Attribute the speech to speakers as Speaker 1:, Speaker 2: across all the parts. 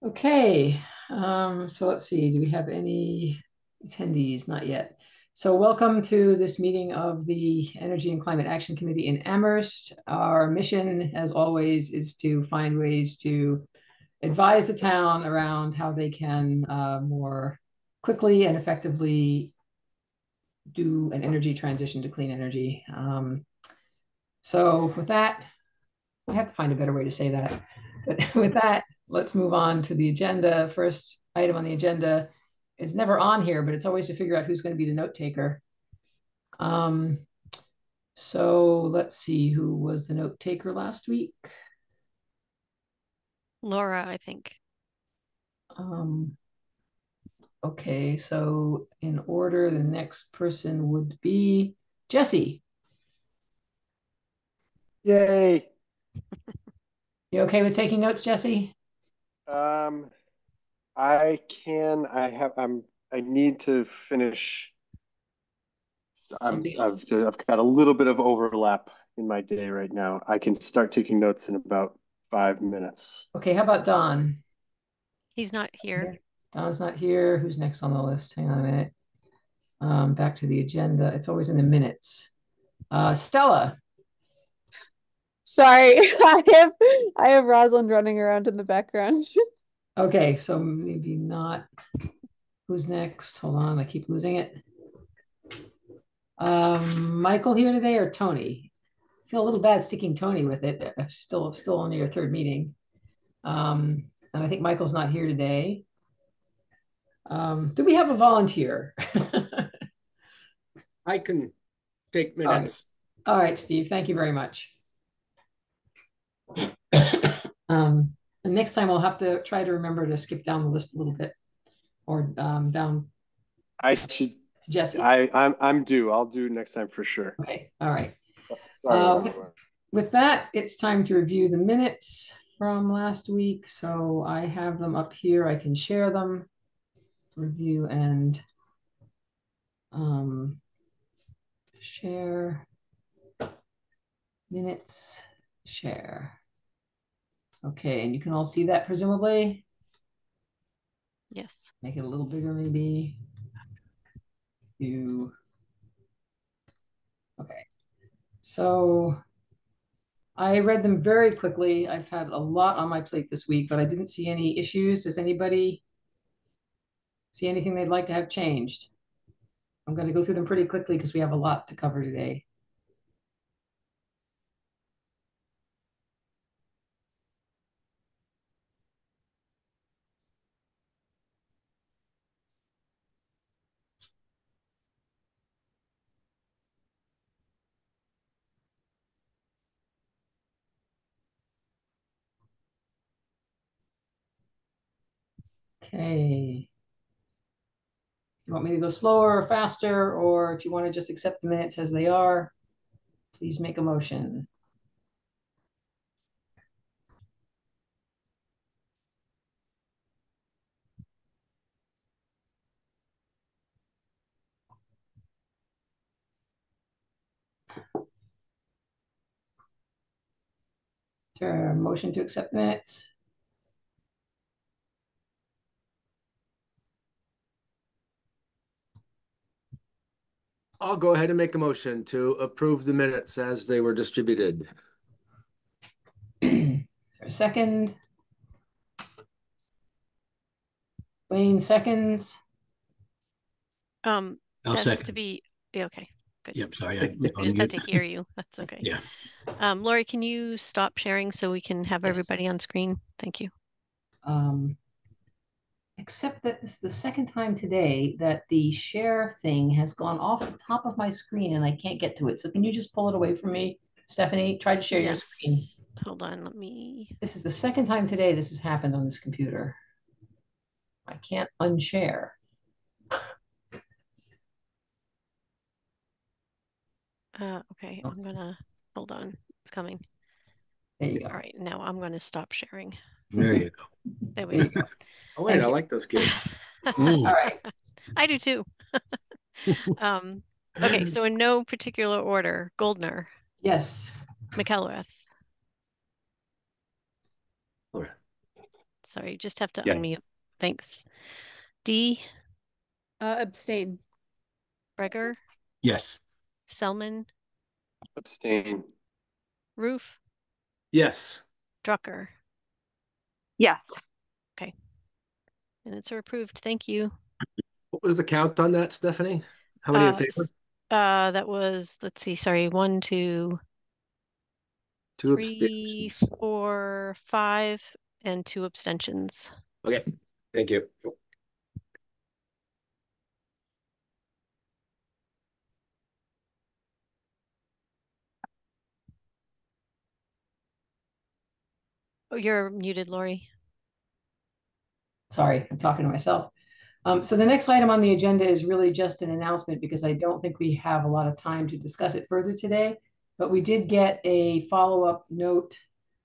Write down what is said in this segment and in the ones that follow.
Speaker 1: Okay, um, so let's see, do we have any attendees? Not yet. So welcome to this meeting of the Energy and Climate Action Committee in Amherst. Our mission, as always, is to find ways to advise the town around how they can uh, more quickly and effectively do an energy transition to clean energy. Um, so with that, I have to find a better way to say that. But with that, let's move on to the agenda. First item on the agenda is never on here, but it's always to figure out who's going to be the note taker. Um, so let's see who was the note taker last week.
Speaker 2: Laura, I think.
Speaker 1: Um, okay, so in order, the next person would be Jesse.
Speaker 3: Yay.
Speaker 1: You okay with taking notes, Jesse?
Speaker 3: Um, I can, I have, I'm, I need to finish. I'm, I've, I've got a little bit of overlap in my day right now. I can start taking notes in about five minutes.
Speaker 1: Okay, how about Don?
Speaker 2: He's not here.
Speaker 1: Don's not here. Who's next on the list? Hang on a minute. Um, back to the agenda. It's always in the minutes. Uh, Stella.
Speaker 4: Sorry, I have I have Rosalind running around in the background.
Speaker 1: Okay, so maybe not. Who's next? Hold on, I keep losing it. Um, Michael here today or Tony? I feel a little bad sticking Tony with it. uh, Still, still only your third meeting. Um, and I think Michael's not here today. Um, do we have a volunteer?
Speaker 5: I can take
Speaker 1: right.
Speaker 5: minutes.
Speaker 1: All right, Steve, thank you very much. Um, and next time I'll have to try to remember to skip down the list a little bit or um, down
Speaker 3: I should,
Speaker 1: Jesse.
Speaker 3: I, I'm, I'm due. I'll do next time for sure.
Speaker 1: Okay, all right.
Speaker 3: Sorry,
Speaker 1: Uh,
Speaker 3: everyone.
Speaker 1: With that, it's time to review the minutes from last week. So I have them up here. I can share them, review and um, share minutes, share. Okay, and you can all see that presumably.
Speaker 2: Yes.
Speaker 1: Make it a little bigger maybe. You. Okay. So I read them very quickly. I've had a lot on my plate this week, but I didn't see any issues. Does anybody see anything they'd like to have changed? I'm going to go through them pretty quickly because we have a lot to cover today. Okay. You want me to go slower or faster, or if you want to just accept the minutes as they are, please make a motion. Is there a motion to accept minutes?
Speaker 5: I'll go ahead and make a motion to approve the minutes as they were distributed.
Speaker 1: Is there a second? Wayne seconds.
Speaker 2: Um,
Speaker 6: I'll
Speaker 2: that has to
Speaker 6: second.
Speaker 2: be, yeah, okay, good.
Speaker 6: Yep, sorry. I,
Speaker 2: I just had to hear you. That's okay.
Speaker 6: Yeah,
Speaker 2: Um, Lori, can you stop sharing so we can have
Speaker 1: Yes.
Speaker 2: everybody on screen? Thank you.
Speaker 1: Um, except that this is the second time today that the share thing has gone off the top of my screen and I can't get to it. So can you just pull it away from me, Stephanie? Try to share your screen.
Speaker 2: Hold on, let me,
Speaker 1: This is the second time today this has happened on this computer. I can't unshare.
Speaker 2: uh, okay, I'm gonna, hold on, it's coming.
Speaker 1: There you go.
Speaker 2: All right, now I'm gonna stop sharing.
Speaker 6: There you go.
Speaker 2: There we
Speaker 1: you
Speaker 2: go.
Speaker 1: go.
Speaker 5: Oh, wait,
Speaker 1: Thank
Speaker 5: I
Speaker 1: you.
Speaker 5: like those kids.
Speaker 1: All right.
Speaker 2: I do too. Um, okay, so in no particular order, Goldner,
Speaker 1: Yes.
Speaker 2: McElrath,
Speaker 6: all right.
Speaker 2: Sorry, you just have to
Speaker 6: Yes.
Speaker 2: unmute. Thanks. D,
Speaker 4: Uh, abstain.
Speaker 2: Breger,
Speaker 6: Yes.
Speaker 2: Selman,
Speaker 3: Abstain.
Speaker 2: Roof,
Speaker 5: Yes.
Speaker 2: Drucker.
Speaker 7: Yes. Okay.
Speaker 2: Minutes are approved. Thank you.
Speaker 5: What was the count on that, Stephanie? How many in
Speaker 2: Uh,
Speaker 5: favor?
Speaker 2: s- Uh, that was, let's see, sorry, one, two,
Speaker 5: Two
Speaker 2: three,
Speaker 5: abstentions.
Speaker 2: four, five, and two abstentions.
Speaker 5: Okay, thank you.
Speaker 2: Oh, you're muted, Lori.
Speaker 1: Sorry, I'm talking to myself. Um, so the next item on the agenda is really just an announcement because I don't think we have a lot of time to discuss it further today. But we did get a follow-up note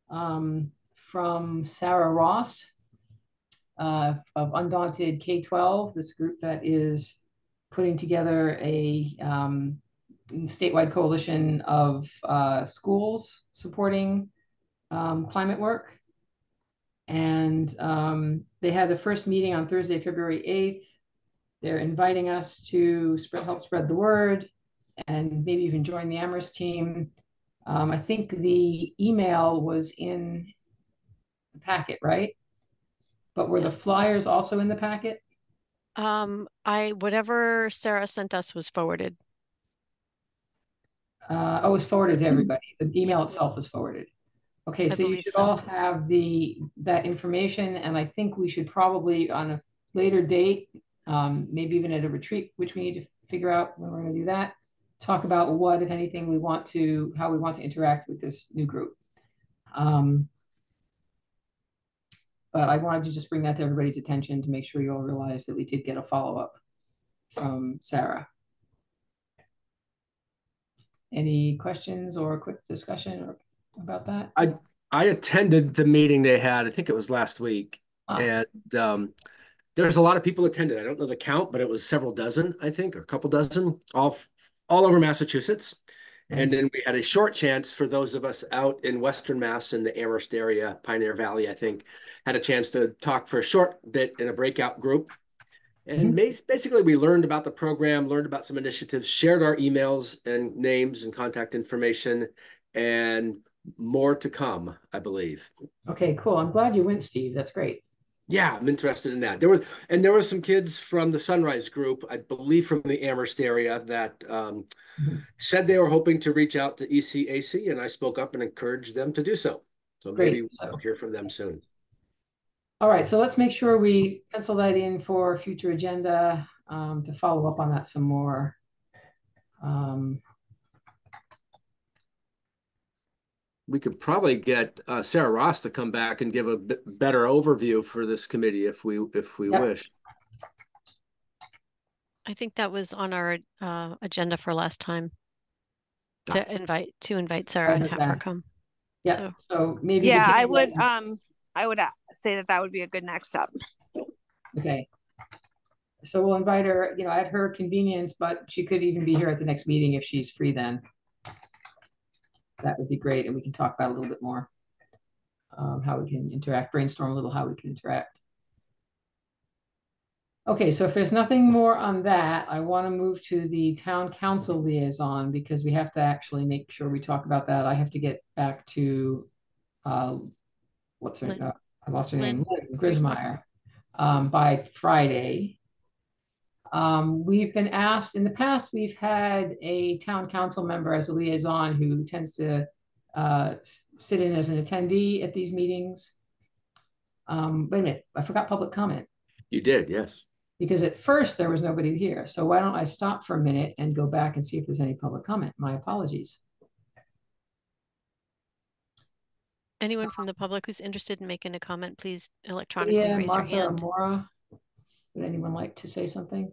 Speaker 1: um, from Sarah Ross uh, of Undaunted K-12, this group that is putting together a um, statewide coalition of uh, schools supporting um, climate work. And um, they had the first meeting on Thursday, February 8th. They're inviting us to spread, help spread the word and maybe even join the Amherst team. Um, I think the email was in the packet, right? But were the flyers also in the packet?
Speaker 2: Um, I, whatever Sarah sent us was forwarded.
Speaker 1: Uh, oh, it was forwarded to everybody. The email itself was forwarded. Okay,
Speaker 2: I
Speaker 1: so you should
Speaker 2: so.
Speaker 1: all have the, that information, and I think we should probably on a later date, um, maybe even at a retreat, which we need to figure out when we're gonna do that. Talk about what, if anything, we want to, how we want to interact with this new group. Um, but I wanted to just bring that to everybody's attention to make sure you all realize that we did get a follow-up from Sarah. Any questions or a quick discussion or about that?
Speaker 5: I I attended the meeting they had, I think it was last week,
Speaker 1: Ah.
Speaker 5: and um, there's a lot of people attended. I don't know the count, but it was several dozen, I think, or a couple dozen, all all over Massachusetts. And then we had a short chance for those of us out in Western Mass in the Amherst area, Pioneer Valley, I think, had a chance to talk for a short bit in a breakout group. And ma- basically, we learned about the program, learned about some initiatives, shared our emails and names and contact information, and more to come, I believe.
Speaker 1: Okay, cool. I'm glad you went, Steve. That's great.
Speaker 5: Yeah, I'm interested in that. There were, and there were some kids from the Sunrise Group, I believe from the Amherst area, that um,
Speaker 1: Mhm.
Speaker 5: said they were hoping to reach out to ECAC, and I spoke up and encouraged them to do so. So
Speaker 1: Great.
Speaker 5: maybe we'll hear from them soon.
Speaker 1: All right, so let's make sure we pencil that in for future agenda um, to follow up on that some more. Um,
Speaker 5: We could probably get uh, Sarah Ross to come back and give a better overview for this committee if we if we
Speaker 1: Yep.
Speaker 5: wish.
Speaker 2: I think that was on our uh agenda for last time.
Speaker 5: Ah.
Speaker 2: To invite, to invite Sarah and
Speaker 1: heard
Speaker 2: have her come.
Speaker 1: yeah,
Speaker 2: So-
Speaker 1: so maybe.
Speaker 7: Yeah, I would, um, I would uh, say that that would be a good next step.
Speaker 1: Okay. So we'll invite her, you know, at her convenience, but she could even be here at the next meeting if she's free then. That would be great, and we can talk about a little bit more. Um, how we can interact, brainstorm a little how we can interact. Okay, so if there's nothing more on that, I want to move to the town council liaison because we have to actually make sure we talk about that. I have to get back to uh, what's her,
Speaker 2: Lynn.
Speaker 1: uh, I lost her name, Lynn Griesemer, um, by Friday. Um, we've been asked, in the past, we've had a town council member as a liaison who tends to uh, sit in as an attendee at these meetings. Um, wait a minute, I forgot public comment
Speaker 5: You did, yes.
Speaker 1: because at first there was nobody here. So why don't I stop for a minute and go back and see if there's any public comment? My apologies.
Speaker 2: Anyone from the public who's interested in making a comment, please electronically
Speaker 1: Yeah,
Speaker 2: raise your
Speaker 1: Martha or
Speaker 2: hand.
Speaker 1: Maura, would anyone like to say something?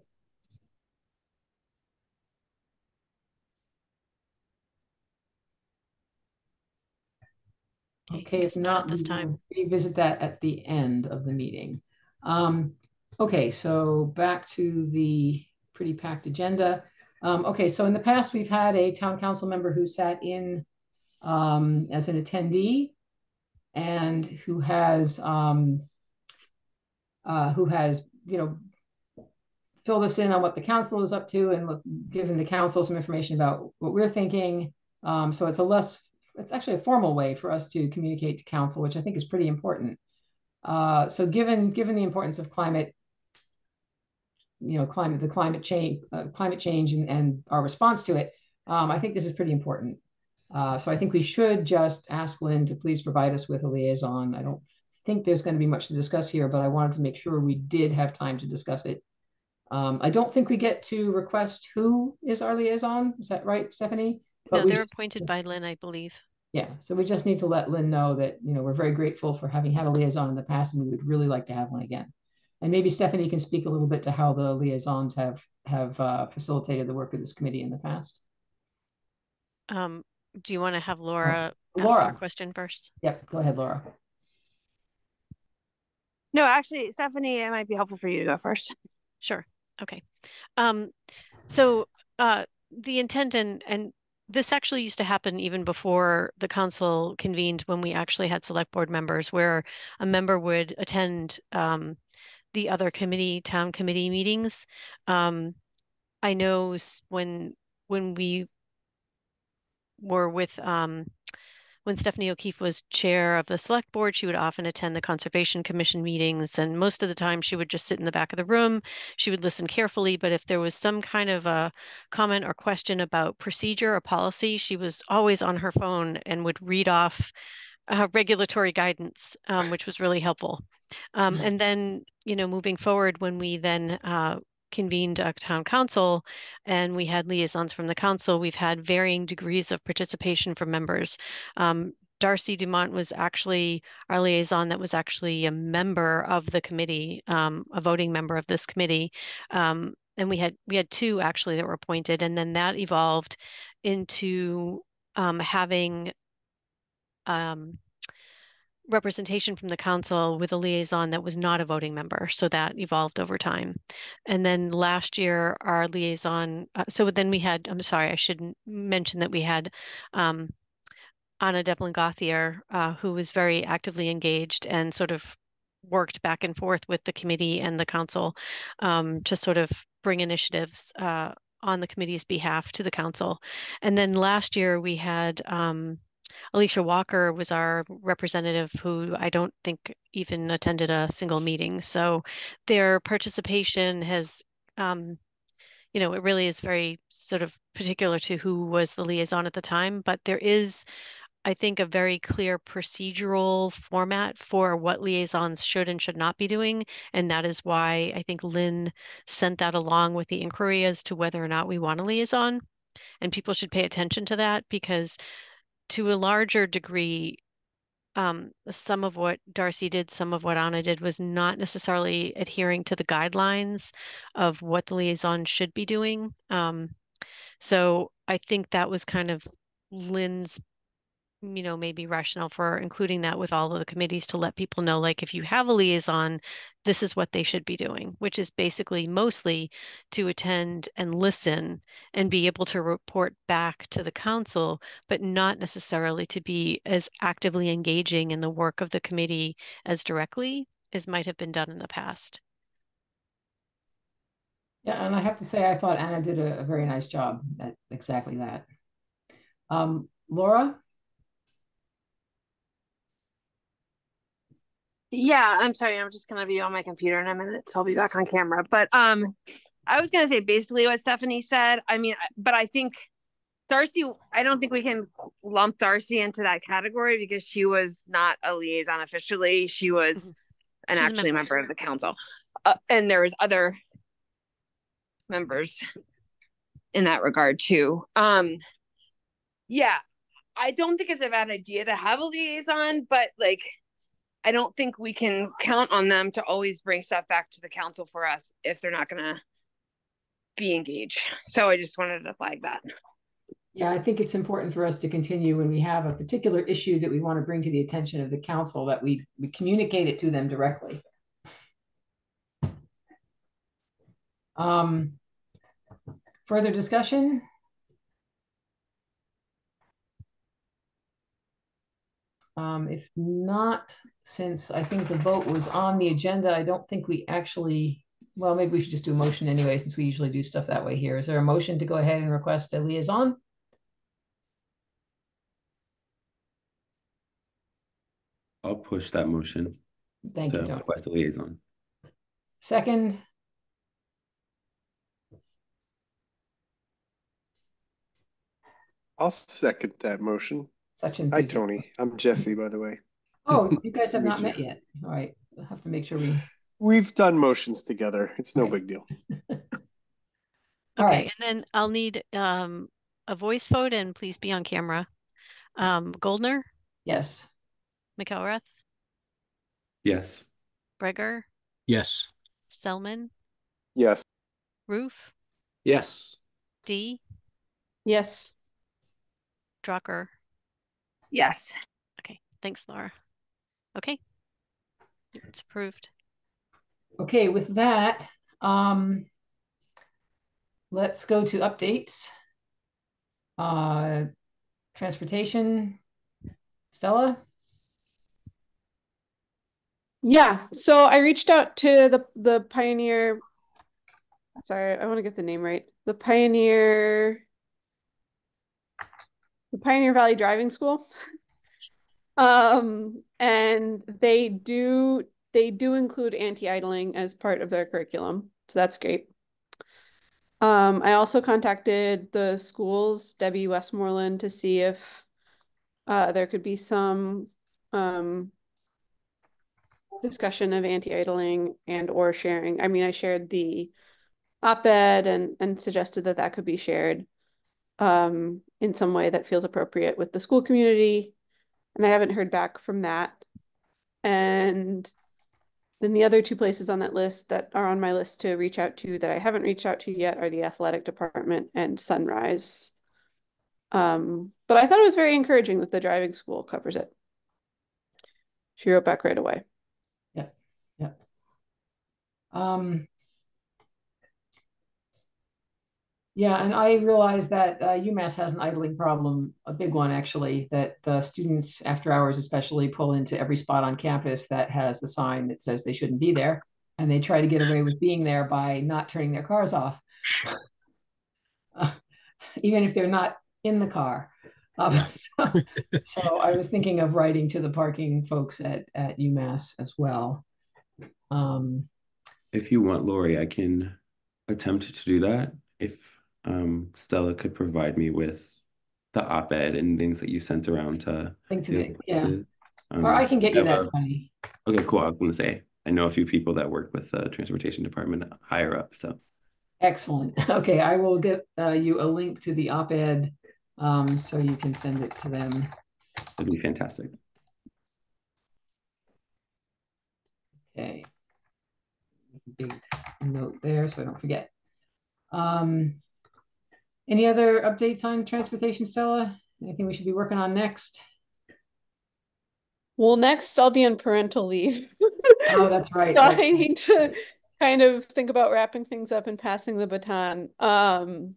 Speaker 2: Okay, you
Speaker 1: Okay,
Speaker 2: can
Speaker 1: if
Speaker 2: start
Speaker 1: not,
Speaker 2: this time.
Speaker 1: revisit that at the end of the meeting. Um, okay, so back to the pretty packed agenda. Um, okay, so in the past, we've had a town council member who sat in um, as an attendee and who has um, uh, who has, you know, filled us in on what the council is up to and look, given the council some information about what we're thinking. Um, so it's a less, it's actually a formal way for us to communicate to council, which I think is pretty important. Uh, so given given the importance of climate, you know, climate the climate change, uh, climate change, and, and our response to it, um, I think this is pretty important. Uh, so I think we should just ask Lynn to please provide us with a liaison. I don't think there's going to be much to discuss here, but I wanted to make sure we did have time to discuss it. Um, I don't think we get to request who is our liaison. Is that right, Stephanie? But
Speaker 2: No, they're
Speaker 1: just-
Speaker 2: appointed by Lynn, I believe.
Speaker 1: Yeah, so we just need to let Lynn know that, you know, we're very grateful for having had a liaison in the past and we would really like to have one again. And maybe Stephanie can speak a little bit to how the liaisons have have uh, facilitated the work of this committee in the past.
Speaker 2: Um, do you want to have Laura ask
Speaker 1: Laura.
Speaker 2: her question first?
Speaker 1: Yep, go ahead, Laura.
Speaker 7: No, actually, Stephanie, it might be helpful for you to go first.
Speaker 2: Sure. Okay. Um, so uh, the intent and and this actually used to happen even before the council convened when we actually had select board members where a member would attend um, the other committee, town committee meetings. Um, I know when when we were with um, when Stephanie O'Keefe was chair of the select board, she would often attend the conservation commission meetings, and most of the time she would just sit in the back of the room. She would listen carefully, but if there was some kind of a comment or question about procedure or policy, she was always on her phone and would read off uh, regulatory guidance, um, which was really helpful. Um, and then, you know, moving forward, when we then uh, convened a town council and we had liaisons from the council, we've had varying degrees of participation from members. Um, Darcy Dumont was actually our liaison that was actually a member of the committee, um, a voting member of this committee. Um, and we had we had two actually that were appointed, and then that evolved into um, having um, representation from the council with a liaison that was not a voting member. So that evolved over time. And then last year, our liaison, uh, so then we had, I'm sorry, I shouldn't mention that we had um, Ana Devlin Gauthier, uh, who was very actively engaged and sort of worked back and forth with the committee and the council um, to sort of bring initiatives uh, on the committee's behalf to the council. And then last year we had um, Ellisha Walker was our representative who I don't think even attended a single meeting. So their participation has, um, you know, it really is very sort of particular to who was the liaison at the time, but there is I think, a very clear procedural format for what liaisons should and should not be doing. And that is why I think Lynn sent that along with the inquiry as to whether or not we want a liaison. And people should pay attention to that because, to a larger degree, um, some of what Darcy did, some of what Ana did was not necessarily adhering to the guidelines of what the liaison should be doing. Um, so I think that was kind of Lynn's you know, maybe rationale for including that with all of the committees to let people know, like, if you have a liaison, this is what they should be doing, which is basically mostly to attend and listen and be able to report back to the council, but not necessarily to be as actively engaging in the work of the committee as directly as might have been done in the past.
Speaker 1: Yeah, and I have to say, I thought Ana did a, a very nice job at exactly that. Um, Laura?
Speaker 7: Yeah, I'm sorry. I'm just gonna be on my computer in a minute, so I'll be back on camera. But um, I was gonna say basically what Stephanie said. I mean, but I think Darcy. I don't think we can lump Darcy into that category because she was not a liaison officially. She was
Speaker 2: Mhm.
Speaker 7: an
Speaker 2: She's a
Speaker 7: actually
Speaker 2: member.
Speaker 7: member of the council, uh, and there was other members in that regard too. Um, yeah, I don't think it's a bad idea to have a liaison, but like. I don't think we can count on them to always bring stuff back to the council for us if they're not gonna be engaged. So I just wanted to flag that.
Speaker 1: Yeah, I think it's important for us to continue when we have a particular issue that we want to bring to the attention of the council, that we, we communicate it to them directly. Um, further discussion? Um, if not, since I think the vote was on the agenda, I don't think we actually, well, maybe we should just do a motion anyway, since we usually do stuff that way here. Is there a motion to go ahead and request a liaison?
Speaker 6: I'll push that motion
Speaker 1: Thank
Speaker 6: to
Speaker 1: you, Tony.
Speaker 6: request a liaison.
Speaker 1: Second,
Speaker 3: I'll second that motion.
Speaker 1: Such
Speaker 3: Hi. Tony. I'm Jesse, by the way.
Speaker 1: Oh, you guys have
Speaker 3: Meet
Speaker 1: not
Speaker 3: you.
Speaker 1: met yet. All right, I'll have to make sure we,
Speaker 3: We've done motions together. It's no
Speaker 1: Okay.
Speaker 3: big deal.
Speaker 1: All
Speaker 2: Okay,
Speaker 1: right.
Speaker 2: and then I'll need um a voice vote and please be on camera. Um, Goldner,
Speaker 1: yes.
Speaker 2: McElrath,
Speaker 6: Yes.
Speaker 2: Breger,
Speaker 8: Yes.
Speaker 2: Selman,
Speaker 3: Yes.
Speaker 2: Roof,
Speaker 5: Yes.
Speaker 2: D,
Speaker 4: Yes.
Speaker 2: Drucker.
Speaker 7: Yes.
Speaker 2: Okay, thanks, Laura. Okay. It's approved.
Speaker 1: Okay, with that, um, let's go to updates. Uh, transportation, Stella?
Speaker 4: Yeah, so I reached out to the the Pioneer. Sorry, I want to get the name right. The Pioneer, the Pioneer Valley Driving School. Um, and they do they do include anti-idling as part of their curriculum, so that's great. Um, I also contacted the schools, Debbie Westmoreland, to see if uh, there could be some um discussion of anti-idling and or sharing. I mean, I shared the op-ed and and suggested that that could be shared um, in some way that feels appropriate with the school community. And I haven't heard back from that. And then the other two places on that list that are on my list to reach out to that I haven't reached out to yet are the athletic department and Sunrise. Um, but I thought it was very encouraging that the driving school covers it. She wrote back right away.
Speaker 1: Yeah. Yeah. Um, yeah, and I realize that uh, UMass has an idling problem, a big one actually, that uh, students after hours especially pull into every spot on campus that has a sign that says they shouldn't be there. And they try to get away with being there by not turning their cars off. Uh, even if they're not in the car. Um, so, so I was thinking of writing to the parking folks at, at UMass as well. Um,
Speaker 6: If you want, Lori, I can attempt to do that. If um, Stella could provide me with the op-ed and things that you sent around to
Speaker 1: to yeah.
Speaker 6: Um,
Speaker 1: or I can get you that,
Speaker 6: a-
Speaker 1: Tony.
Speaker 6: Okay, cool. I was gonna say, I know a few people that work with the transportation department higher up, so
Speaker 1: Excellent. Okay, I will get uh, you a link to the op-ed um, so you can send it to them.
Speaker 6: it'd be fantastic.
Speaker 1: Okay. Big note there so I don't forget. Um, any other updates on transportation, Stella? Anything we should be working on next?
Speaker 4: Well, next I'll be on parental leave.
Speaker 1: Oh, that's right.
Speaker 4: So I
Speaker 1: that's
Speaker 4: need to kind of think about wrapping things up and passing the baton. Um,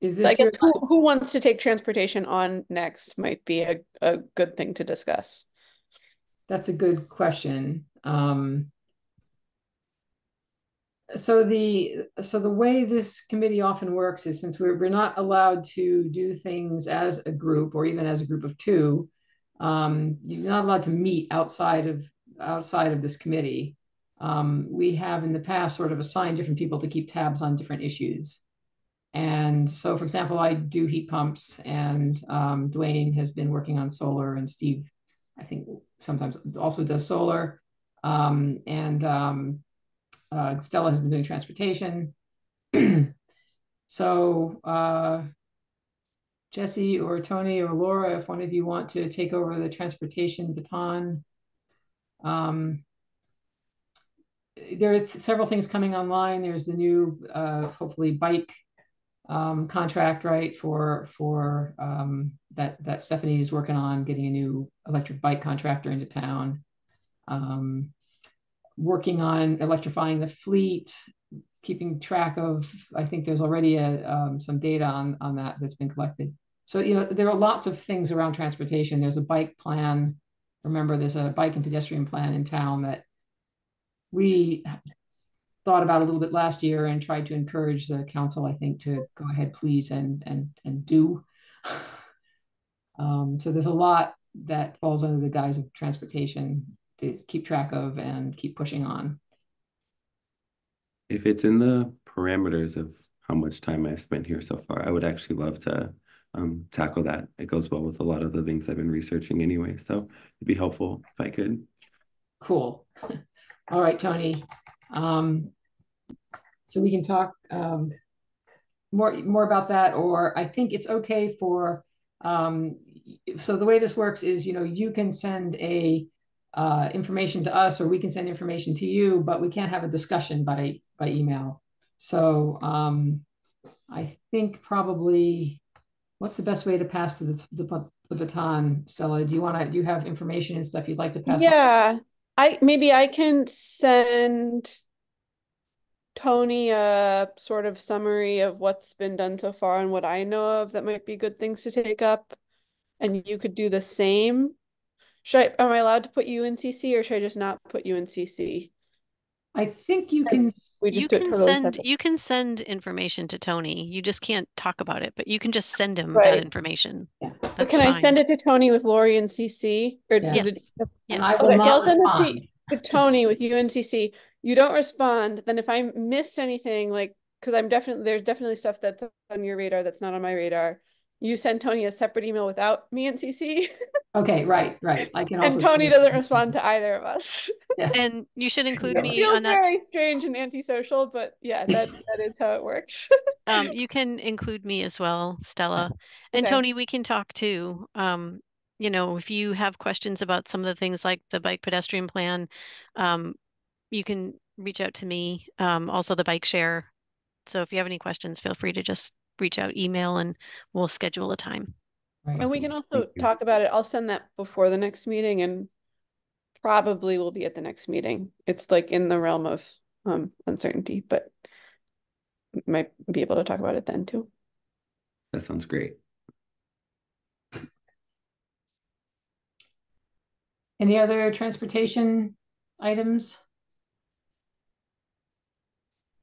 Speaker 1: Is
Speaker 4: so I
Speaker 1: this your
Speaker 4: guess who, who wants to take transportation on next might be a, a good thing to discuss.
Speaker 1: That's a good question. Um, so the so the way this committee often works is since we're we're not allowed to do things as a group or even as a group of two, um, you're not allowed to meet outside of outside of this committee. Um, we have in the past sort of assigned different people to keep tabs on different issues. And so, for example, I do heat pumps, and um, Dwayne has been working on solar, and Steve I think sometimes also does solar. Um, and um, uh, Stella has been doing transportation. so uh, Jesse or Tony or Laura, if one of you want to take over the transportation baton. Um, there are several things coming online. There's the new, uh, hopefully, bike um, contract, right, for for um, that that Stephanie is working on getting a new electric bike contractor into town. Um, working on electrifying the fleet, keeping track of. I think there's already a um, some data on on that that's been collected. So you know there are lots of things around transportation. There's a bike plan remember there's a bike and pedestrian plan in town that we thought about a little bit last year and tried to encourage the council, I think, to go ahead, please, and and and do. Um, so there's a lot that falls under the guise of transportation to keep track of and keep pushing on.
Speaker 6: If it's in the parameters of how much time I've spent here so far, I would actually love to um, tackle that. It goes well with a lot of the things I've been researching anyway. So it'd be helpful if I could.
Speaker 1: Cool. All right, Tony. Um, so we can talk um, more more about that, or I think it's okay for. Um, so the way this works is, you know, you can send a uh, information to us, or we can send information to you, but we can't have a discussion by by email. So um, I think probably, what's the best way to pass the the, the baton, Stella? Do you want to? Do you have information and stuff you'd like to pass?
Speaker 4: Yeah, on? I maybe I can send Tony a sort of summary of what's been done so far and what I know of that might be good things to take up, and you could do the same. Should I, am I allowed to put you in CC or should I just not put you in CC?
Speaker 1: I think you can.
Speaker 2: You can send you can send information to Tony. You just can't talk about it, but you can just send him right. that information.
Speaker 4: Yeah. But can fine. I send it to Tony with Lori and CC? Or
Speaker 2: yes.
Speaker 4: It,
Speaker 2: yes.
Speaker 4: And I will okay, I'll send it to, to Tony with UNCC. You don't respond, then if I missed anything, like because I'm definitely there's definitely stuff that's on your radar that's not on my radar you send Tony a separate email without me and CC.
Speaker 1: okay, right, right. I can
Speaker 4: and Tony doesn't respond to either of us.
Speaker 2: Yeah. And you should include me
Speaker 4: feels
Speaker 2: on
Speaker 4: that. Very strange and antisocial, but yeah, that that is how it works.
Speaker 2: um, you can include me as well, Stella, and okay. Tony. We can talk too. Um, you know, if you have questions about some of the things like the bike pedestrian plan, um, you can reach out to me. Um, also the bike share. So if you have any questions, feel free to just reach out, email, and we'll schedule a time.
Speaker 4: Right. And we can also talk about it. I'll send that before the next meeting and probably we'll be at the next meeting. It's like in the realm of um, uncertainty, but might be able to talk about it then too.
Speaker 6: That sounds great.
Speaker 1: Any other transportation items?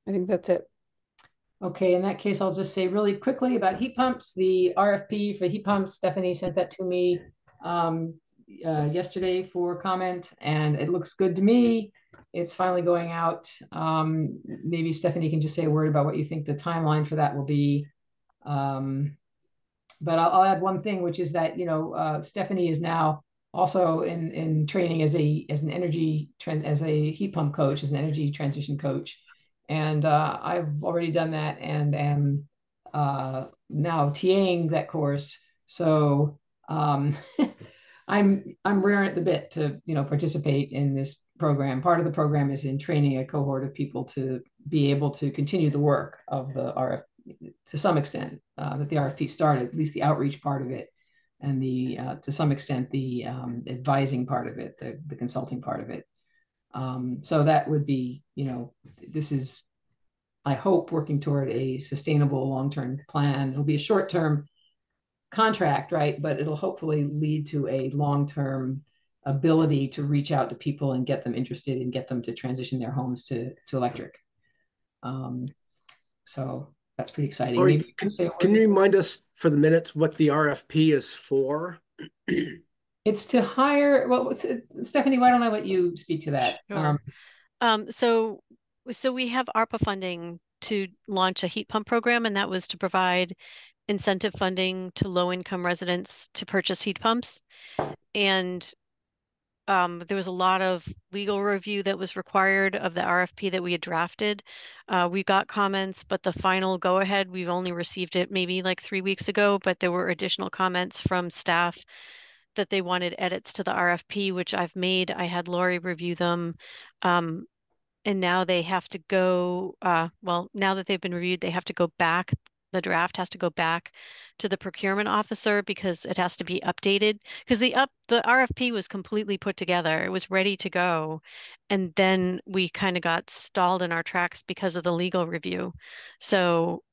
Speaker 4: I think that's it.
Speaker 1: Okay, in that case, I'll just say really quickly about heat pumps. The RFP for heat pumps, Stephanie sent that to me um, uh, yesterday for comment, and it looks good to me. It's finally going out. Um, maybe Stephanie can just say a word about what you think the timeline for that will be. Um, but I'll, I'll, add one thing, which is that you know uh, Stephanie is now also in in training as a as an energy as a heat pump coach, as an energy transition coach and uh, I've already done that and am uh, now TAing that course. So um, I'm I'm raring at the bit to you know participate in this program. Part of the program is in training a cohort of people to be able to continue the work of the RF to some extent uh, that the RFP started, at least the outreach part of it, and the uh, to some extent the um, advising part of it, the, the consulting part of it. Um, so that would be, you know, this is, I hope, working toward a sustainable long-term plan. It'll be a short-term contract, right? But it'll hopefully lead to a long-term ability to reach out to people and get them interested and get them to transition their homes to to electric. Um, so that's pretty exciting.
Speaker 5: Or, can, can you remind us for the minutes what the RFP is for?
Speaker 1: It's to hire. Well, Stephanie, why don't I let you speak to that?
Speaker 2: Sure. Um, um, so, so we have ARPA funding to launch a heat pump program, and that was to provide incentive funding to low-income residents to purchase heat pumps. And um, there was a lot of legal review that was required of the RFP that we had drafted. Uh, we got comments, but the final go ahead, we've only received it maybe like three weeks ago, but there were additional comments from staff that they wanted edits to the RFP, which I've made. I had Lori review them. Um, and now they have to go, uh, well, now that they've been reviewed, they have to go back. The draft has to go back to the procurement officer because it has to be updated. Because the up the RFP was completely put together. It was ready to go. And then we kind of got stalled in our tracks because of the legal review. So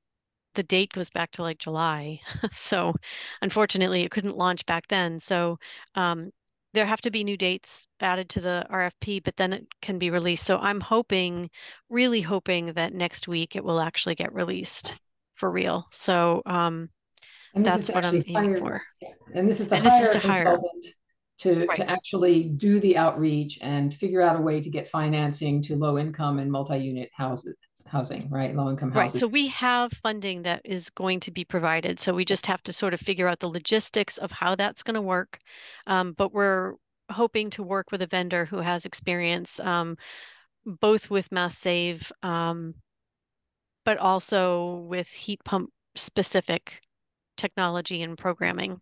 Speaker 2: the date goes back to like July. so unfortunately, it couldn't launch back then. So um, there have to be new dates added to the RFP, but then it can be released. So I'm hoping, really hoping that next week it will actually get released for real. So um, that's what I'm aiming
Speaker 1: hire-
Speaker 2: for.
Speaker 1: And this is to
Speaker 2: And this is
Speaker 1: hire a
Speaker 2: to hire.
Speaker 1: consultant to,
Speaker 2: Right.
Speaker 1: to actually do the outreach and figure out a way to get financing to low income and multi-unit houses, housing, right? Low income housing.
Speaker 2: Right, so we have funding that is going to be provided, so we just have to sort of figure out the logistics of how that's going to work. Um, but we're hoping to work with a vendor who has experience, um, both with Mass Save, um, but also with heat pump specific technology and programming.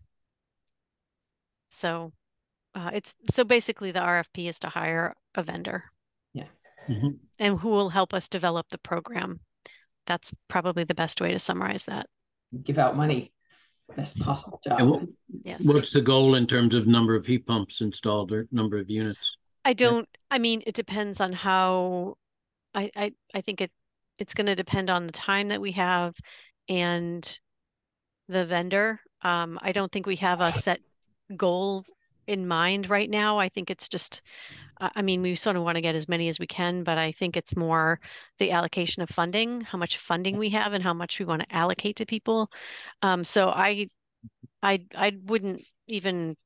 Speaker 2: So, uh, it's, so basically the RFP is to hire a vendor
Speaker 8: Mhm.
Speaker 2: and who will help us develop the program. That's probably the best way to summarize that.
Speaker 1: Give out money, best possible job.
Speaker 8: And what,
Speaker 2: Yes.
Speaker 8: what's the goal in terms of number of heat pumps installed or number of units?
Speaker 2: I don't, I mean, it depends on how, I, I, I think it, it's gonna depend on the time that we have and the vendor. Um, I don't think we have a set goal in mind right now. I think it's just, I, I mean, we sort of want to get as many as we can, but I think it's more the allocation of funding, how much funding we have and how much we want to allocate to people. Um, so I, I, I wouldn't even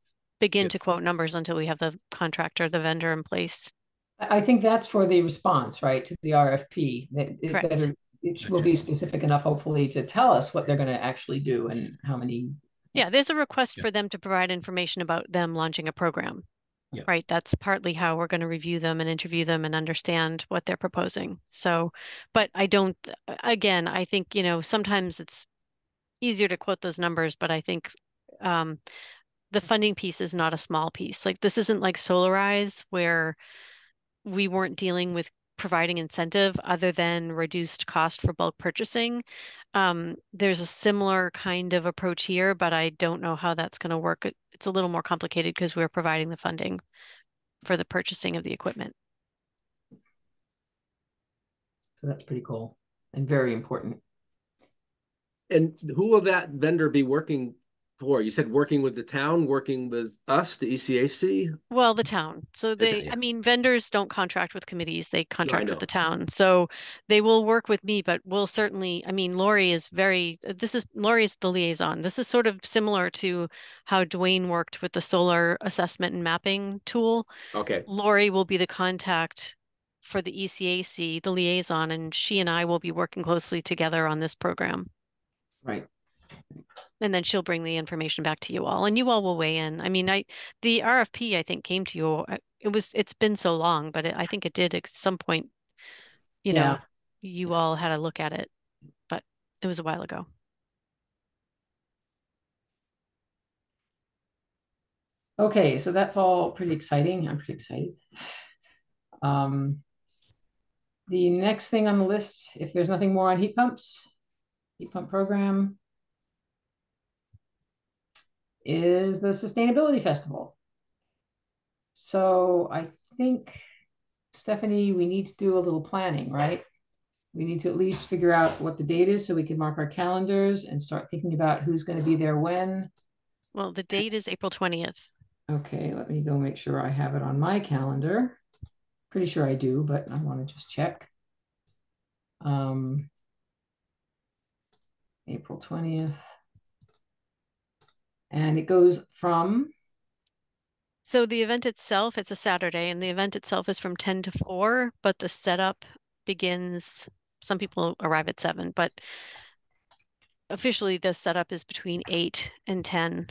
Speaker 2: begin
Speaker 8: Yeah.
Speaker 2: to quote numbers until we have the contractor, the vendor in place.
Speaker 1: I I think that's for the response, right, to the RFP. That it
Speaker 2: Correct.
Speaker 1: better, it will be specific enough, hopefully, to tell us what they're gonna actually do and how many.
Speaker 2: Yeah, there's a request
Speaker 8: Yeah.
Speaker 2: for them to provide information about them launching a program.
Speaker 8: Yeah.
Speaker 2: Right, that's partly how we're going to review them and interview them and understand what they're proposing. So, but I don't, again, I think, you know, sometimes it's easier to quote those numbers, but I think um, the funding piece is not a small piece. Like this isn't like Solarize where we weren't dealing with providing incentive other than reduced cost for bulk purchasing. Um, there's a similar kind of approach here, but I don't know how that's going to work. It's a little more complicated because we're providing the funding for the purchasing of the equipment.
Speaker 1: So that's pretty cool and very important.
Speaker 5: And who will that vendor be working for? You said working with the town, working with us, the ECAC?
Speaker 2: Well, the town. So they,
Speaker 5: yeah.
Speaker 2: I mean, vendors don't contract with committees, they contract
Speaker 5: know.
Speaker 2: with the town. So they will work with me, but we'll certainly, I mean, Lori is very, this is, Lori is the liaison. This is sort of similar to how Dwayne worked with the solar assessment and mapping tool.
Speaker 5: Okay,
Speaker 2: Lori will be the contact for the ECAC, the liaison, and she and I will be working closely together on this program.
Speaker 1: Right.
Speaker 2: And then she'll bring the information back to you all, and you all will weigh in. I mean, I, the RFP, I think, came to you, uh, it was, it's been so long, but it, I think it did at some point, you know,
Speaker 1: Yeah.
Speaker 2: you all had a look at it, but it was a while ago.
Speaker 1: Okay, so that's all pretty exciting. I'm pretty excited. Um, the next thing on the list, if there's nothing more on heat pumps, heat pump program is the Sustainability Festival. So I think, Stephanie, we need to do a little planning, right? We need to at least figure out what the date is so we can mark our calendars and start thinking about who's going to be there when.
Speaker 2: Well, the date is April twentieth.
Speaker 1: Okay, let me go make sure I have it on my calendar. Pretty sure I do, but I want to just check. Um, April 20th. And it goes from,
Speaker 2: So the event itself, it's a Saturday, and the event itself is from ten to four, but the setup begins, some people arrive at seven, but officially the setup is between eight and ten.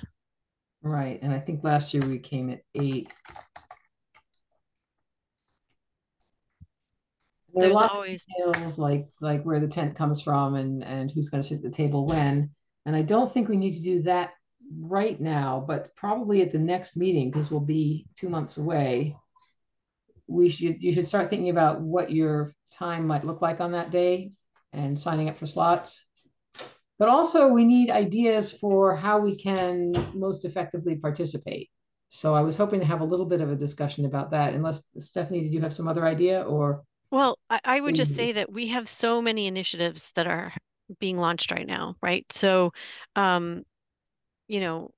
Speaker 1: right, and I think last year we came at eight. There
Speaker 2: There's always-
Speaker 1: details like like where the tent comes from and and who's going to sit at the table when. And I don't think we need to do that right now, but probably at the next meeting because we'll be two months away. We should you should start thinking about what your time might look like on that day and signing up for slots. But also we need ideas for how we can most effectively participate. So I was hoping to have a little bit of a discussion about that. Unless Stephanie, did you have some other idea or?
Speaker 2: Well, I, I would just
Speaker 1: Mhm.
Speaker 2: say that we have so many initiatives that are being launched right now, right? So, um, you know,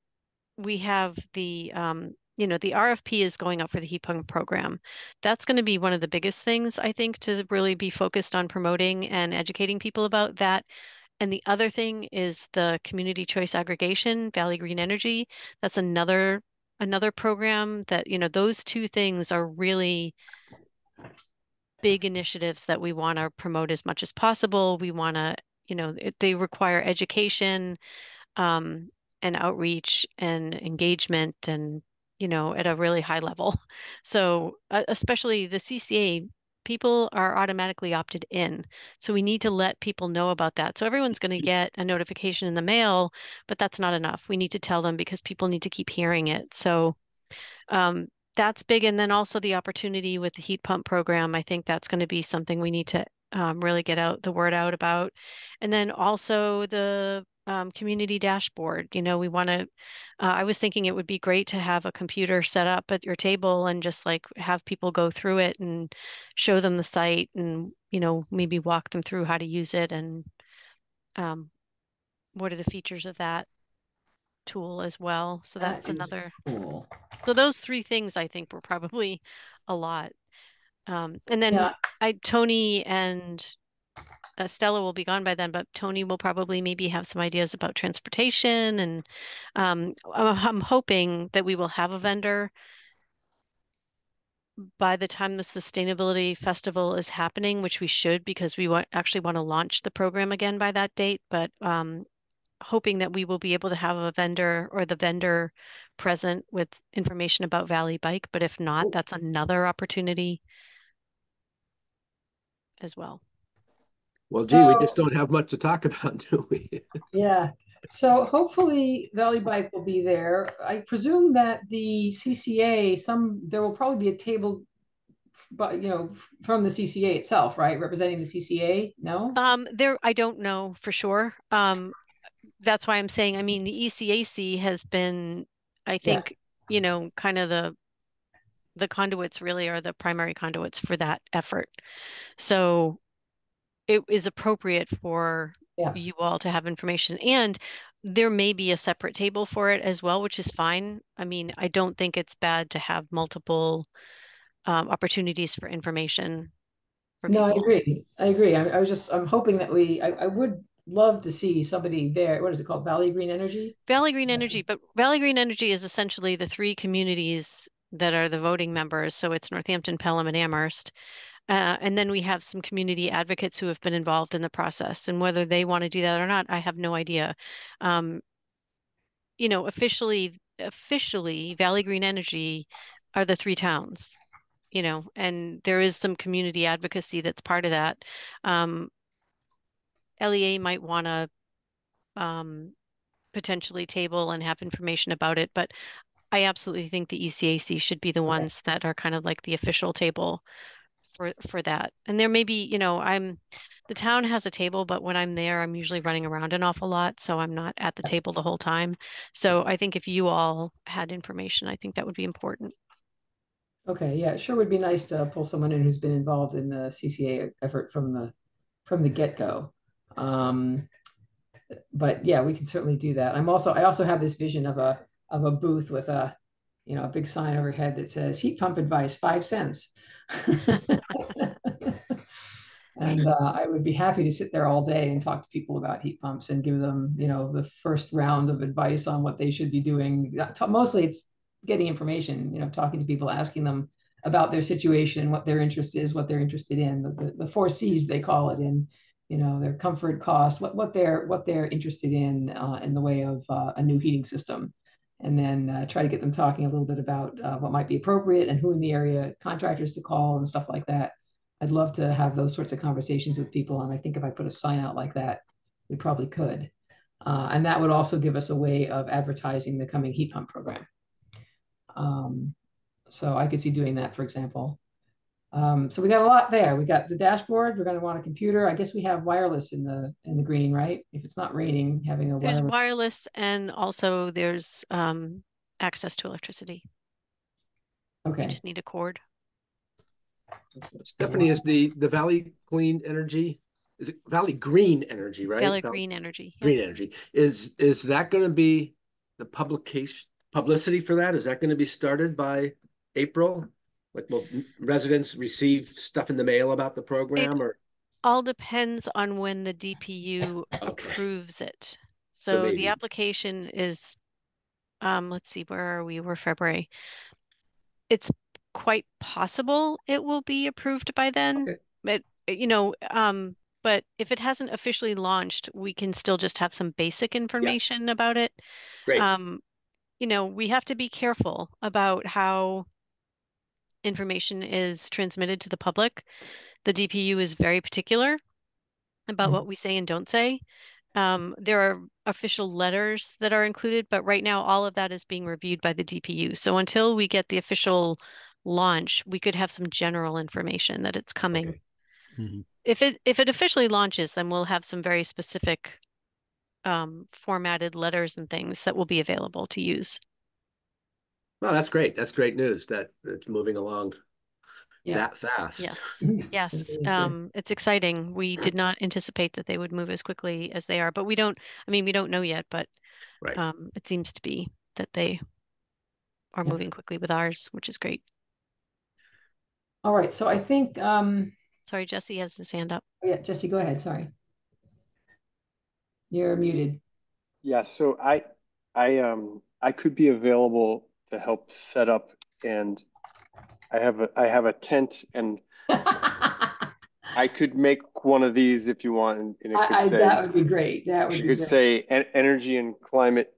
Speaker 2: we have the um, you know, the RFP is going up for the heat pump program. That's going to be one of the biggest things, I think, to really be focused on promoting and educating people about that. And the other thing is the community choice aggregation, Valley Green Energy. That's another another program that, you know, those two things are really big initiatives that we want to promote as much as possible. We want to, you know, they require education um, and outreach and engagement and, you know, at a really high level. So, uh, especially the CCA, people are automatically opted in. So, we need to let people know about that. So, everyone's going to get a notification in the mail, but that's not enough. We need to tell them because people need to keep hearing it. So, um, that's big. And then also the opportunity with the heat pump program. I think that's going to be something we need to um, really get out the word out about. And then also the um, community dashboard. You know, we want to, uh, I was thinking it would be great to have a computer set up at your table and just like have people go through it and show them the site and, you know, maybe walk them through how to use it and um, what are the features of that tool as well. So that's
Speaker 1: is
Speaker 2: another.
Speaker 1: Cool.
Speaker 2: So those three things I think were probably a lot. Um, and then
Speaker 1: Yeah.
Speaker 2: I Tony and uh, Stella will be gone by then, but Tony will probably maybe have some ideas about transportation and um, I'm I'm hoping that we will have a vendor by the time the sustainability festival is happening, which we should because we want actually want to launch the program again by that date. But um, hoping that we will be able to have a vendor or the vendor present with information about Valley Bike. But if not, that's another opportunity as well.
Speaker 5: Well, gee, we just don't have much to talk about, do we?
Speaker 1: Yeah, so hopefully Valley Bike will be there. I presume that the CCA, some, there will probably be a table, but, you know, from the CCA itself, right, representing the CCA, no?
Speaker 2: Um, there, I don't know for sure. Um, that's why I'm saying, I mean, the E ECAC has been, I think, you know, kind of the the conduits really are the primary conduits for that effort. So it is appropriate for
Speaker 1: Yeah.
Speaker 2: you all to have information. And there may be a separate table for it as well, which is fine. I mean, I don't think it's bad to have multiple um, opportunities for information for
Speaker 1: No, I agree, I agree. I, I was just, I'm hoping that we, I, I would love to see somebody there, what is it called, Valley Green Energy?
Speaker 2: Valley Green. Energy, but Valley Green Energy is essentially the three communities that are the voting members. So it's Northampton, Pelham, and Amherst. Uh, and then we have some community advocates who have been involved in the process. And whether they want to do that or not, I have no idea. Um, you know, officially, officially, Valley Green Energy are the three towns. You know, and there is some community advocacy that's part of that. Um, LEA might want to um, potentially table and have information about it, but I absolutely think the ECAC should be the ones that are kind of like the official table for for that. And there may be, you know, I'm the town has a table, but when I'm there, I'm usually running around an awful lot, so I'm not at the table the whole time. So I think if you all had information, I think that would be important.
Speaker 1: Okay, yeah, it sure would be nice to pull someone in who's been involved in the CCA effort from the, from the get-go. Um, but yeah, we can certainly do that. I'm also, I also have this vision of a, of a booth with a, you know, a big sign overhead that says heat pump advice, five cents. And uh, I would be happy to sit there all day and talk to people about heat pumps and give them, you know, the first round of advice on what they should be doing. Uh, Mostly it's getting information, you know, talking to people, asking them about their situation, what their interest is, what they're interested in, the, the, four C's they call it in, you know, their comfort, cost, what, what they're, what they're interested in, uh, in the way of uh, a new heating system. And then uh, try to get them talking a little bit about uh, what might be appropriate and who in the area contractors to call and stuff like that. I'd love to have those sorts of conversations with people. And I think if I put a sign out like that, we probably could. Uh, and that would also give us a way of advertising the coming heat pump program. Um, so I could see doing that, for example. Um, so we got a lot there. We got the dashboard. We're going to want a computer. I guess we have wireless in the in the green, right? If it's not raining, having a
Speaker 2: There's
Speaker 1: wireless.
Speaker 2: wireless and also there's um, access to electricity. Okay. You
Speaker 1: Okay.
Speaker 2: just need a cord.
Speaker 5: Stephanie, is the, the Valley Clean Energy, is it Valley Green Energy, right?
Speaker 2: Valley
Speaker 5: Val-
Speaker 2: Green Energy. yeah.
Speaker 5: Green Energy. Is, is that gonna be the publication, publicity for that? Is that going to be started by April? Like, will residents receive stuff in the mail about the program or?
Speaker 2: All depends on when the DPU
Speaker 5: Okay.
Speaker 2: approves it.
Speaker 5: So
Speaker 2: So the application is, um, let's see, where are we? We're February. It's quite possible it will be approved by then.
Speaker 5: Okay.
Speaker 2: But, you know, um, but if it hasn't officially launched, we can still just have some basic information about it.
Speaker 5: Great.
Speaker 2: Um, you know, we have to be careful about how information is transmitted to the public. The DPU is very particular about
Speaker 1: Mhm.
Speaker 2: what we say and don't say. Um, there are official letters that are included, but right now all of that is being reviewed by the DPU. So until we get the official launch, we could have some general information that it's coming.
Speaker 5: Okay.
Speaker 8: Mhm.
Speaker 2: If it if it officially launches, then we'll have some very specific um, formatted letters and things that will be available to use.
Speaker 5: Well, that's great. That's great news that it's moving along
Speaker 1: Yeah.
Speaker 5: that fast.
Speaker 2: Yes. Yes, um, it's exciting. We did not anticipate that they would move as quickly as they are, but we don't, I mean, we don't know yet, but
Speaker 5: Right.
Speaker 2: um, it seems to be that they are
Speaker 1: Yeah.
Speaker 2: moving quickly with ours, which is great.
Speaker 1: All right, so I think, um,
Speaker 2: Sorry, Jesse has his hand up.
Speaker 1: oh yeah, Jesse, go ahead, sorry. You're muted.
Speaker 3: Yeah, so I, I, um, I could be available to help set up and I have a, I have a tent and I could make one of these if you want and and it could
Speaker 1: I,
Speaker 3: say,
Speaker 1: that would be great. That would
Speaker 3: could
Speaker 1: great.
Speaker 3: say "En- energy and climate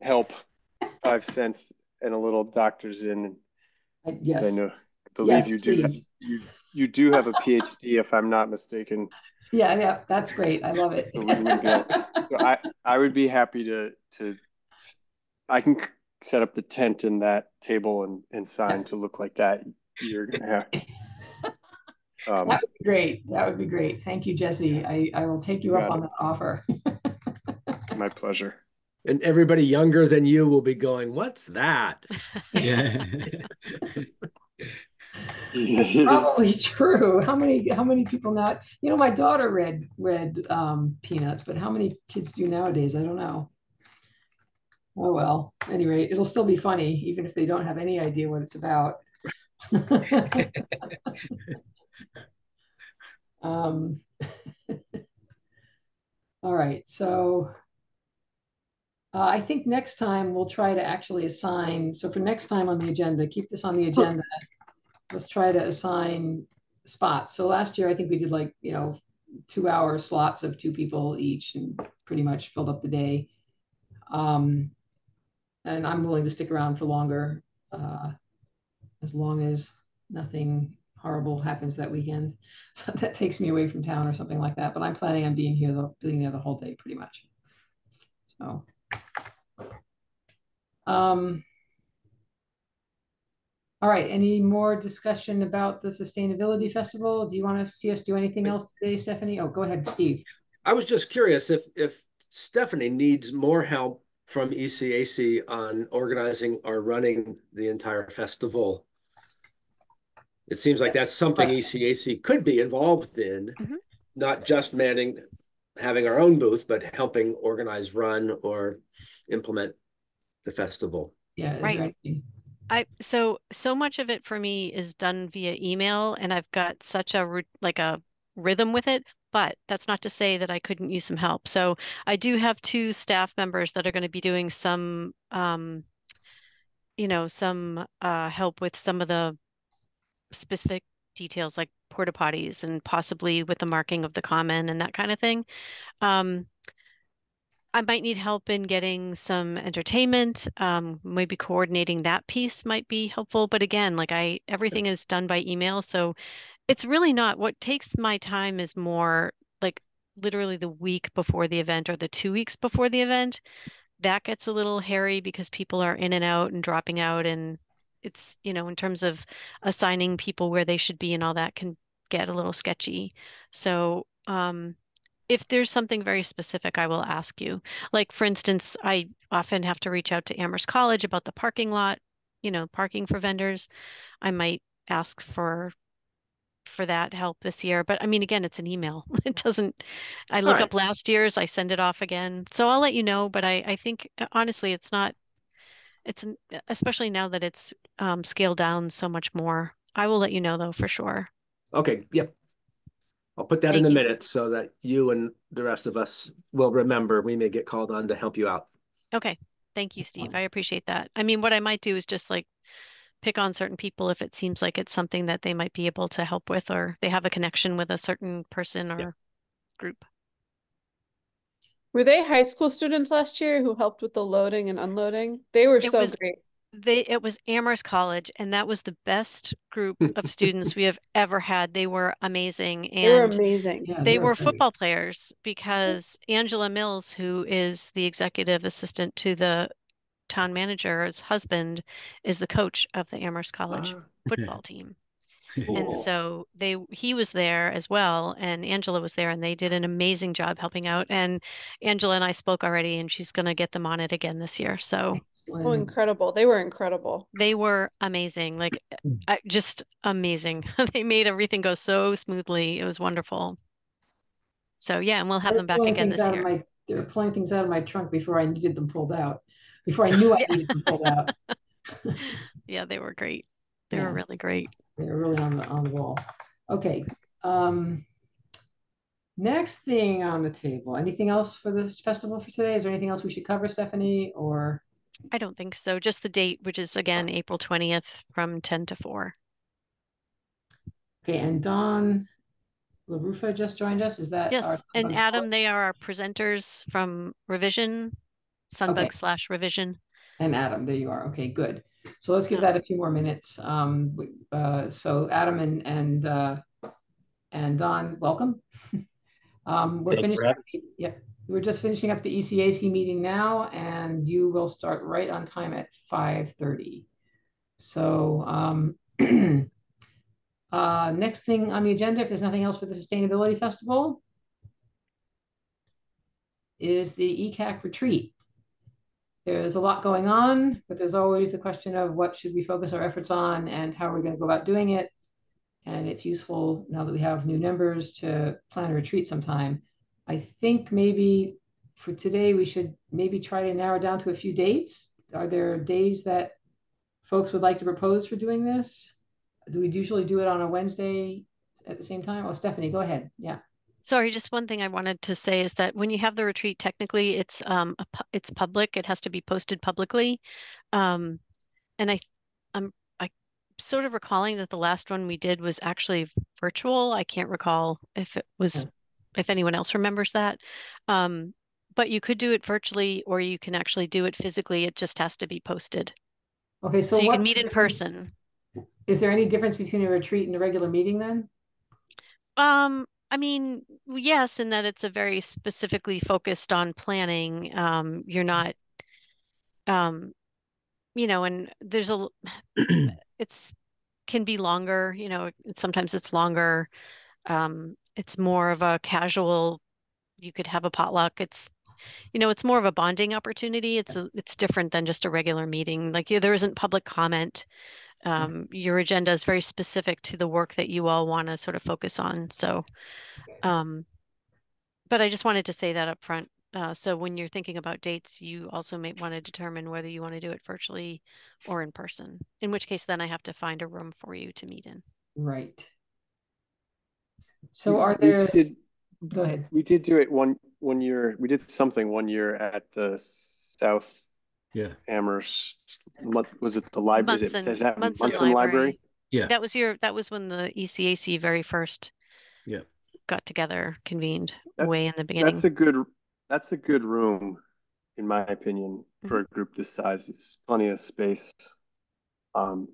Speaker 3: help, five cents and a little doctor's in.
Speaker 1: I- Yes.
Speaker 3: I know, I believe
Speaker 1: Yes,
Speaker 3: you do, have- you, you do have a PhD if I'm not mistaken.
Speaker 1: Yeah, yeah, that's great. I love it.
Speaker 3: So we would be able- So I, I would be happy to, to, I can set up the tent and that table and, and sign to look like that. You're gonna have. Um,
Speaker 1: That would be great. That would be great. Thank you, Jesse. I, I will take you
Speaker 3: You
Speaker 1: up
Speaker 3: got
Speaker 1: on
Speaker 3: it.
Speaker 1: that offer.
Speaker 3: my pleasure.
Speaker 5: And everybody younger than you will be going, what's that?
Speaker 8: Yeah.
Speaker 1: That's probably true. How many how many people now? You know, my daughter read read um, Peanuts, but how many kids do nowadays? I don't know. Oh well. At any rate, it'll still be funny, even if they don't have any idea what it's about. um, all right, so uh, I think next time we'll try to actually assign. So for next time on the agenda, keep this on the agenda let's try to assign spots. So last year, I think we did like, you know, two hour slots of two people each and pretty much filled up the day. Um, and I'm willing to stick around for longer, uh, as long as nothing horrible happens that weekend that takes me away from town or something like that. But I'm planning on being here, the, being there the whole day pretty much. So, um, all right, any more discussion about the Sustainability Festival? Do you want to see us do anything else today, Stephanie? Oh, go ahead, Steve.
Speaker 5: I was just curious if, if Stephanie needs more help from ECAC on organizing or running the entire festival. It seems like that's something ECAC could be involved in,
Speaker 2: Mhm.
Speaker 5: not just manning, having our own booth, but helping organize, run, or implement the festival.
Speaker 1: Yeah,
Speaker 2: Right.
Speaker 1: there anything?
Speaker 2: I so so much of it for me is done via email and I've got such a like a rhythm with it, but that's not to say that I couldn't use some help. So I do have two staff members that are going to be doing some um you know, some uh help with some of the specific details like porta potties and possibly with the marking of the common and that kind of thing. Um I might need help in getting some entertainment. Um, maybe coordinating that piece might be helpful. But again, like I, everything is done by email. So it's really not what takes my time is more like literally the week before the event or the two weeks before the event. That gets a little hairy because people are in and out and dropping out. And it's, you know, in terms of assigning people where they should be and all that can get a little sketchy. So, um, if there's something very specific, I will ask you. Like, for instance, I often have to reach out to Amherst College about the parking lot, you know, parking for vendors. I might ask for for that help this year. But I mean, again, it's an email. It doesn't, I look
Speaker 5: right.
Speaker 2: up last year's, I send it off again. So I'll let you know, but I, I think uh, honestly, it's not, It's especially now that it's um, scaled down so much more. I will let you know though for sure.
Speaker 5: Okay, yep. I'll put that in
Speaker 2: Thank
Speaker 5: the
Speaker 2: you.
Speaker 5: minutes so that you and the rest of us will remember. We may get called on to help you out.
Speaker 2: Okay, thank you, Steve. I appreciate that. I mean, what I might do is just like pick on certain people if it seems like it's something that they might be able to help with, or they have a connection with a certain person or group.
Speaker 4: Were they high school students last year who helped with the loading and unloading? They were
Speaker 2: It
Speaker 4: so
Speaker 2: was-
Speaker 4: great.
Speaker 2: They it was Amherst College, and that was the best group of students we have ever had. They were amazing,
Speaker 4: They were
Speaker 2: and
Speaker 4: amazing.
Speaker 1: Yeah,
Speaker 2: they
Speaker 1: are
Speaker 2: were
Speaker 1: great.
Speaker 2: football players because Angela Mills, who is the executive assistant to the town manager's husband, is the coach of the Amherst College
Speaker 5: Ah,
Speaker 2: football team.
Speaker 1: Cool.
Speaker 2: And so they he was there as well, and Angela was there, and they did an amazing job helping out. And Angela and I spoke already, and she's going to get them on it again this year. So
Speaker 4: Oh, incredible. They were incredible.
Speaker 2: they were amazing, like
Speaker 8: Mm.
Speaker 2: Just amazing. They made everything go so smoothly. It was wonderful. So yeah, and we'll have
Speaker 1: They're
Speaker 2: them back again this year.
Speaker 1: my- They were pulling things out of my trunk before I needed them pulled out, before I knew I
Speaker 2: Yeah.
Speaker 1: needed them pulled out.
Speaker 2: Yeah, they were great. They were really great.
Speaker 1: They're really on the, on the wall. Okay. Um, next thing on the table, anything else for this festival for today? Is there anything else we should cover, Stephanie, or?
Speaker 2: I don't think so. Just the date, which is again April 20th from 10 to 4.
Speaker 1: Okay, and Don LaRufa just joined us. Is that? our
Speaker 2: Yes, and Adam,
Speaker 1: Sport?
Speaker 2: they are our presenters from Revision, Sunbug slash Revision.
Speaker 1: And Adam, there you are. Okay, good. So let's give
Speaker 2: Yeah.
Speaker 1: that a few more minutes. Um, uh, so Adam and, and, uh, and Don, welcome. Um, we're
Speaker 8: Thank you for
Speaker 1: finishing, up
Speaker 8: having
Speaker 1: the- yeah, we're just finishing up the ECAC meeting now, and you will start right on time at five thirty. So, um, uh, next thing on the agenda, if there's nothing else for the Sustainability Festival, is the ECAC retreat. There's a lot going on, but there's always the question of what should we focus our efforts on and how are we going to go about doing it. And it's useful now that we have new members to plan a retreat sometime. I think maybe for today, we should maybe try to narrow down to a few dates. Are there days that folks would like to propose for doing this? Do we usually do it on a Wednesday at the same time? Oh, Stephanie, go ahead. Yeah.
Speaker 2: Sorry, just one thing I wanted to say is that when you have the retreat, technically it's um a, pu- it's public. It has to be posted publicly. Um, and I I'm I sort of recalling that the last one we did was actually virtual. I can't recall if it was
Speaker 1: Yeah.
Speaker 2: if anyone else remembers that. Um, but you could do it virtually or you can actually do it physically. It just has to be posted.
Speaker 1: Okay, so
Speaker 2: So you can meet in person.
Speaker 1: Is there any difference between a retreat and a regular meeting then?
Speaker 2: Um, I mean, yes, in that it's a very specifically focused on planning. Um, you're not, um, you know, and there's a, it's can be longer, you know, sometimes it's longer. Um, it's more of a casual, you could have a potluck. It's, you know, it's more of a bonding opportunity. It's a, it's different than just a regular meeting. Like yeah, there isn't public comment. Um, your agenda is very specific to the work that you all want to sort of focus on. So, um, but I just wanted to say that up front. Uh, so when you're thinking about dates, you also may want to determine whether you want to do it virtually or in person, in which case then I have to find a room for you to meet in.
Speaker 1: Right. So are there,
Speaker 3: did-
Speaker 1: go ahead.
Speaker 3: We did do it one, one year, we did something one year at the South
Speaker 8: Yeah,
Speaker 3: Amherst, what, was it the library? Is it-
Speaker 2: Munson,
Speaker 3: Is that
Speaker 2: Munson
Speaker 3: Munson Library?
Speaker 8: Yeah.
Speaker 2: That was your, that was when the ECAC very first
Speaker 8: Yeah.
Speaker 2: got together, convened
Speaker 3: That-
Speaker 2: way in the beginning.
Speaker 3: That's a good, that's a good room, in my opinion, for a
Speaker 2: Mm-hmm.
Speaker 3: group this size. It's plenty of space. Um,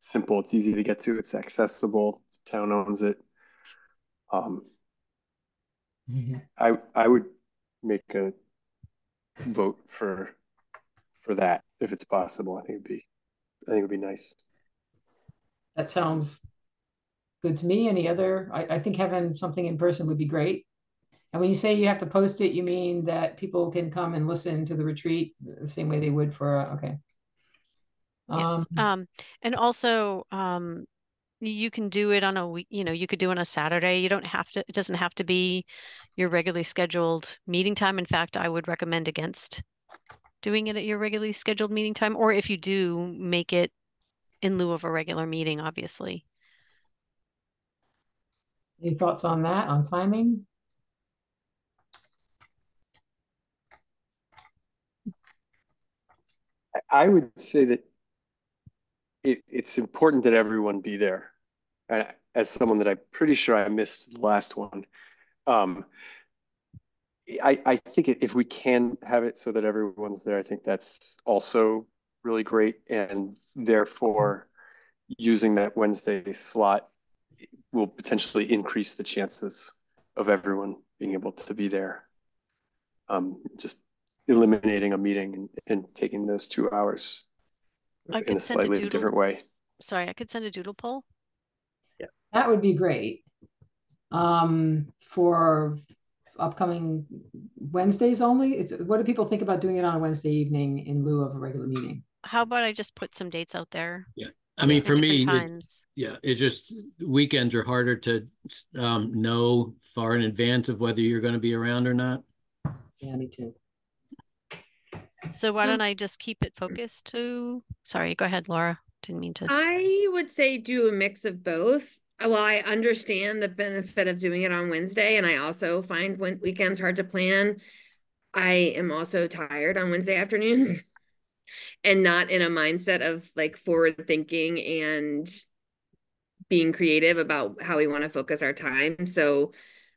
Speaker 3: simple, it's easy to get to, it's accessible, the town owns it. Um, I, I would make a vote for, for that if it's possible. I think it'd be, I think it'd be nice.
Speaker 1: That sounds good to me. Any other, I, I think having something in person would be great. And when you say you have to post it, you mean that people can come and listen to the retreat the same way they would for, a- okay.
Speaker 2: Yes.
Speaker 1: Um,
Speaker 2: Um, and also, um, you can do it on a week, you know, you could do it on a Saturday. You don't have to, it doesn't have to be your regularly scheduled meeting time. In fact, I would recommend against doing it at your regularly scheduled meeting time, or if you do, make it in lieu of a regular meeting, obviously.
Speaker 1: Any thoughts on that, on timing?
Speaker 3: I would say that it, it's important that everyone be there. And as someone that I'm pretty sure I missed the last one, um, I, I think if we can have it so that everyone's there, I think that's also really great. And therefore, using that Wednesday slot will potentially increase the chances of everyone being able to be there. Um, just eliminating a meeting and, and taking those two hours
Speaker 2: I
Speaker 3: in a
Speaker 2: send a
Speaker 3: slightly
Speaker 2: doodle.
Speaker 3: different way.
Speaker 2: Sorry, I could send a doodle poll.
Speaker 1: Yeah, That would be great. Um, for upcoming Wednesdays only, it's, what do people think about doing it on a Wednesday evening in lieu of a regular meeting?
Speaker 2: How about I just put some dates out there? Yeah.
Speaker 8: I mean, for me,
Speaker 2: different
Speaker 8: it- yeah, it's just weekends are harder to um know far in advance of whether you're gonna be around or not.
Speaker 1: Yeah, me too.
Speaker 2: So why
Speaker 7: Hmm.
Speaker 2: don't I just keep it focused to, sorry, go ahead, Laura. Didn't mean to.
Speaker 7: I would say do a mix of both. Uh, Well, I understand the benefit of doing it on Wednesday, and I also find when weekends hard to plan. I am also tired on Wednesday afternoons and not in a mindset of like forward thinking and being creative about how we want to focus our time. So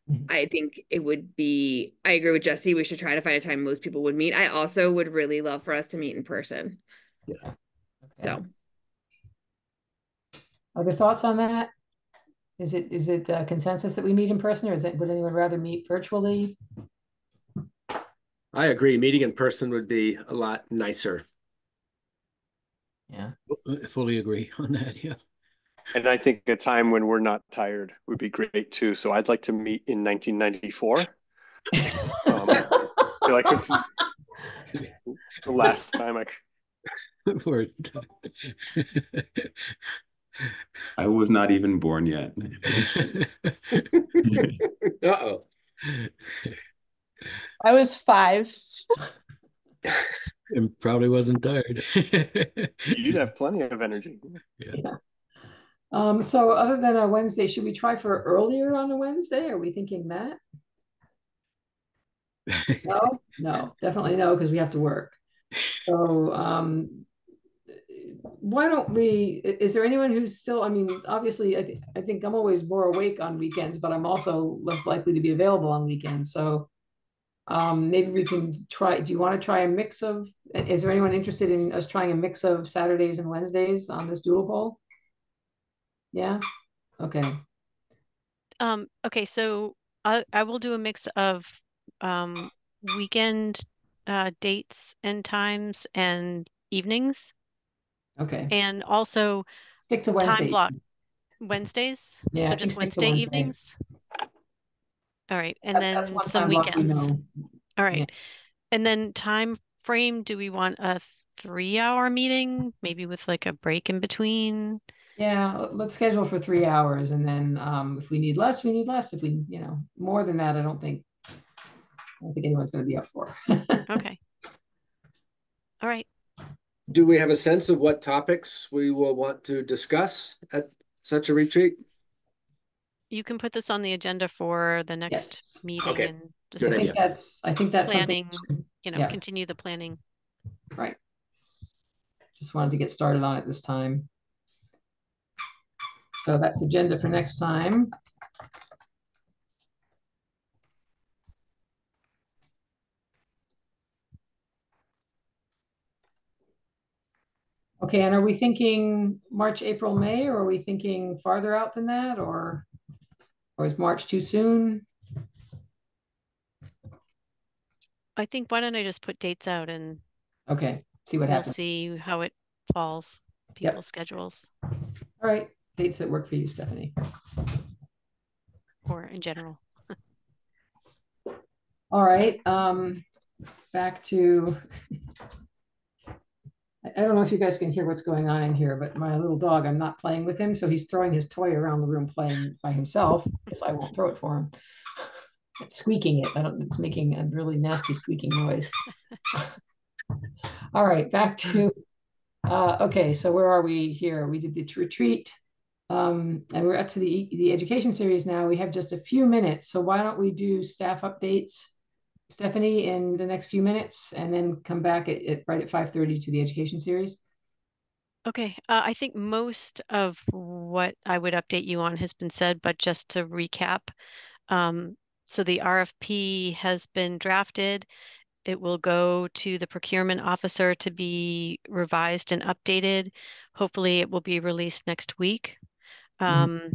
Speaker 1: Mhm.
Speaker 7: I think it would be, I agree with Jesse. We should try to find a time most people would meet. I also would really love for us to meet in person. So.
Speaker 1: Okay. Other thoughts on that? Is it, is it uh, consensus that we meet in person or is it, would anyone rather meet virtually?
Speaker 5: I agree. Meeting in person would be a lot nicer.
Speaker 1: Yeah.
Speaker 8: I Fully agree on that, yeah.
Speaker 3: And I think a time when we're not tired would be great too. So I'd like to meet in 1994. Um, I feel like this is the last time I.
Speaker 8: For-
Speaker 6: I was not even born yet.
Speaker 5: Uh-oh.
Speaker 4: I was five.
Speaker 8: And probably wasn't tired.
Speaker 3: You'd have plenty of energy. Yeah.
Speaker 1: Um, so other than a Wednesday, should we try for earlier on a Wednesday? Are we thinking that? No, no, definitely no, because we have to work. So, um, why don't we, is there anyone who's still, I mean, obviously, I think, I think I'm always more awake on weekends, but I'm also less likely to be available on weekends, so um, maybe we can try, do you want to try a mix of, is there anyone interested in us trying a mix of Saturdays and Wednesdays on this doodle poll? Yeah, okay,
Speaker 2: Um, okay, so I, I will do a mix of um, weekend uh, dates and times and evenings,
Speaker 1: okay,
Speaker 2: and also
Speaker 1: stick to
Speaker 2: time
Speaker 1: Wednesday.
Speaker 2: block Wednesdays.
Speaker 1: Yeah,
Speaker 2: So just Wednesday
Speaker 1: Wednesday.
Speaker 2: evenings. All right, and
Speaker 1: That-
Speaker 2: then some
Speaker 1: time
Speaker 2: weekends.
Speaker 1: know.
Speaker 2: All right. And then time frame, do we want a three hour meeting, maybe with like a break in between?
Speaker 1: Yeah, let's schedule for three hours and then um if we need less, we need less. If we, you know, more than that, I don't think I don't think anyone's gonna be up for.
Speaker 2: Okay. All right.
Speaker 5: Do we have a sense of what topics we will want to discuss at such a retreat?
Speaker 2: You can put this on the agenda for the next
Speaker 1: Yes.
Speaker 2: meeting
Speaker 5: Okay.
Speaker 2: and
Speaker 5: Good
Speaker 1: I
Speaker 2: discuss
Speaker 1: think that's, I think that's something,
Speaker 2: planning, you know,
Speaker 1: yeah.
Speaker 2: continue the planning.
Speaker 1: right. Just wanted to get started on it this time. So that's agenda for next time. Okay, and are we thinking March, April, May, or are we thinking farther out than that, or or is March too soon?
Speaker 2: I think why don't I just put dates out and
Speaker 1: Okay, see what
Speaker 2: we'll
Speaker 1: happens.
Speaker 2: see how it falls,
Speaker 1: Yep.
Speaker 2: people's schedules,
Speaker 1: All right, dates that work for you, Stephanie.
Speaker 2: or in general.
Speaker 1: All right, um, back to. I don't know if you guys can hear what's going on in here, but my little dog, I'm not playing with him, so he's throwing his toy around the room playing by himself, because I won't throw it for him. It's squeaking it, I don't, it's making a really nasty squeaking noise. All right, back to, uh, okay, so where are we here? We did the retreat. Um, and we're up to the, the education series now. We have just a few minutes. So why don't we do staff updates, Stephanie, in the next few minutes, and then come back at, at right at 5.30 to the education series?
Speaker 2: Okay, uh, I think most of what I would update you on has been said, but just to recap, um, so the RFP has been drafted. It will go to the procurement officer to be revised and updated. Hopefully, it will be released next week. Um,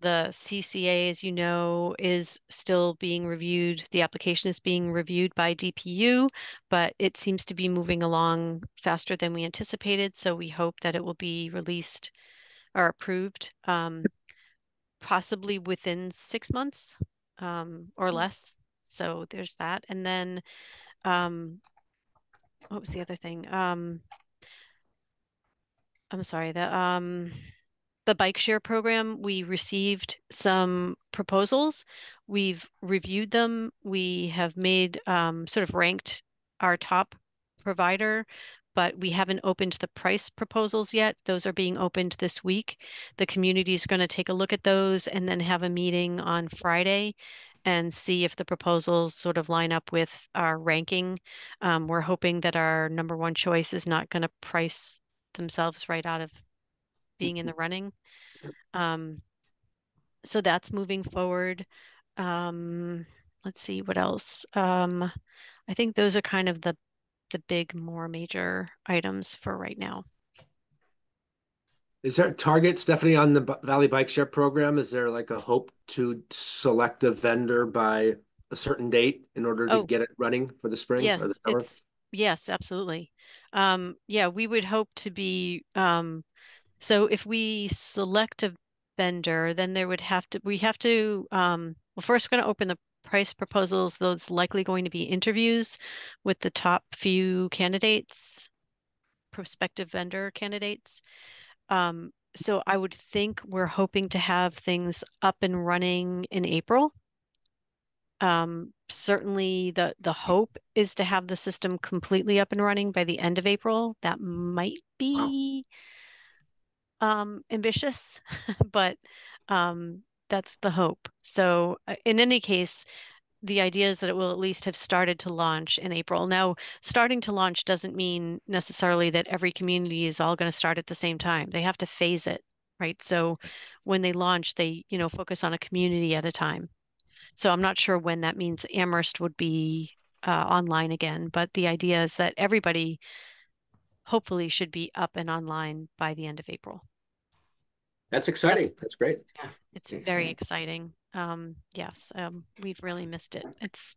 Speaker 2: the CCA, as you know, is still being reviewed. The application is being reviewed by DPU, but it seems to be moving along faster than we anticipated. So we hope that it will be released or approved um, possibly within six months um, or less. So there's that. And then um, what was the other thing? Um, I'm sorry, the um, the bike share program, we received some proposals. We've reviewed them. We have made um, sort of ranked our top provider, but we haven't opened the price proposals yet. Those are being opened this week. The community is going to take a look at those and then have a meeting on Friday and see if the proposals sort of line up with our ranking. Um, we're hoping that our number one choice is not going to price themselves right out of being in the running. Um, so that's moving forward. Um, let's see what else. Um, I think those are kind of the the big, more major items for right now.
Speaker 5: Is there a target, Stephanie, on the Valley Bike Share program? Is there like a hope to select a vendor by a certain date in order to
Speaker 2: Oh.
Speaker 5: get it running for the spring or
Speaker 2: Yes,
Speaker 5: the summer?
Speaker 2: it's yes, absolutely. Um, yeah, we would hope to be um, so if we select a vendor, then there would have to we have to um, well first we're going to open the price proposals. Those likely going to be interviews with the top few candidates, prospective vendor candidates. Um, so I would think we're hoping to have things up and running in April. Um, certainly the the hope is to have the system completely up and running by the end of April. That might be um, ambitious, but um, that's the hope. So uh, in any case, the idea is that it will at least have started to launch in April. Now, starting to launch doesn't mean necessarily that every community is all going to start at the same time. They have to phase it, right? So when they launch, they, you know, focus on a community at a time. So I'm not sure when that means Amherst would be uh, online again, but the idea is that everybody hopefully should be up and online by the end of April.
Speaker 5: That's exciting.
Speaker 2: That's-
Speaker 5: That's great.
Speaker 2: It's
Speaker 1: Very
Speaker 2: very
Speaker 1: exciting.
Speaker 2: exciting. Um, yes, um, we've really missed it. It's,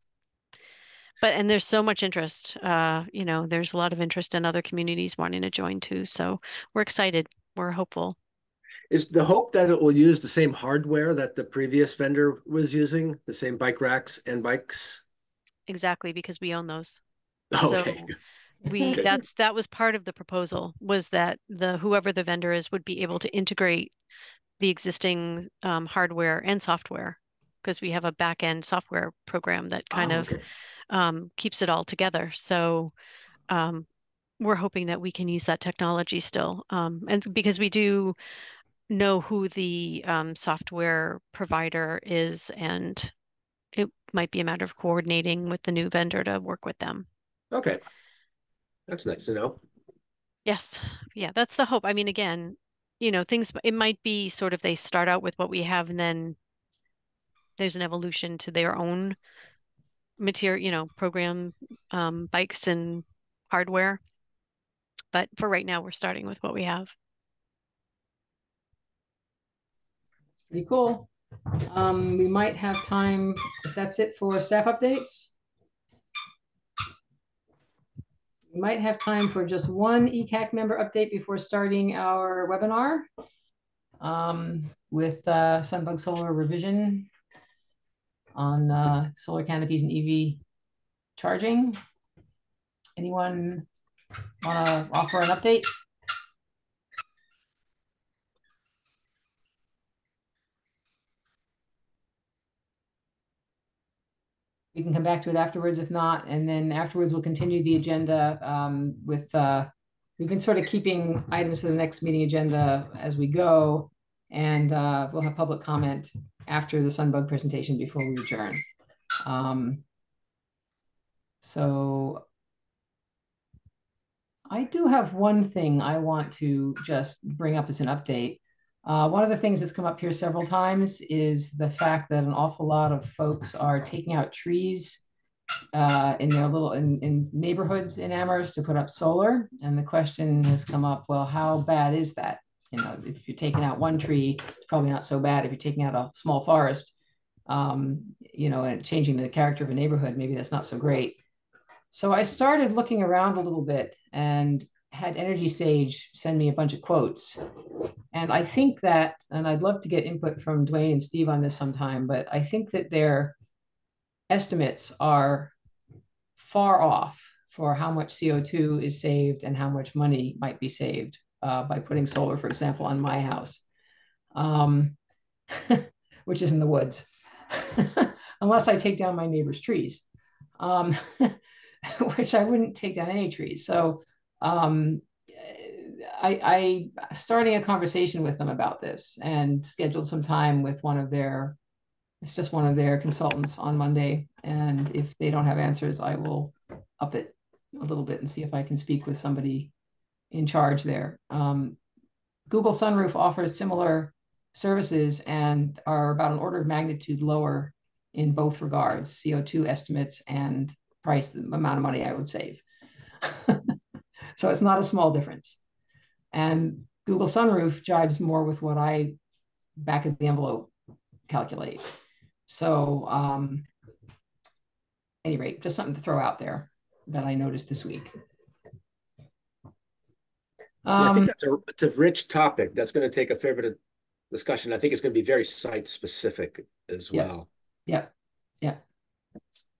Speaker 2: but, and there's so much interest. Uh, you know, there's a lot of interest in other communities wanting to join too. So we're excited. We're hopeful.
Speaker 5: Is the hope that it will use the same hardware that the previous vendor was using, the same bike racks and bikes?
Speaker 2: Exactly, because we own those.
Speaker 5: Okay,
Speaker 2: We,
Speaker 5: Okay.
Speaker 2: that's, that was part of the proposal was that the, whoever the vendor is would be able to integrate the existing um, hardware and software. Because we have a back-end software program that kind
Speaker 5: Oh,
Speaker 2: of um, keeps it all together. So um, we're hoping that we can use that technology still. Um, and because we do know who the um, software provider is, and it might be a matter of coordinating with the new vendor to work with them.
Speaker 5: Okay. That's nice to know.
Speaker 2: Yes, yeah, that's the hope. I mean, again, you know, things, it might be sort of they start out with what we have and then there's an evolution to their own material, you know, program um, bikes and hardware. But for right now, we're starting with what we have.
Speaker 1: Pretty cool. Um, we might have time, if that's it for staff updates. We might have time for just one ECAC member update before starting our webinar. Um, with uh, Sunbug Solar revision on uh, solar canopies and EV charging. Anyone want to offer an update? We can come back to it afterwards if not, and then afterwards we'll continue the agenda um, with, uh, we've been sort of keeping items for the next meeting agenda as we go. And uh, we'll have public comment after the Sunbug presentation before we adjourn. Um, so I do have one thing I want to just bring up as an update. Uh, one of the things that's come up here several times is the fact that an awful lot of folks are taking out trees uh, in their little in, in neighborhoods in Amherst to put up solar. And the question has come up, well, how bad is that? You know, if you're taking out one tree, it's probably not so bad. If you're taking out a small forest, um, you know, and changing the character of a neighborhood, maybe that's not so great. So I started looking around a little bit and had Energy Sage send me a bunch of quotes. And I think that, and I'd love to get input from Dwayne and Steve on this sometime, but I think that their estimates are far off for how much CO2 is saved and how much money might be saved uh, by putting solar, for example, on my house, um, which is in the woods, unless I take down my neighbor's trees, um, which I wouldn't take down any trees. So um, I, I starting a conversation with them about this and scheduled some time with one of their it's just one of their consultants on Monday. And if they don't have answers, I will up it a little bit and see if I can speak with somebody in charge there. Um, Google Sunroof offers similar services and are about an order of magnitude lower in both regards, CO2 estimates and price, the amount of money I would save. So it's not a small difference. And Google Sunroof jibes more with what I back of the envelope calculate. So, um, any rate, just something to throw out there that I noticed this week.
Speaker 5: Um, I think um, that's a, it's a rich topic. That's going to take a fair bit of discussion. I think it's going to be very site specific as
Speaker 1: yeah,
Speaker 5: well.
Speaker 1: Yeah. Yeah.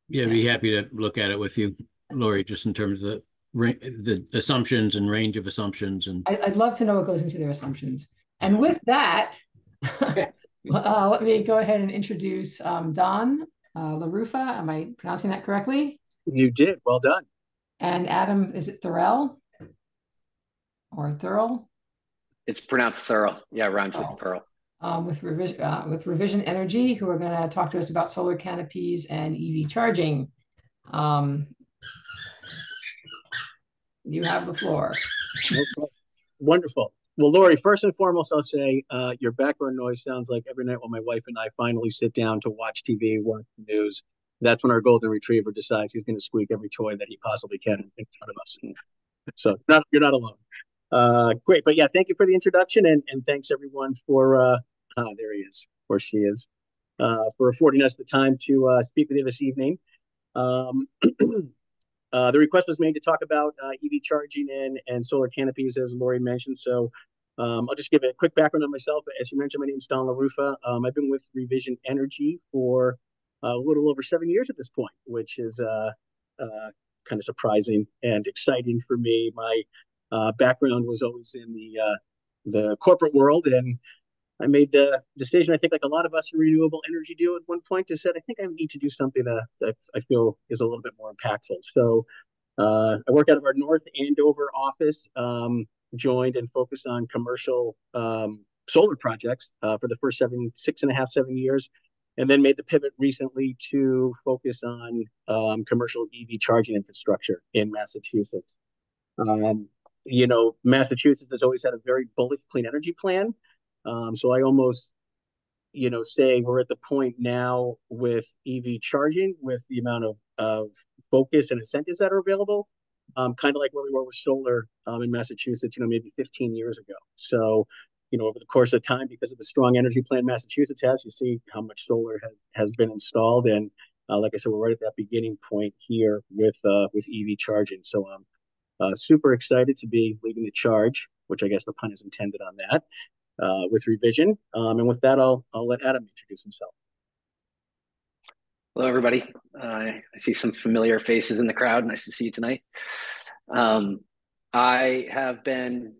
Speaker 8: Yeah, be happy to look at it with you, Lori, just in terms of the assumptions and range of assumptions and
Speaker 1: I, would love to know what goes into their assumptions. And with that, uh, let me go ahead and introduce um, Don uh, LaRufa. Am I pronouncing that correctly?
Speaker 9: You did. Well done.
Speaker 1: And Adam, is it Thurl or Thurl?
Speaker 10: It's pronounced thorough. Yeah, rhymes oh. with thorough.
Speaker 1: Um, with revision uh, with revision energy, who are going to talk to us about solar canopies and EV charging. Um, you have the floor.
Speaker 9: Wonderful. Well, Lori, first and foremost, I'll say uh, your background noise sounds like every night when my wife and I finally sit down to watch TV, watch the news. That's when our golden retriever decides he's going to squeak every toy that he possibly can in front of us. So not, you're not alone. Uh, great. But yeah, thank you for the introduction. And, and thanks everyone for, uh, ah, there he is, or she is, uh, for affording us the time to uh, speak with you this evening. Um, Uh, the request was made to talk about uh, EV charging and, and solar canopies, as Lori mentioned. So um, I'll just give a quick background on myself. As you mentioned, my name is Don LaRufa. Um, I've been with Revision Energy for a little over seven years at this point, which is uh, uh kind of surprising and exciting for me. My uh, background was always in the uh, the corporate world, and I made the decision, I think, like a lot of us in renewable energy do at one point, to said, I think I need to do something that, that I feel is a little bit more impactful. So uh, I work out of our North Andover office, um, joined and focused on commercial um, solar projects uh, for the first seven, six and a half, seven years, and then made the pivot recently to focus on um, commercial EV charging infrastructure in Massachusetts. Um, you know, Massachusetts has always had a very bullish clean energy plan. Um, so I almost, you know, say we're at the point now with EV charging, with the amount of, of focus and incentives that are available, um, kind of like where we were with solar um, in Massachusetts, you know, maybe 15 years ago. So, you know, over the course of time, because of the strong energy plan Massachusetts has, you see how much solar has, has been installed. And uh, like I said, we're right at that beginning point here with uh, with EV charging. So I'm uh, super excited to be leading the charge, which I guess the pun is intended on that uh, with revision. Um, and with that, I'll, I'll let Adam introduce himself.
Speaker 10: Hello, everybody. Uh, I see some familiar faces in the crowd. Nice to see you tonight. Um, I have been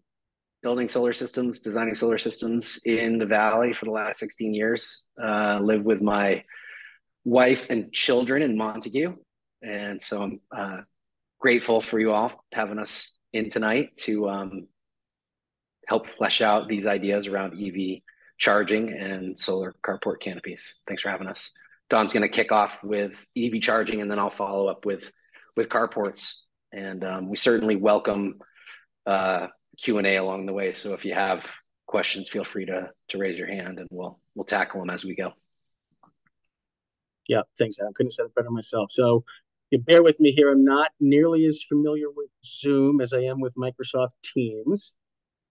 Speaker 10: building solar systems, designing solar systems in the Valley for the last 16 years. Uh, live with my wife and children in Montague. And so I'm uh, grateful for you all having us in tonight to um, help flesh out these ideas around EV charging and solar carport canopies. Thanks for having us. Don's going to kick off with EV charging, and then I'll follow up with with carports. And um, we certainly welcome uh, Q and A along the way. So if you have questions, feel free to to raise your hand, and we'll we'll tackle them as we go.
Speaker 9: Yeah, thanks. I couldn't said it better myself. So you bear with me here. I'm not nearly as familiar with Zoom as I am with Microsoft Teams,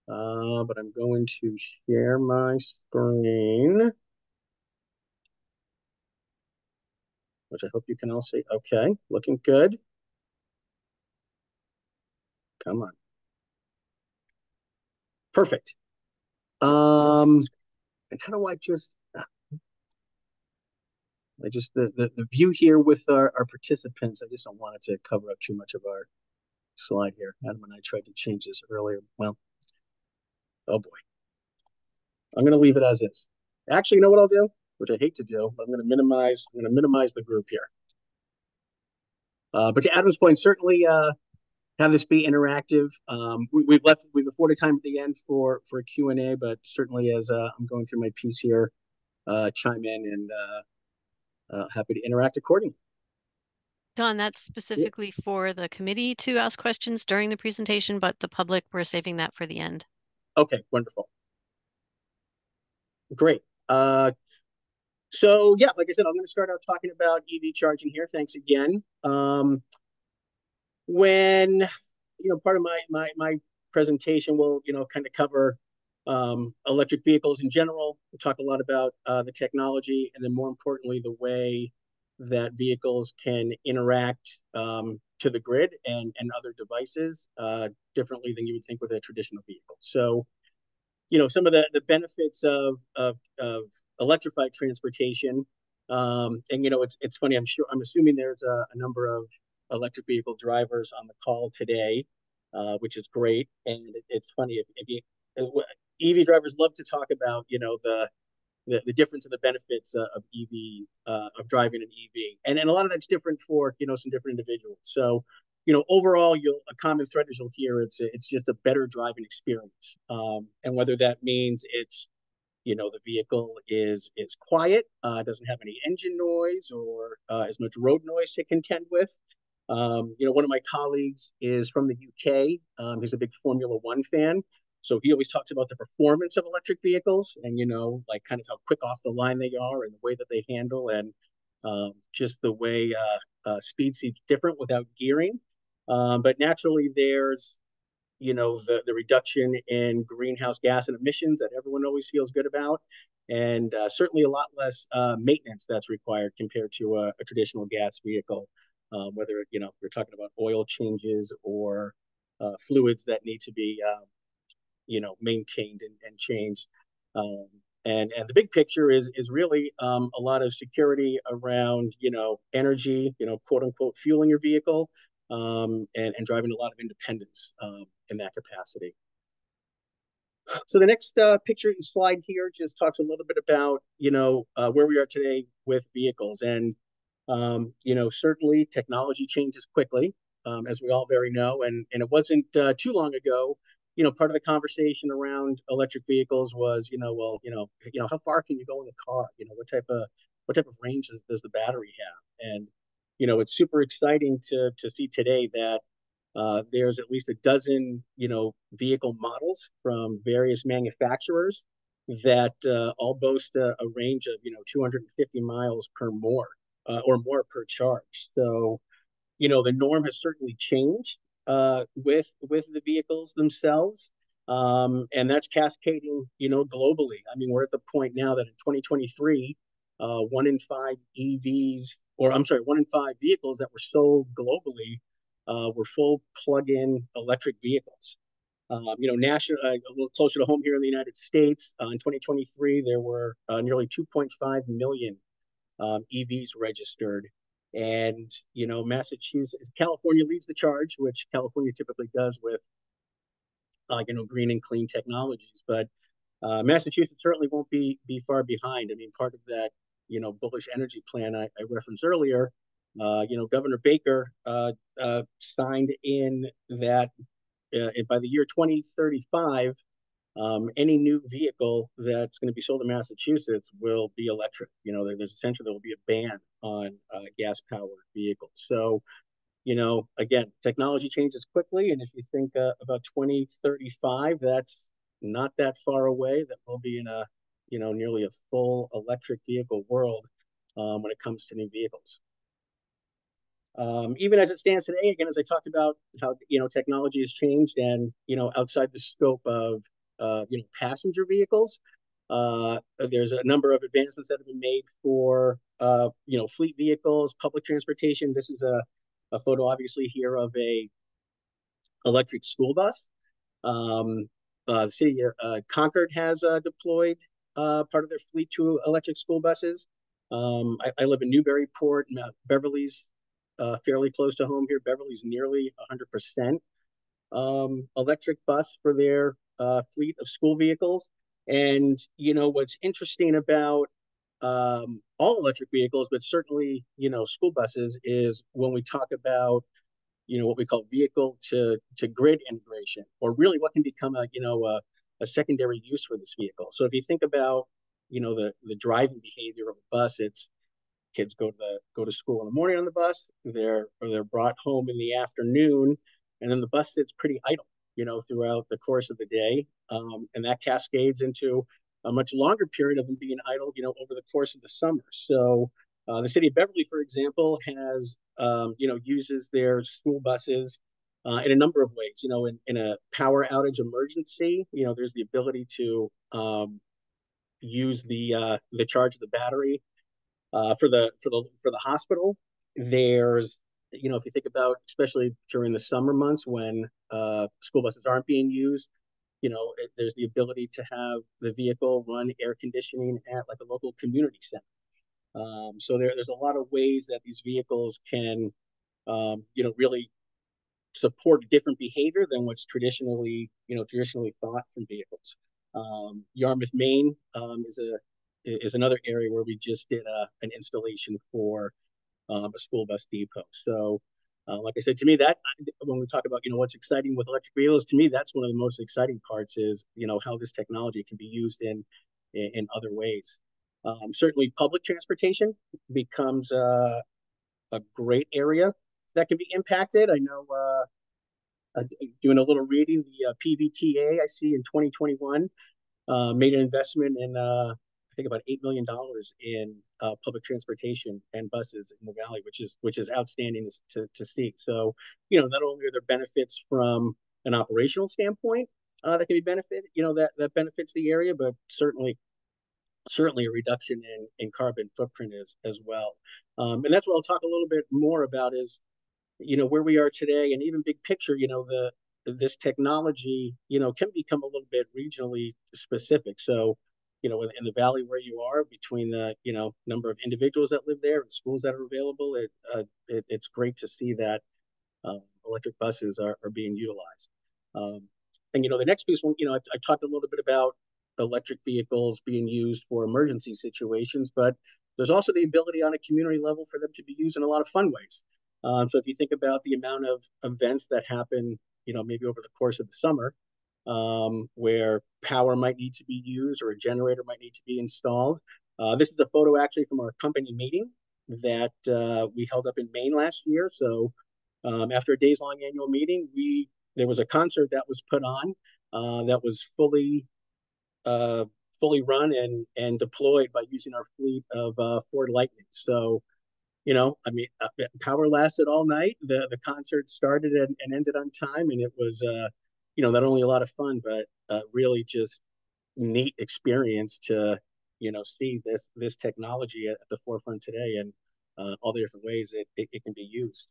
Speaker 9: uh, but I'm going to share my screen, which I hope you can all see. Okay, looking good. Come on. Perfect. Um, and how do I just I just the, the, the view here with our, our participants, I just don't want it to cover up too much of our slide here. Adam and I tried to change this earlier. Well, oh boy. I'm gonna leave it as is. Actually, you know what I'll do? Which I hate to do, but I'm gonna minimize, I'm gonna minimize the group here. Uh, but to Adam's point, certainly uh, have this be interactive. Um, we, have left, we've afforded time at the end for for Q and A, but certainly as uh, I'm going through my piece here, uh, chime in and uh, uh, happy to interact accordingly.
Speaker 2: Don, that's specifically yeah. for the committee to ask questions during the presentation, but the public, we're saving that for the end.
Speaker 9: Okay, wonderful. Great. Uh, so yeah, like I said, I'm going to start out talking about EV charging here. Thanks again. Um, when, you know, part of my, my, my presentation will, you know, kind of cover um, electric vehicles in general. We'll talk a lot about uh, the technology, and then more importantly, the way that vehicles can interact um, to the grid and, and other devices uh, differently than you would think with a traditional vehicle. So, you know, some of the, the benefits of, of, of electrified transportation, um, and you know, it's it's funny. I'm sure I'm assuming there's a, a number of electric vehicle drivers on the call today, uh, which is great. And it, it's funny if, if you EV drivers love to talk about, you know, the the, the difference in the benefits uh, of EV uh, of driving an EV, and and a lot of that's different for you know some different individuals. So, you know, overall, you'll a common thread as you'll hear it's it's just a better driving experience, um, and whether that means it's you know the vehicle is is quiet, uh, doesn't have any engine noise or uh, as much road noise to contend with. Um, you know, one of my colleagues is from the UK. Um, he's a big Formula One fan. So he always talks about the performance of electric vehicles and, you know, like kind of how quick off the line they are and the way that they handle and um, just the way uh, uh, speed seems different without gearing. Um, but naturally, there's, you know, the, the reduction in greenhouse gas and emissions that everyone always feels good about. And uh, certainly a lot less uh, maintenance that's required compared to a, a traditional gas vehicle, um, whether, you know, we're talking about oil changes or uh, fluids that need to be um, you know maintained and, and changed. Um, and and the big picture is is really um, a lot of security around you know energy you know quote unquote fueling your vehicle um, and and driving a lot of independence um, in that capacity. So the next uh, picture and slide here just talks a little bit about you know uh, where we are today with vehicles. And um, you know certainly technology changes quickly um, as we all very know. And and it wasn't uh, too long ago you know, part of the conversation around electric vehicles was, you know, well, you know, you know, how far can you go in the car? You know, what type of what type of range does, does the battery have? And you know, it's super exciting to to see today that uh, there's at least a dozen, you know, vehicle models from various manufacturers that uh, all boast a, a, range of, you know, 250 miles per more uh, or more per charge. So, you know, the norm has certainly changed uh, with with the vehicles themselves, um, and that's cascading, you know, globally. I mean, we're at the point now that in 2023, uh, one in five EVs, or I'm sorry, one in five vehicles that were sold globally uh, were full plug-in electric vehicles. Um, you know, national, uh, a little closer to home here in the United States, uh, in 2023, there were uh, nearly 2.5 million um, EVs registered and, you know, Massachusetts, California leads the charge, which California typically does with, uh, you know, green and clean technologies. But uh, Massachusetts certainly won't be be far behind. I mean, part of that you know, bullish energy plan I, I referenced earlier, uh, you know, Governor Baker uh, uh, signed in that uh, by the year 2035, um, any new vehicle that's going to be sold in Massachusetts will be electric. You know, there's essentially there will be a ban on uh, gas-powered vehicles. So, you know, again, technology changes quickly, and if you think uh, about 2035, that's not that far away. That we'll be in a, you know, nearly a full electric vehicle world um, when it comes to new vehicles. Um, even as it stands today, again, as I talked about how you know technology has changed, and you know outside the scope of uh, you know passenger vehicles, uh, there's a number of advancements that have been made for uh, you know fleet vehicles, public transportation. This is a, a photo, obviously, here of a electric school bus. Um, uh, the city uh, Concord has uh, deployed uh, part of their fleet to electric school buses. Um, I, I, live in Newburyport, and, Beverly's fairly close to home here. Beverly's nearly 100% um, electric bus for their fleet of school vehicles. And, you know, what's interesting about um, all electric vehicles, but certainly, you know, school buses is when we talk about, you know, what we call vehicle to, to grid integration, or really what can become a, you know, a, a secondary use for this vehicle. So if you think about, you know, the, the driving behavior of a bus, it's, kids go to the go to school in the morning on the bus they're or they're brought home in the afternoon and then the bus sits pretty idle you know throughout the course of the day um, and that cascades into a much longer period of them being idle you know over the course of the summer. So uh, the city of beverly for example has um, you know uses their school buses uh, in a number of ways you know in, in a power outage emergency you know there's the ability to um, use the uh, the charge of the battery uh, for the for the for the hospital, there's you know if you think about especially during the summer months when uh, school buses aren't being used, you know it, there's the ability to have the vehicle run air conditioning at like a local community center. Um, so there, there's a lot of ways that these vehicles can, um, you know, really support different behavior than what's traditionally, you know, traditionally thought from vehicles. Um, Yarmouth, Maine um, is a is another area where we just did a, an installation for um, a school bus depot. So, uh, like I said, to me, that when we talk about you know what's exciting with electric vehicles, to me that's one of the most exciting parts is you know how this technology can be used in in, in other ways. Um, certainly, public transportation becomes uh, a great area that can be impacted. I know. Uh, uh, doing a little reading, the uh, PVTA I see in 2021 uh, made an investment in uh, I think about eight million dollars in uh, public transportation and buses in the valley, which is which is outstanding to, to see. So, you know, not only are there benefits from an operational standpoint uh, that can be benefit, you know, that that benefits the area, but certainly certainly a reduction in in carbon footprint as as well. Um, and that's what I'll talk a little bit more about is, you know, where we are today and even big picture. You know, the this technology, you know, can become a little bit regionally specific. So you know, in the valley where you are, between the you know number of individuals that live there and schools that are available, it, uh, it it's great to see that um, electric buses are, are being utilized. Um, and you know, the next piece, you know, I, I talked a little bit about electric vehicles being used for emergency situations, but there's also the ability on a community level for them to be used in a lot of fun ways. Um, so if you think about the amount of events that happen, you know, maybe over the course of the summer, um, where power might need to be used or a generator might need to be installed. Uh, this is a photo actually from our company meeting that uh, we held up in Maine last year. So um, after a days long annual meeting, we there was a concert that was put on uh, that was fully uh, fully run and and deployed by using our fleet of uh, Ford Lightning. So you know, I mean, uh, power lasted all night. The the concert started and, and ended on time, and it was you know, not only a lot of fun, but really just neat experience to, you know, see this this technology at, the forefront today and uh, all the different ways it, it, it can be used.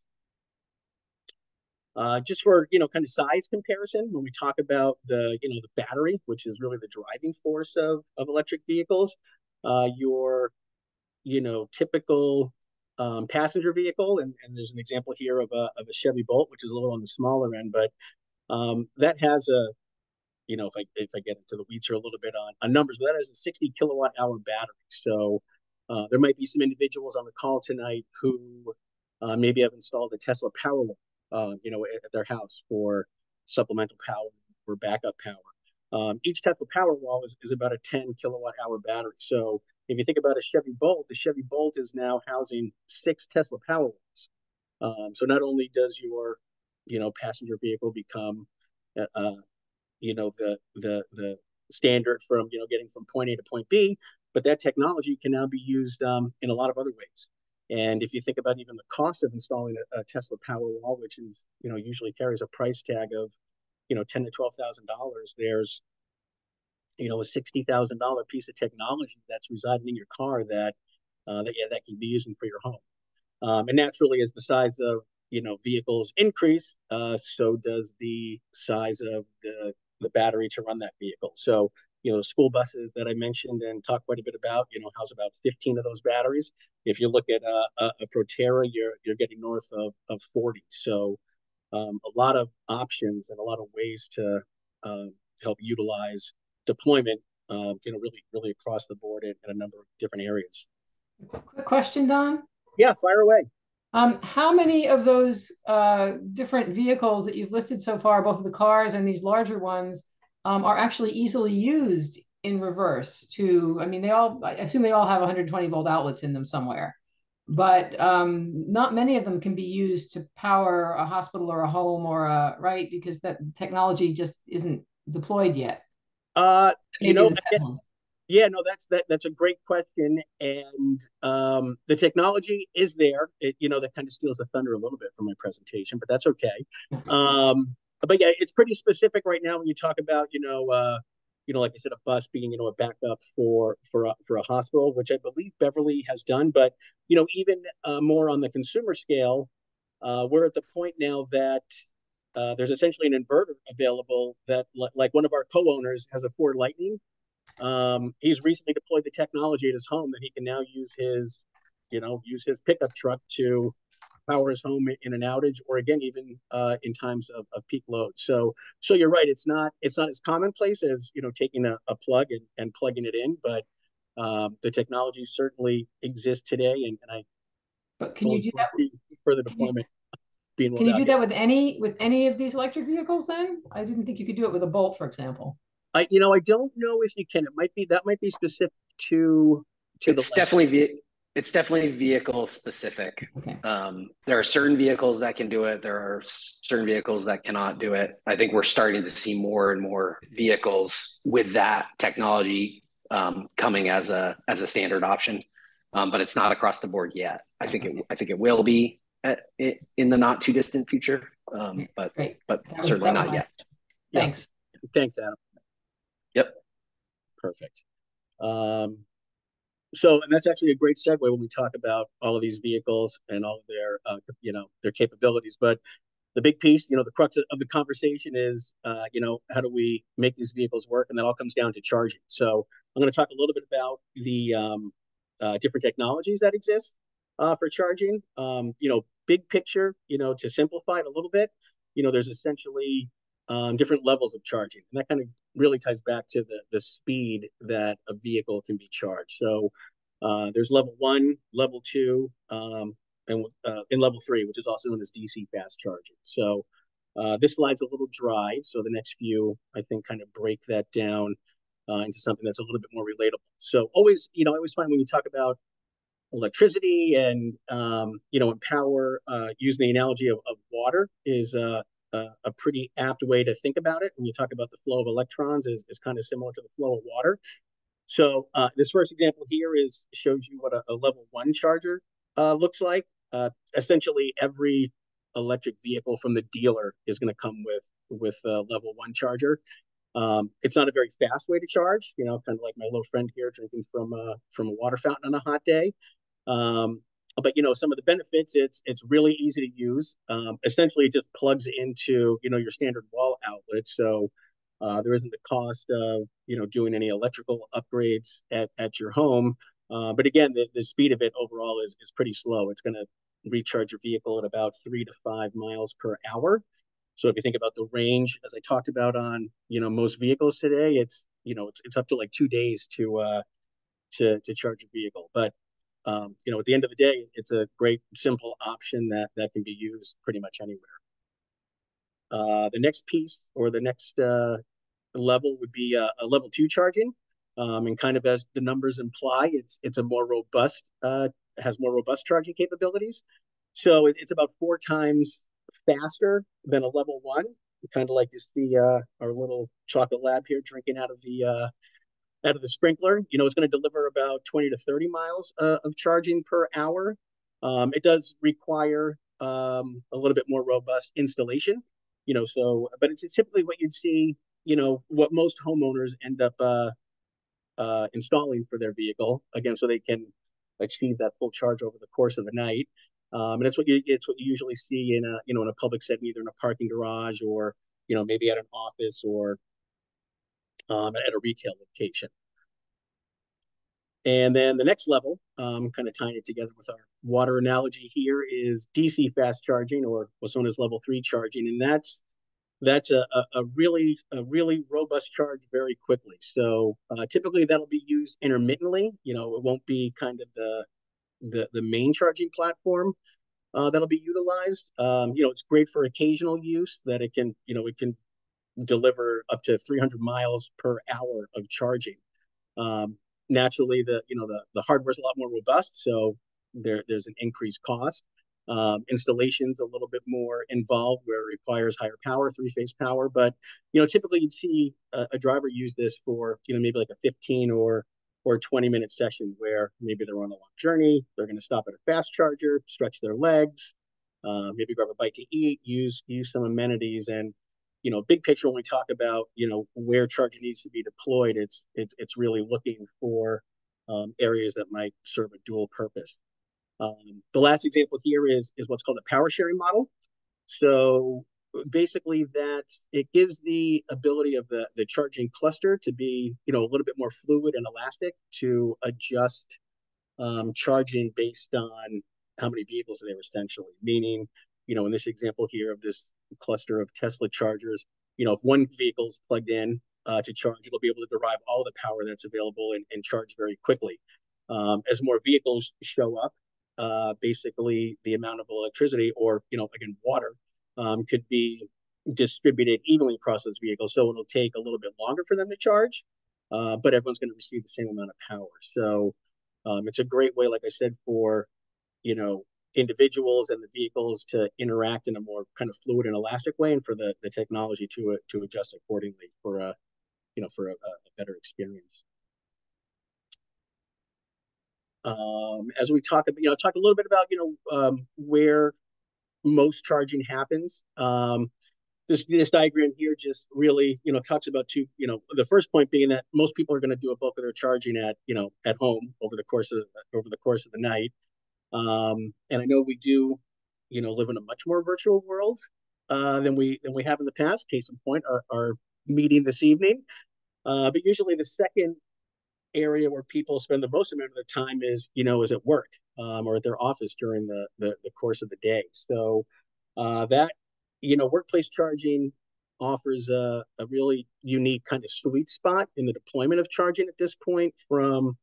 Speaker 9: Uh, just for you know, kind of size comparison, when we talk about the you know the battery, which is really the driving force of of electric vehicles, uh, your you know typical um, passenger vehicle, and, and there's an example here of a of a Chevy Bolt, which is a little on the smaller end, but um, that has a, you know, if I if I get into the weeds here a little bit on, on numbers, but that has a 60 kilowatt hour battery. So, Uh, there might be some individuals on the call tonight who uh, maybe have installed a Tesla Powerwall, uh, you know, at, at their house for supplemental power or backup power. Um, each Tesla Powerwall is, is about a 10 kilowatt hour battery. So if you think about a Chevy Bolt, the Chevy Bolt is now housing six Tesla Powerwalls. Um, so not only does your, you know, passenger vehicle become, uh, uh, you know, the the the standard from you know getting from point A to point B, but that technology can now be used um, in a lot of other ways. And if you think about even the cost of installing a, a Tesla Powerwall, which is you know usually carries a price tag of you know ten to twelve thousand dollars, there's you know a sixty thousand dollar piece of technology that's residing in your car that uh, that yeah, that can be using for your home. Um, and naturally, as the size of you know vehicles increase, uh, so does the size of the the battery to run that vehicle. So you know, school buses that I mentioned and talked quite a bit about, you know, house about 15 of those batteries. If you look at uh, a, a Proterra, you're you're getting north of, of 40. So um, a lot of options and a lot of ways to uh, help utilize deployment, uh, you know, really really across the board in, in a number of different areas.
Speaker 1: Quick question, Don.
Speaker 9: Yeah, fire away.
Speaker 1: Um, how many of those uh, different vehicles that you've listed so far, both of the cars and these larger ones, um, are actually easily used in reverse to, I mean, they all, I assume they all have 120 volt outlets in them somewhere, but um, not many of them can be used to power a hospital or a home or a, right? Because that technology just isn't deployed yet.
Speaker 9: Uh, you know, yeah, no, that's that that's a great question, and um, the technology is there. It, you know, that kind of steals the thunder a little bit from my presentation, but that's okay. Um, but yeah, it's pretty specific right now when you talk about you know, uh, you know, like I said, a bus being you know a backup for for a, for a hospital, which I believe Beverly has done. But you know, even uh, more on the consumer scale, uh, we're at the point now that uh, there's essentially an inverter available that, like one of our co-owners has a Ford Lightning um, he's recently deployed the technology at his home that he can now use his, you know, use his pickup truck to power his home in an outage, or again, even uh, in times of, of peak load. So, so you're right. It's not it's not as commonplace as you know taking a, a plug and, and plugging it in, but um, the technology certainly exists today, and, and I.
Speaker 1: But can you do that?
Speaker 9: Further deployment.
Speaker 1: You, can you do that with any with any of these electric vehicles? Then I didn't think you could do it with a Bolt, for example.
Speaker 9: I you know I don't know if you can. It might be that might be specific to to
Speaker 10: it's the. definitely ve- it's definitely vehicle specific.
Speaker 1: Okay.
Speaker 10: Um, there are certain vehicles that can do it. There are certain vehicles that cannot do it. I think we're starting to see more and more vehicles with that technology um, coming as a as a standard option, um, but it's not across the board yet. I think it I think it will be at, in the not too distant future, um, but Great. but certainly not yet.
Speaker 1: Thanks.
Speaker 9: Yeah. Thanks, Adam.
Speaker 10: Yep.
Speaker 9: Perfect. Um, so, and that's actually a great segue when we talk about all of these vehicles and all of their, uh, you know, their capabilities. But the big piece, you know, the crux of the conversation is, uh, you know, how do we make these vehicles work? And that all comes down to charging. So, I'm going to talk a little bit about the um, uh, different technologies that exist uh, for charging. Um, you know, big picture, you know, to simplify it a little bit, you know, there's essentially um, different levels of charging. And that kind of really ties back to the, the speed that a vehicle can be charged. So uh, there's level one, level two, um, and uh, in level three, which is also known as DC fast charging. So uh, this slide's a little dry. So the next few, I think, kind of break that down uh, into something that's a little bit more relatable. So always, you know, I always find when you talk about electricity and um, you know and power uh, using the analogy of, of water is uh, a, a, pretty apt way to think about it when you talk about the flow of electrons is, is kind of similar to the flow of water. So uh, this first example here is shows you what a, a level one charger uh, looks like. Uh, essentially, every electric vehicle from the dealer is going to come with with a level one charger. Um, it's not a very fast way to charge, you know, kind of like my little friend here drinking from uh, from a water fountain on a hot day. Um, but you know some of the benefits it's it's really easy to use um, essentially it just plugs into you know your standard wall outlet. So uh, there isn't the cost of you know doing any electrical upgrades at, at your home uh, but again the, the speed of it overall is, is pretty slow. It's going to recharge your vehicle at about three to five miles per hour. So if you think about the range as i talked about on you know most vehicles today it's you know it's, it's up to like two days to uh to to charge a vehicle. But um, you know, at the end of the day, it's a great, simple option that that can be used pretty much anywhere. Uh, the next piece or the next uh, level would be a, a level two charging. Um, and kind of as the numbers imply, it's it's a more robust, uh, has more robust charging capabilities. So it, it's about four times faster than a level one. Kind of like you see uh, our little chocolate lab here drinking out of the uh, out of the sprinkler. You know, it's going to deliver about 20 to 30 miles uh, of charging per hour. Um, it does require um, a little bit more robust installation. You know, so but it's typically what you'd see. You know, what most homeowners end up uh, uh, installing for their vehicle again, so they can achieve that full charge over the course of the night. Um, and it's what you it's what you usually see in a you know in a public setting, either in a parking garage or you know maybe at an office or um, at a retail location. And then the next level, um, kind of tying it together with our water analogy here, is DC fast charging, or what's known as level three charging, and that's that's a, a, really a really robust charge very quickly. So uh, typically that'll be used intermittently. You know, it won't be kind of the the the main charging platform uh, that'll be utilized. Um, you know, it's great for occasional use that it can you know it can deliver up to 300 miles per hour of charging. Um, naturally, the you know the the hardware is a lot more robust, so there there's an increased cost. Um, installation's a little bit more involved where it requires higher power, three phase power. But you know, typically you'd see a, a, driver use this for you know maybe like a 15 or or 20 minute session where maybe they're on a long journey, they're going to stop at a fast charger, stretch their legs, uh, maybe grab a bite to eat, use use some amenities, and you know, big picture when we talk about you know where charging needs to be deployed, it's it's it's really looking for um, areas that might serve a dual purpose. Um, the last example here is is what's called a power sharing model. So basically, that it gives the ability of the the charging cluster to be you know a little bit more fluid and elastic to adjust um, charging based on how many vehicles are there essentially. Meaning, you know, in this example here of this cluster of Tesla chargers. You know, if one vehicle is plugged in uh, to charge, it'll be able to derive all the power that's available and, and charge very quickly. Um, as more vehicles show up, uh, basically the amount of electricity or, you know, again, water um, could be distributed evenly across those vehicles. So it'll take a little bit longer for them to charge, uh, but everyone's going to receive the same amount of power. So um, it's a great way, like I said, for, you know, individuals and the vehicles to interact in a more kind of fluid and elastic way, and for the the technology to to adjust accordingly for a you know for a, a better experience. Um, as we talk about, you know, talk a little bit about you know um, where most charging happens. Um, this this diagram here just really you know talks about two you know the first point being that most people are going to do a bulk of their charging at you know at home over the course of over the course of the night um, and I know we do, you know, live in a much more virtual world uh, than we than we have in the past. Case in point, our, our meeting this evening. Uh, but usually, the second area where people spend the most amount of their time is, you know, is at work um, or at their office during the, the, the course of the day. So uh, that, you know, workplace charging offers a, a really unique kind of sweet spot in the deployment of charging at this point from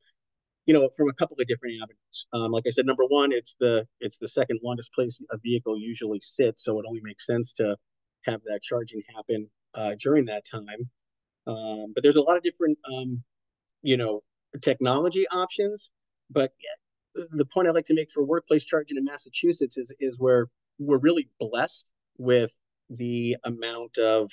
Speaker 9: you know, from a couple of different avenues. Um, like I said, number one, it's the it's the second longest place a vehicle usually sits, so it only makes sense to have that charging happen uh, during that time. Um, but there's a lot of different, um, you know, technology options. But the point I like to make for workplace charging in Massachusetts is is where we're really blessed with the amount of,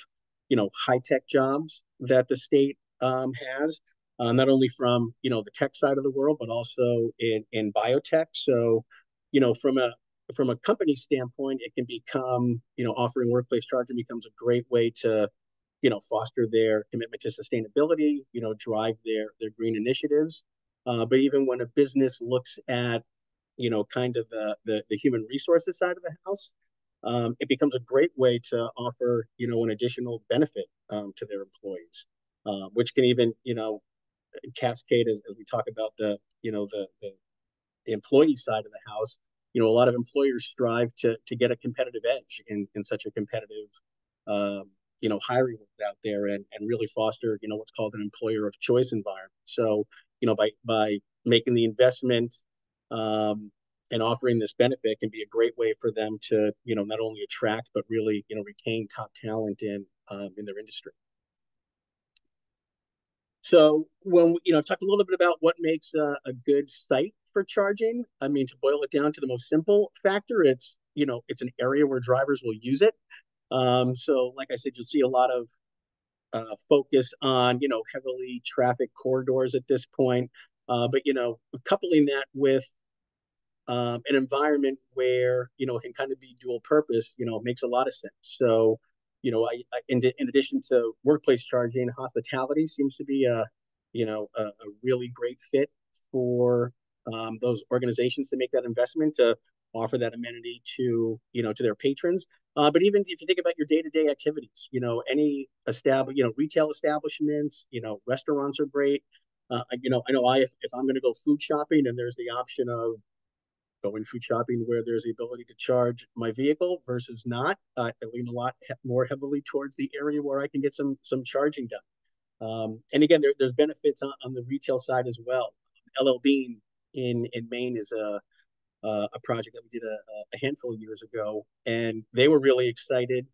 Speaker 9: you know, high tech jobs that the state um, has uh, not only from you know the tech side of the world, but also in in biotech. So, you know, from a from a company standpoint, it can become you know offering workplace charging becomes a great way to you know foster their commitment to sustainability, you know, drive their their green initiatives. Uh, but even when a business looks at you know kind of the the, the human resources side of the house, um, it becomes a great way to offer you know an additional benefit um, to their employees, uh, which can even you know cascade as, as we talk about the you know the, the, the employee side of the house you know a lot of employers strive to to get a competitive edge in in such a competitive um, you know hiring out there and and really foster you know what's called an employer of choice environment so you know by by making the investment um, and offering this benefit can be a great way for them to, you know, not only attract but really, you know, retain top talent in um, in their industry. So when you know, I've talked a little bit about what makes a, a good site for charging. I mean, to boil it down to the most simple factor, it's you know, it's an area where drivers will use it. Um, so, like I said, you'll see a lot of uh, focus on you know heavily traffic corridors at this point. Uh, but you know, coupling that with um, an environment where you know it can kind of be dual purpose, you know, makes a lot of sense. So, you know, I, I in, in addition to workplace charging, hospitality seems to be a you know a, a really great fit for um, those organizations to make that investment to offer that amenity to you know to their patrons. Uh, but even if you think about your day-to-day activities, you know, any establish, you know, retail establishments, you know, restaurants are great. Uh, you know, I know I if, if I'm going to go food shopping and there's the option of going food shopping where there's the ability to charge my vehicle versus not, uh, I lean a lot he more heavily towards the area where I can get some some charging done. Um, and again, there, there's benefits on, on the retail side as well. LL Bean in in Maine is a uh, a project that we did a, a, handful of years ago, and they were really excited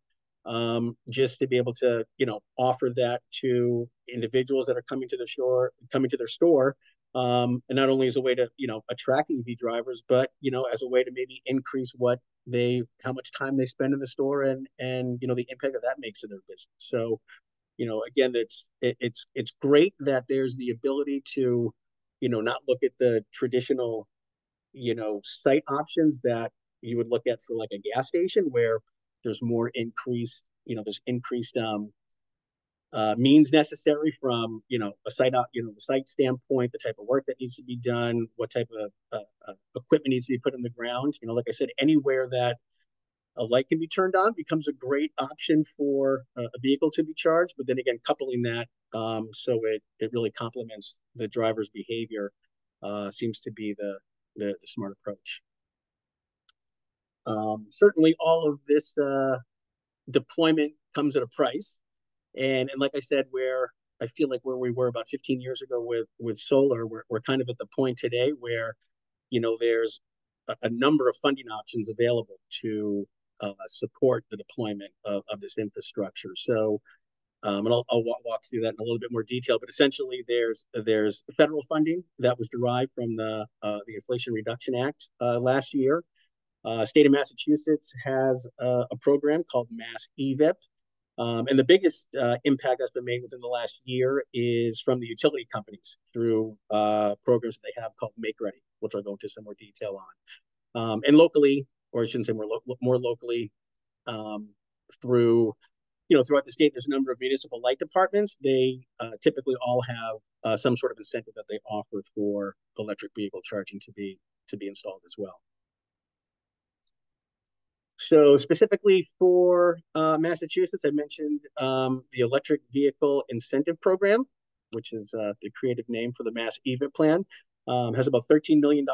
Speaker 9: um, just to be able to, you know, offer that to individuals that are coming to the shore, coming to their store, um, and not only as a way to, you know, attract EV drivers, but you know, as a way to maybe increase what they, how much time they spend in the store, and and you know, the impact that that makes in their business. So, you know, again, it's it, it's it's great that there's the ability to, you know, not look at the traditional you know, site options that you would look at for like a gas station where there's more increased, you know, there's increased um, uh, means necessary from, you know, a site, you know, the site standpoint, the type of work that needs to be done, what type of uh, uh, equipment needs to be put in the ground. You know, like I said, anywhere that a light can be turned on becomes a great option for a, a vehicle to be charged. But then again, coupling that um, so it, it really complements the driver's behavior uh, seems to be the, the, the smart approach. Um, certainly, all of this uh, deployment comes at a price, and and like I said, where I feel like where we were about 15 years ago with with solar, we're we're kind of at the point today where, you know, there's a, a number of funding options available to uh, support the deployment of, of this infrastructure. So um, and I'll, I'll walk through that in a little bit more detail. But essentially, there's there's federal funding that was derived from the uh, the Inflation Reduction Act uh, last year. Uh, state of Massachusetts has a program called Mass EVIP, um, and the biggest uh, impact that's been made within the last year is from the utility companies through uh, programs that they have called Make Ready, which I'll go into some more detail on. Um, and locally, or I shouldn't say more lo more locally, um, through you know, throughout the state, there's a number of municipal light departments. They uh, typically all have uh, some sort of incentive that they offer for electric vehicle charging to be to be installed as well. So specifically for uh, Massachusetts, I mentioned um, the electric vehicle incentive program, which is uh, the creative name for the Mass EVIP plan. Um, has about $13 million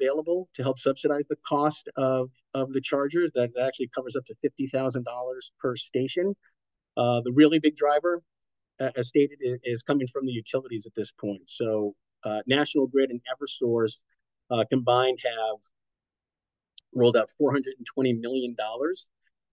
Speaker 9: available to help subsidize the cost of, of the chargers. That, that actually covers up to $50,000 per station. Uh, the really big driver, as stated, is coming from the utilities at this point. So uh, National Grid and Eversource uh, combined have rolled out $420 million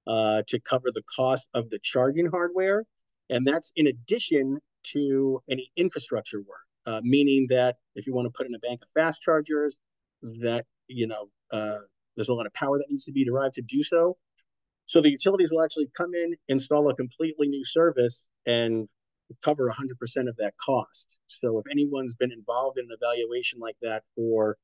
Speaker 9: uh, to cover the cost of the charging hardware. And that's in addition to any infrastructure work, uh, meaning that if you want to put in a bank of fast chargers, that, you know, uh, there's a lot of power that needs to be derived to do so. So the utilities will actually come in, install a completely new service, and cover 100% of that cost. So if anyone's been involved in an evaluation like that for,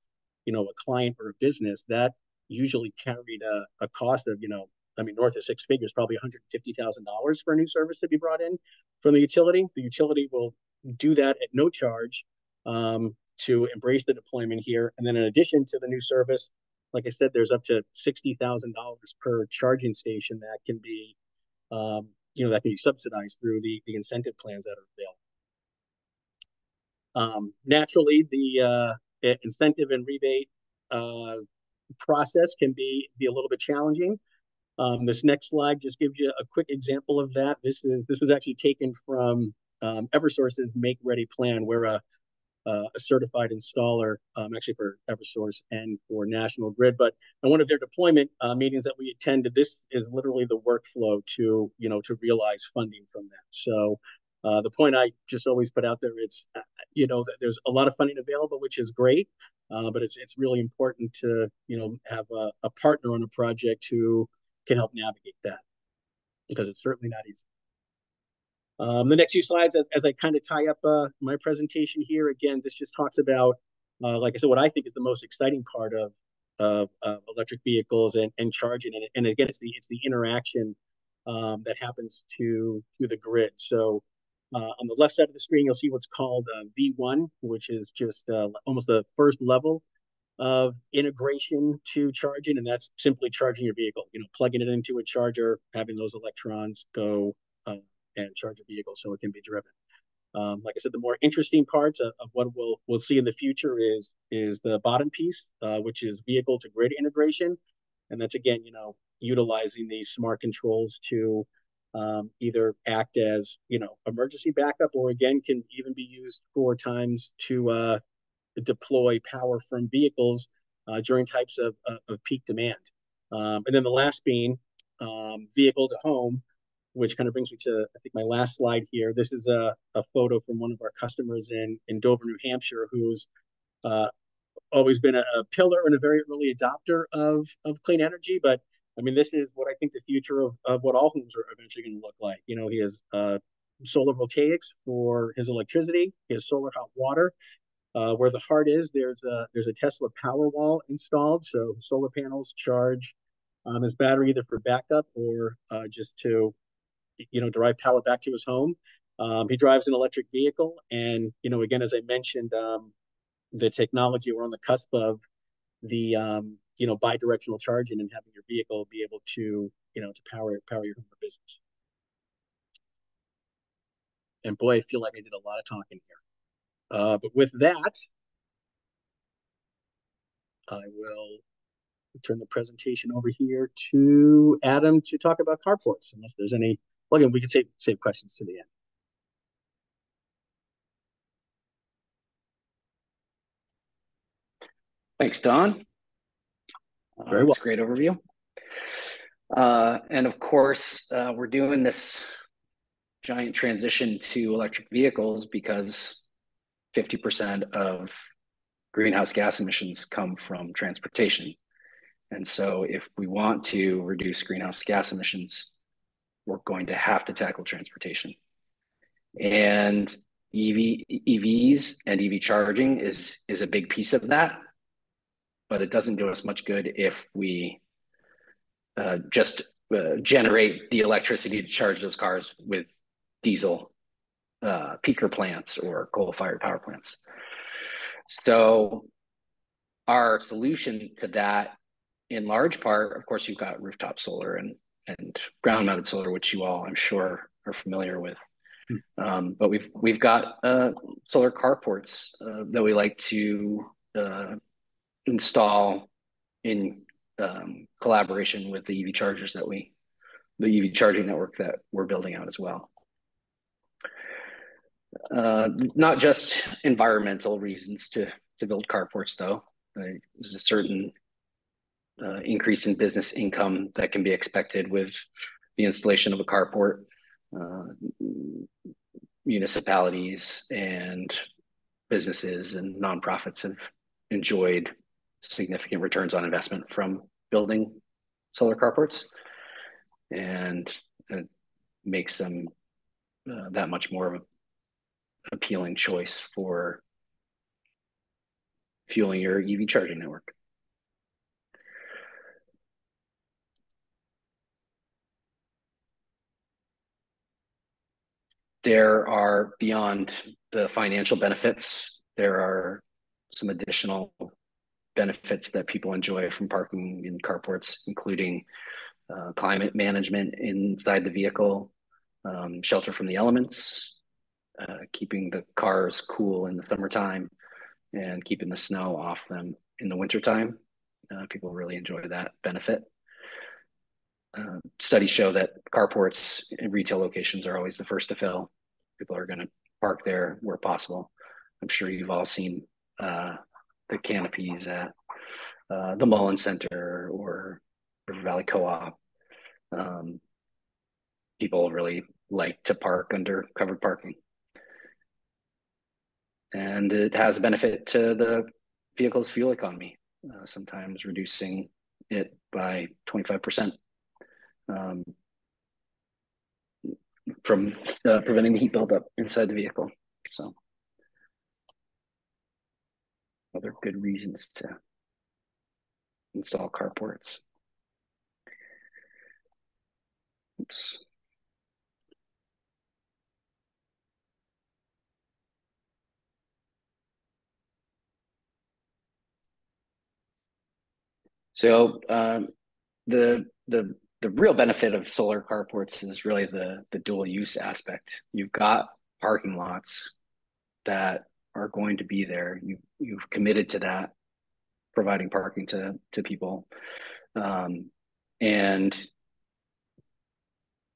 Speaker 9: you know, a client or a business, that usually carried a, a cost of, you know, I mean, north of six figures, probably $150,000 for a new service to be brought in from the utility. The utility will do that at no charge um, to embrace the deployment here. And then in addition to the new service, like I said, there's up to sixty thousand dollars per charging station that can be, um, you know, that can be subsidized through the the incentive plans that are available. Um, naturally, the uh, incentive and rebate uh, process can be be a little bit challenging. Um, this next slide just gives you a quick example of that. This is this was actually taken from um, Eversource's Make Ready plan, where a uh, a certified installer, um, actually for Eversource and for National Grid. But in one of their deployment uh, meetings that we attended, this is literally the workflow to you know to realize funding from that. So uh, the point I just always put out there, it's uh, you know there's a lot of funding available, which is great, uh, but it's it's really important to you know have a, a partner on a project who can help navigate that because it's certainly not easy. Um, the next few slides, as, I kind of tie up uh, my presentation here, again, this just talks about, uh, like I said, what I think is the most exciting part of of, of electric vehicles and, and charging. And, and again, it's the it's the interaction um, that happens to to the grid. So uh, on the left side of the screen, you'll see what's called uh, V1, which is just uh, almost the first level of integration to charging, and that's simply charging your vehicle. You know, plugging it into a charger, having those electrons go uh, and charge a vehicle so it can be driven. Um, like I said, the more interesting parts of, of, what we'll we'll see in the future is is the bottom piece, uh, which is vehicle to grid integration, and that's again, you know, utilizing these smart controls to um, either act as you know emergency backup or again can even be used for times to uh, deploy power from vehicles uh, during types of, uh, of peak demand. Um, and then the last being um, vehicle to home which kind of brings me to i think my last slide here. This is a, a photo from one of our customers in, in dover new hampshire who's uh, always been a, a pillar and a very early adopter of, of clean energy but I mean, this is what I think the future of, of what all homes are eventually going to look like. You know, he has uh, solar voltaics for his electricity, he has solar hot water. Uh, where the heart is, there's a there's a Tesla Powerwall installed, so solar panels charge um, his battery either for backup or uh, just to, you know, drive power back to his home. Um, he drives an electric vehicle, and you know, again, as I mentioned, um, the technology we're on the cusp of the um, you know, bi-directional charging and having your vehicle be able to, you know, to power power your home or business. And boy, I feel like I did a lot of talking here. Uh, but with that, I will turn the presentation over here to Adam to talk about carports, unless there's any, well, again, we can save, save questions to the end.
Speaker 10: Thanks, Don.
Speaker 9: Very well.
Speaker 10: great overview. Uh, and of course, uh, we're doing this giant transition to electric vehicles because 50% of greenhouse gas emissions come from transportation. And so, if we want to reduce greenhouse gas emissions, we're going to have to tackle transportation. And EV, EVs and EV charging is, is a big piece of that but it doesn't do us much good if we uh, just uh, generate the electricity to charge those cars with diesel uh, peaker plants or coal-fired power plants. So our solution to that, in large part, of course, you've got rooftop solar and and ground-mounted solar, which you all, I'm sure, are familiar with. Hmm. Um, but we've we've got uh, solar carports uh, that we like to uh, install in um, collaboration with the EV chargers that we, the EV charging network that we're building out as well. Uh, not just environmental reasons to to build carports, though. There's a certain uh, increase in business income that can be expected with the installation of a carport. Uh, municipalities and businesses and nonprofits have enjoyed significant returns on investment from building solar carports and it makes them uh, that much more of an appealing choice for fueling your EV charging network. There are beyond the financial benefits, there are some additional benefits that people enjoy from parking in carports, including uh, climate management inside the vehicle, um, shelter from the elements, uh, keeping the cars cool in the summertime, and keeping the snow off them in the wintertime. Uh, people really enjoy that benefit. Uh, studies show that carports in retail locations are always the first to fill. People are going to park there where possible. I'm sure you've all seen uh, the canopies at uh, the Mullins Center or River Valley Co-op. Um, people really like to park under covered parking. And it has a benefit to the vehicle's fuel economy, uh, sometimes reducing it by 25% um, from uh, preventing the heat buildup inside the vehicle. So other good reasons to install carports. Oops. So um, the the the real benefit of solar carports is really the the dual use aspect. You've got parking lots that are going to be there. You you've committed to that, providing parking to to people, um, and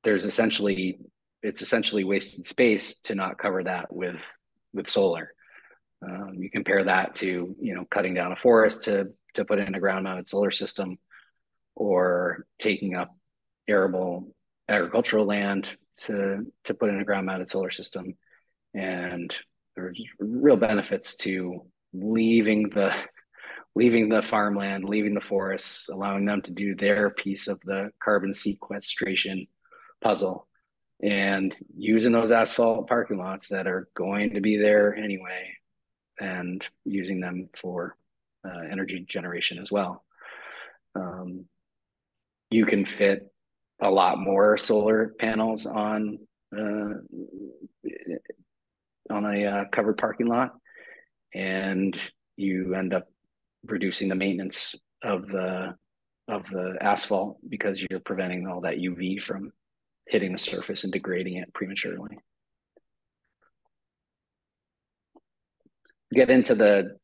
Speaker 10: there's essentially it's essentially wasted space to not cover that with with solar. Um, you compare that to you know cutting down a forest to to put in a ground mounted solar system, or taking up arable agricultural land to to put in a ground mounted solar system, and there's real benefits to leaving the leaving the farmland, leaving the forests, allowing them to do their piece of the carbon sequestration puzzle and using those asphalt parking lots that are going to be there anyway and using them for uh, energy generation as well. Um, you can fit a lot more solar panels on uh, on a uh, covered parking lot, and you end up reducing the maintenance of the of the asphalt because you're preventing all that UV from hitting the surface and degrading it prematurely. Get into the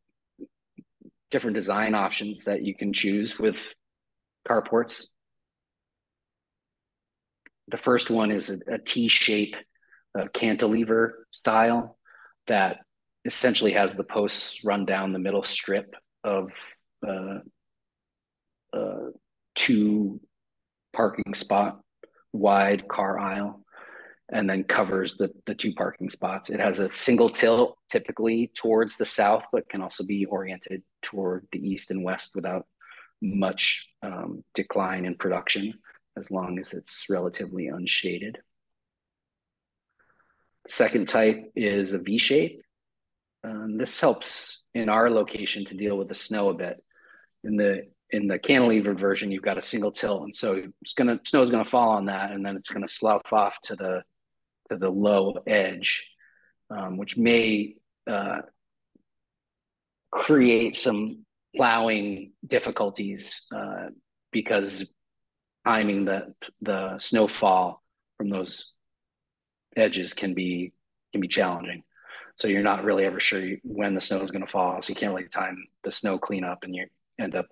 Speaker 10: different design options that you can choose with carports. The first one is a a T-shape uh, cantilever style that essentially has the posts run down the middle strip of uh, uh, two parking spot wide car aisle and then covers the, the two parking spots. It has a single tilt typically towards the south, but can also be oriented toward the east and west without much um, decline in production as long as it's relatively unshaded. Second type is a V shape. Um, this helps in our location to deal with the snow a bit. In the in the cantilever version, you've got a single tilt, and so it's gonna snow is gonna fall on that, and then it's gonna slough off to the to the low edge, um, which may uh, create some plowing difficulties uh, because timing the the snowfall from those edges can be can be challenging. So you're not really ever sure when the snow is going to fall. So you can't really time the snow cleanup, and you end up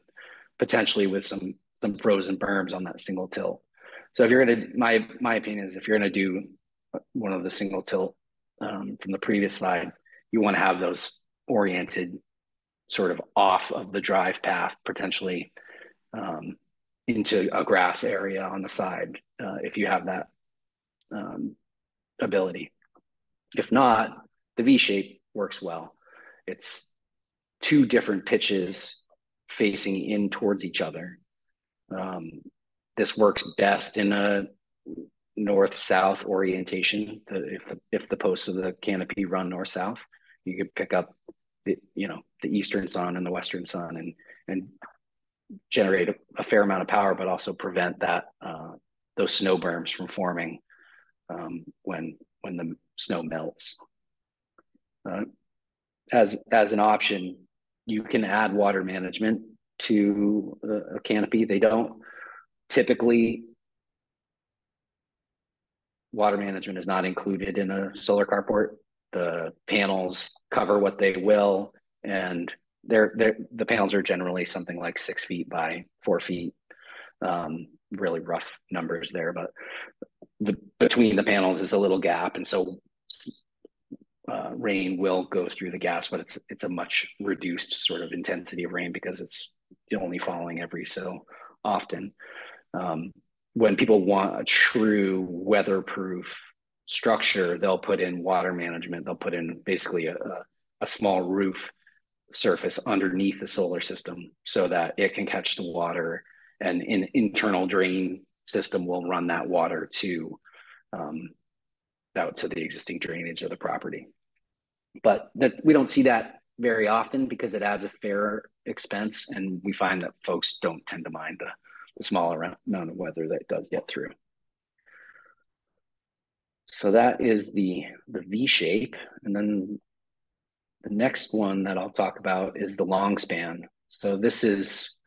Speaker 10: potentially with some some frozen berms on that single tilt. So if you're gonna, my my opinion is if you're gonna do one of the single tilt um, from the previous slide, you want to have those oriented sort of off of the drive path potentially um, into a grass area on the side uh, if you have that um, ability. If not, the V shape works well. It's two different pitches facing in towards each other. Um, this works best in a north south orientation. If the, if the posts of the canopy run north south, you could pick up the you know the eastern sun and the western sun and and generate a, a fair amount of power, but also prevent that uh, those snow berms from forming um, when when the snow melts. Uh, as as an option, you can add water management to a, a canopy. They don't typically water management is not included in a solar carport. The panels cover what they will, and they're, they're the panels are generally something like six feet by four feet. Um, really rough numbers there, but the between the panels is a little gap, and so uh, rain will go through the gas, but it's it's a much reduced sort of intensity of rain because it's only falling every so often. Um, when people want a true weatherproof structure, they'll put in water management. They'll put in basically a, a small roof surface underneath the solar system so that it can catch the water and an internal drain system will run that water to um, out to the existing drainage of the property. But that we don't see that very often because it adds a fair expense and we find that folks don't tend to mind the, the amount of weather that does get through. So that is the, the V shape. And then the next one that I'll talk about is the long span. So this is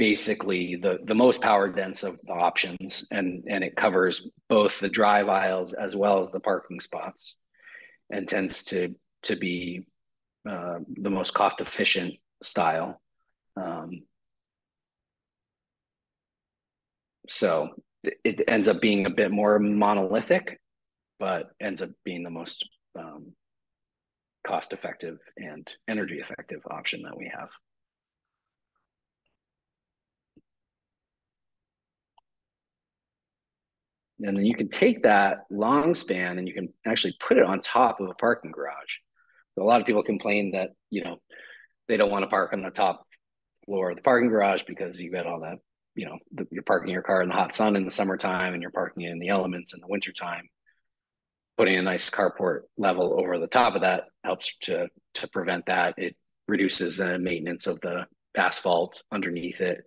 Speaker 10: basically the, the most power dense of the options and, and it covers both the drive aisles as well as the parking spots and tends to, to be uh, the most cost efficient style. Um, so it ends up being a bit more monolithic, but ends up being the most um, cost effective and energy effective option that we have. And then you can take that long span and you can actually put it on top of a parking garage. A lot of people complain that, you know, they don't want to park on the top floor of the parking garage because you got all that, you know, the, you're parking your car in the hot sun in the summertime and you're parking it in the elements in the wintertime putting a nice carport level over the top of that helps to to prevent that. It reduces the maintenance of the asphalt underneath it,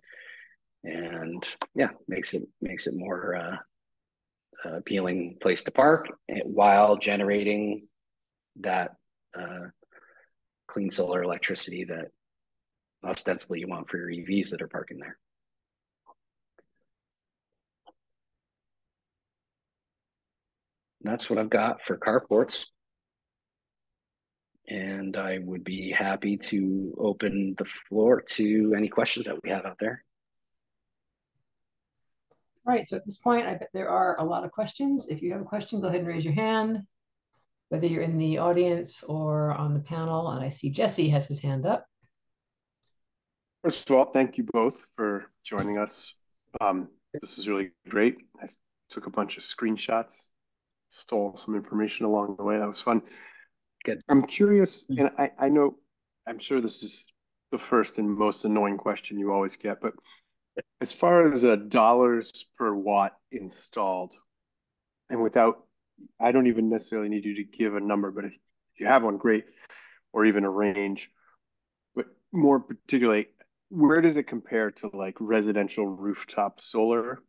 Speaker 10: and yeah, makes it makes it more uh, appealing place to park eh, while generating that uh, clean solar electricity that ostensibly you want for your EVs that are parking there. that's what I've got for carports. And I would be happy to open the floor to any questions that we have out there.
Speaker 1: All right, so at this point, I bet there are a lot of questions. If you have a question, go ahead and raise your hand, whether you're in the audience or on the panel. And I see Jesse has his hand up.
Speaker 3: First of all, thank you both for joining us. Um, this is really great. I took a bunch of screenshots stole some information along the way. That was fun.
Speaker 10: Good.
Speaker 3: I'm curious, and I, I know, I'm sure this is the first and most annoying question you always get, but as far as uh, dollars per watt installed, and without, I don't even necessarily need you to give a number, but if you have one, great, or even a range. But more particularly, where does it compare to like residential rooftop solar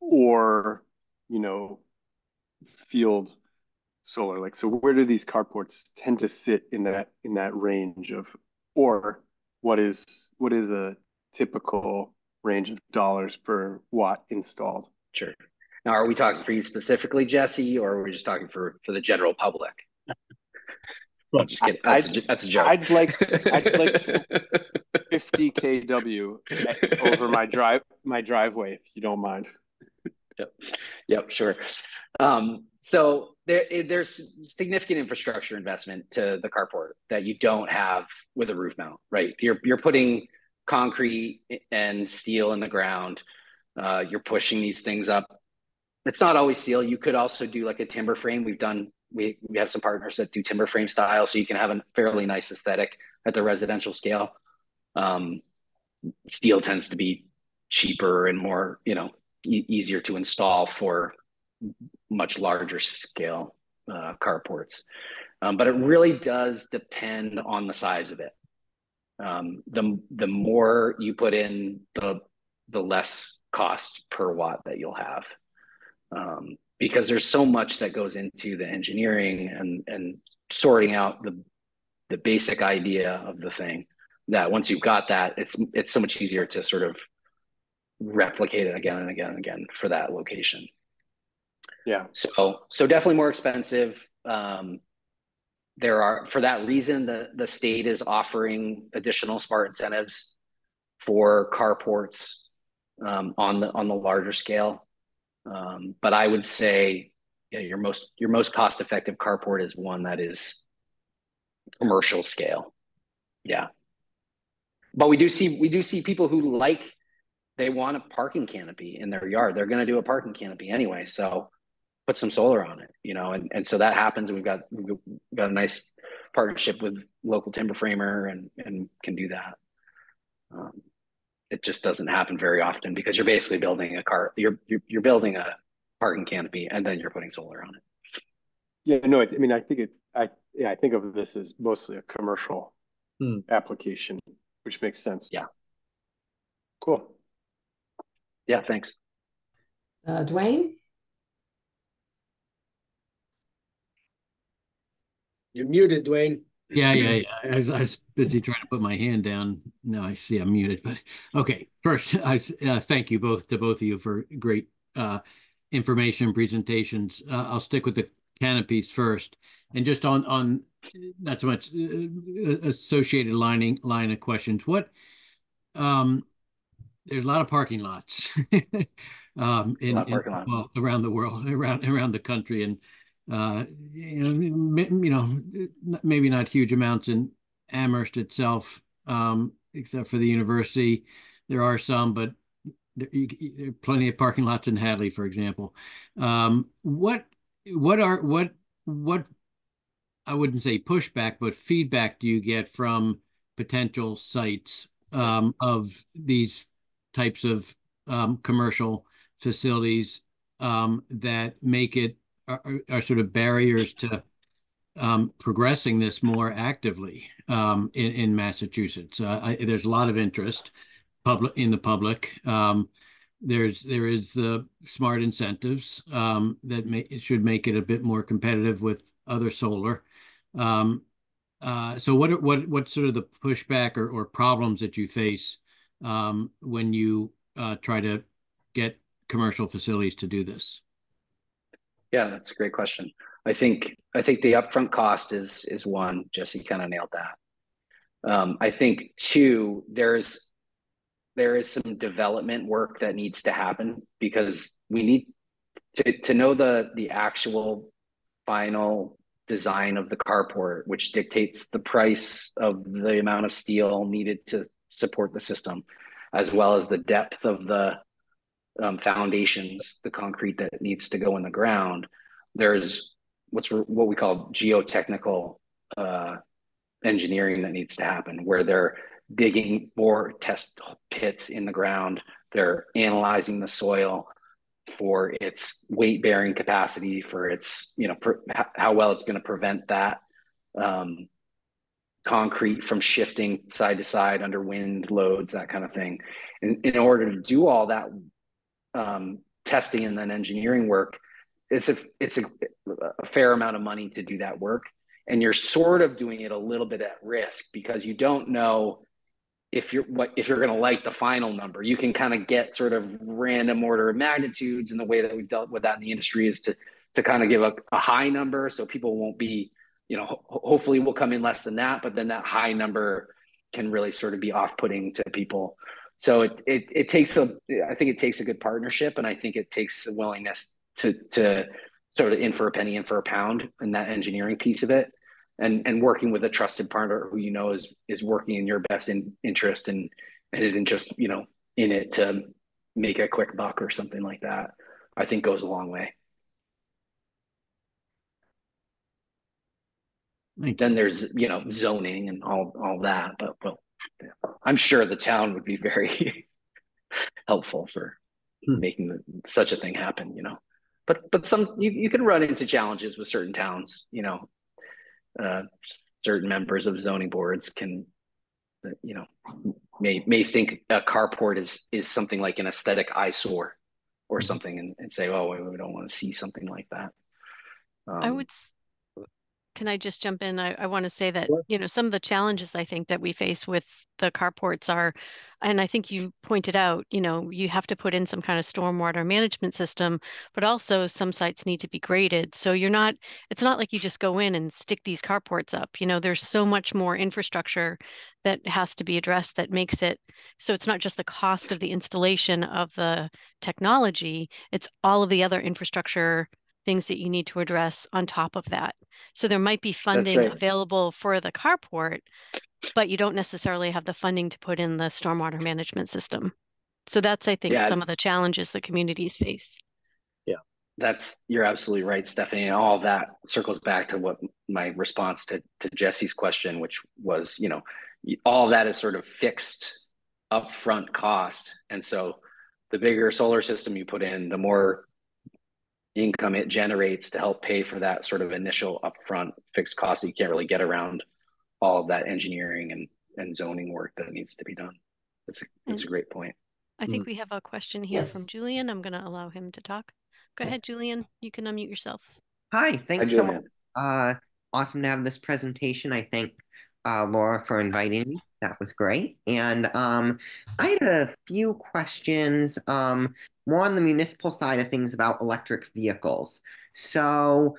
Speaker 3: or, you know, field solar like so where do these carports tend to sit in that in that range of or what is what is a typical range of dollars per watt installed
Speaker 10: sure now are we talking for you specifically jesse or are we just talking for for the general public well, just kidding. That's, a, that's a joke.
Speaker 3: I'd like I'd like 50 kW over my drive my driveway if you don't mind.
Speaker 10: Yep. Yep. Sure. Um, so there, there's significant infrastructure investment to the carport that you don't have with a roof mount, right? You're you're putting concrete and steel in the ground. Uh, you're pushing these things up. It's not always steel. You could also do like a timber frame. We've done we we have some partners that do timber frame style, so you can have a fairly nice aesthetic at the residential scale. Um, steel tends to be cheaper and more, you know, e- easier to install for much larger scale uh, carports. Um, but it really does depend on the size of it. Um, the the more you put in, the the less cost per watt that you'll have, um, because there's so much that goes into the engineering and and sorting out the the basic idea of the thing. That once you've got that, it's it's so much easier to sort of replicate it again and again and again for that location.
Speaker 3: Yeah.
Speaker 10: So so definitely more expensive. Um, there are for that reason the the state is offering additional smart incentives for carports um, on the on the larger scale. Um, but I would say yeah, your most your most cost effective carport is one that is commercial scale. Yeah. But we do see we do see people who like they want a parking canopy in their yard. They're going to do a parking canopy anyway, so put some solar on it, you know. And and so that happens. We've got we've got a nice partnership with local timber framer and and can do that. Um, it just doesn't happen very often because you're basically building a car. You're you're, you're building a parking canopy and then you're putting solar on it.
Speaker 3: Yeah, no, I mean, I think it, I, yeah, I think of this as mostly a commercial hmm. application, which makes sense.
Speaker 10: Yeah.
Speaker 3: Cool.
Speaker 10: Yeah, thanks.
Speaker 1: Uh, Dwayne?
Speaker 5: You're muted, Dwayne.
Speaker 8: Yeah, yeah, yeah. I was, I was busy trying to put my hand down. Now I see I'm muted, but okay. First, I uh, thank you both to both of you for great uh, information presentations. Uh, I'll stick with the canopies first, and just on on not so much uh, associated lining line of questions. What um, there's a lot of parking lots um, in, in well, around the world, around around the country, and uh, you know, maybe not huge amounts in Amherst itself, um, except for the university. There are some, but there, there are plenty of parking lots in Hadley, for example. Um, what what are what what I wouldn't say pushback, but feedback do you get from potential sites um, of these types of um, commercial facilities um, that make it are, are, sort of barriers to um, progressing this more actively um, in, in Massachusetts. Uh, I, there's a lot of interest public in the public. Um, there's there is the smart incentives um, that may, should make it a bit more competitive with other solar. Um, uh, so what what what sort of the pushback or, or problems that you face um, when you uh, try to get commercial facilities to do this?
Speaker 10: Yeah, that's a great question. I think I think the upfront cost is is one. Jesse kind of nailed that. Um, I think two, there's there is some development work that needs to happen because we need to, to know the the actual final design of the carport, which dictates the price of the amount of steel needed to support the system, as well as the depth of the um, foundations, the concrete that needs to go in the ground. There's what's what we call geotechnical uh, engineering that needs to happen, where they're digging more test pits in the ground. They're analyzing the soil for its weight bearing capacity, for its, you know, how well it's going to prevent that um, concrete from shifting side to side under wind loads, that kind of thing. And in order to do all that um, testing and then engineering work, it's a it's a, a fair amount of money to do that work. And you're sort of doing it a little bit at risk because you don't know if you're what if you're going to like the final number. You can kind of get sort of random order of magnitudes and the way that we've dealt with that in the industry is to to kind of give a, a high number. So people won't be you know ho- hopefully we'll come in less than that but then that high number can really sort of be off-putting to people so it, it it takes a i think it takes a good partnership and i think it takes a willingness to to sort of in for a penny in for a pound and that engineering piece of it. And and working with a trusted partner who you know is is working in your best in, interest and and isn't just you know in it to make a quick buck or something like that i think goes a long way. Then there's you know zoning and all all that but well i'm sure the town would be very helpful for hmm. making the, such a thing happen you know but but some you, you can run into challenges with certain towns you know uh, certain members of zoning boards can, you know, may may think a carport is is something like an aesthetic eyesore or mm-hmm. something, and, and say, oh, we don't want to see something like that.
Speaker 2: Um, I would can I just jump in? I, I want to say that, you know, some of the challenges I think that we face with the carports are, and I think you pointed out, you know, you have to put in some kind of stormwater management system, but also some sites need to be graded. So you're not, it's not like you just go in and stick these carports up. You know, there's so much more infrastructure that has to be addressed that makes it so it's not just the cost of the installation of the technology, it's all of the other infrastructure things that you need to address on top of that. So there might be funding
Speaker 10: right.
Speaker 2: available for the carport, but you don't necessarily have the funding to put in the stormwater management system. So that's, I think,
Speaker 10: Yeah.
Speaker 2: some of the challenges that communities face.
Speaker 10: Yeah, that's you're absolutely right, Stephanie. And all that circles back to what my response to, to Jesse's question, which was, you know, all that is sort of fixed upfront cost. And so the bigger solar system you put in, the more income it generates to help pay for that sort of initial upfront fixed cost that you can't really get around all of that engineering and, and zoning work that needs to be done. That's a, that's a great point.
Speaker 2: I think we have a question here
Speaker 1: Yes.
Speaker 2: from Julian. I'm going to allow him to talk. Go ahead, Julian. You can unmute yourself.
Speaker 11: Hi,
Speaker 10: Hi,
Speaker 11: thanks so much. Uh, awesome to have this presentation. I thank uh, Laura for inviting me. That was great. And um, I had a few questions, um, more on the municipal side of things about electric vehicles. So,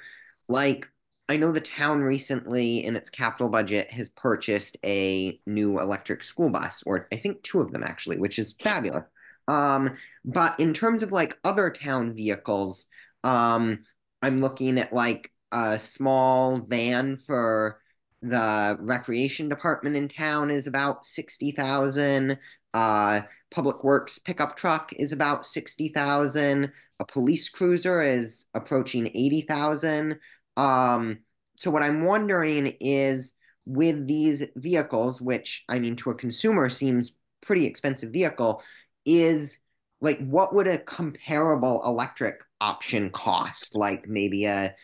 Speaker 11: like, I know the town recently in its capital budget has purchased a new electric school bus, or I think two of them actually, which is fabulous. Um, but in terms of like other town vehicles, um, I'm looking at like a small van for the recreation department in town is about 60,000. Uh, Public Works pickup truck is about 60,000. A police cruiser is approaching 80,000. Um, so what I'm wondering is with these vehicles, which I mean to a consumer seems pretty expensive vehicle, is like what would a comparable electric option cost? Like maybe a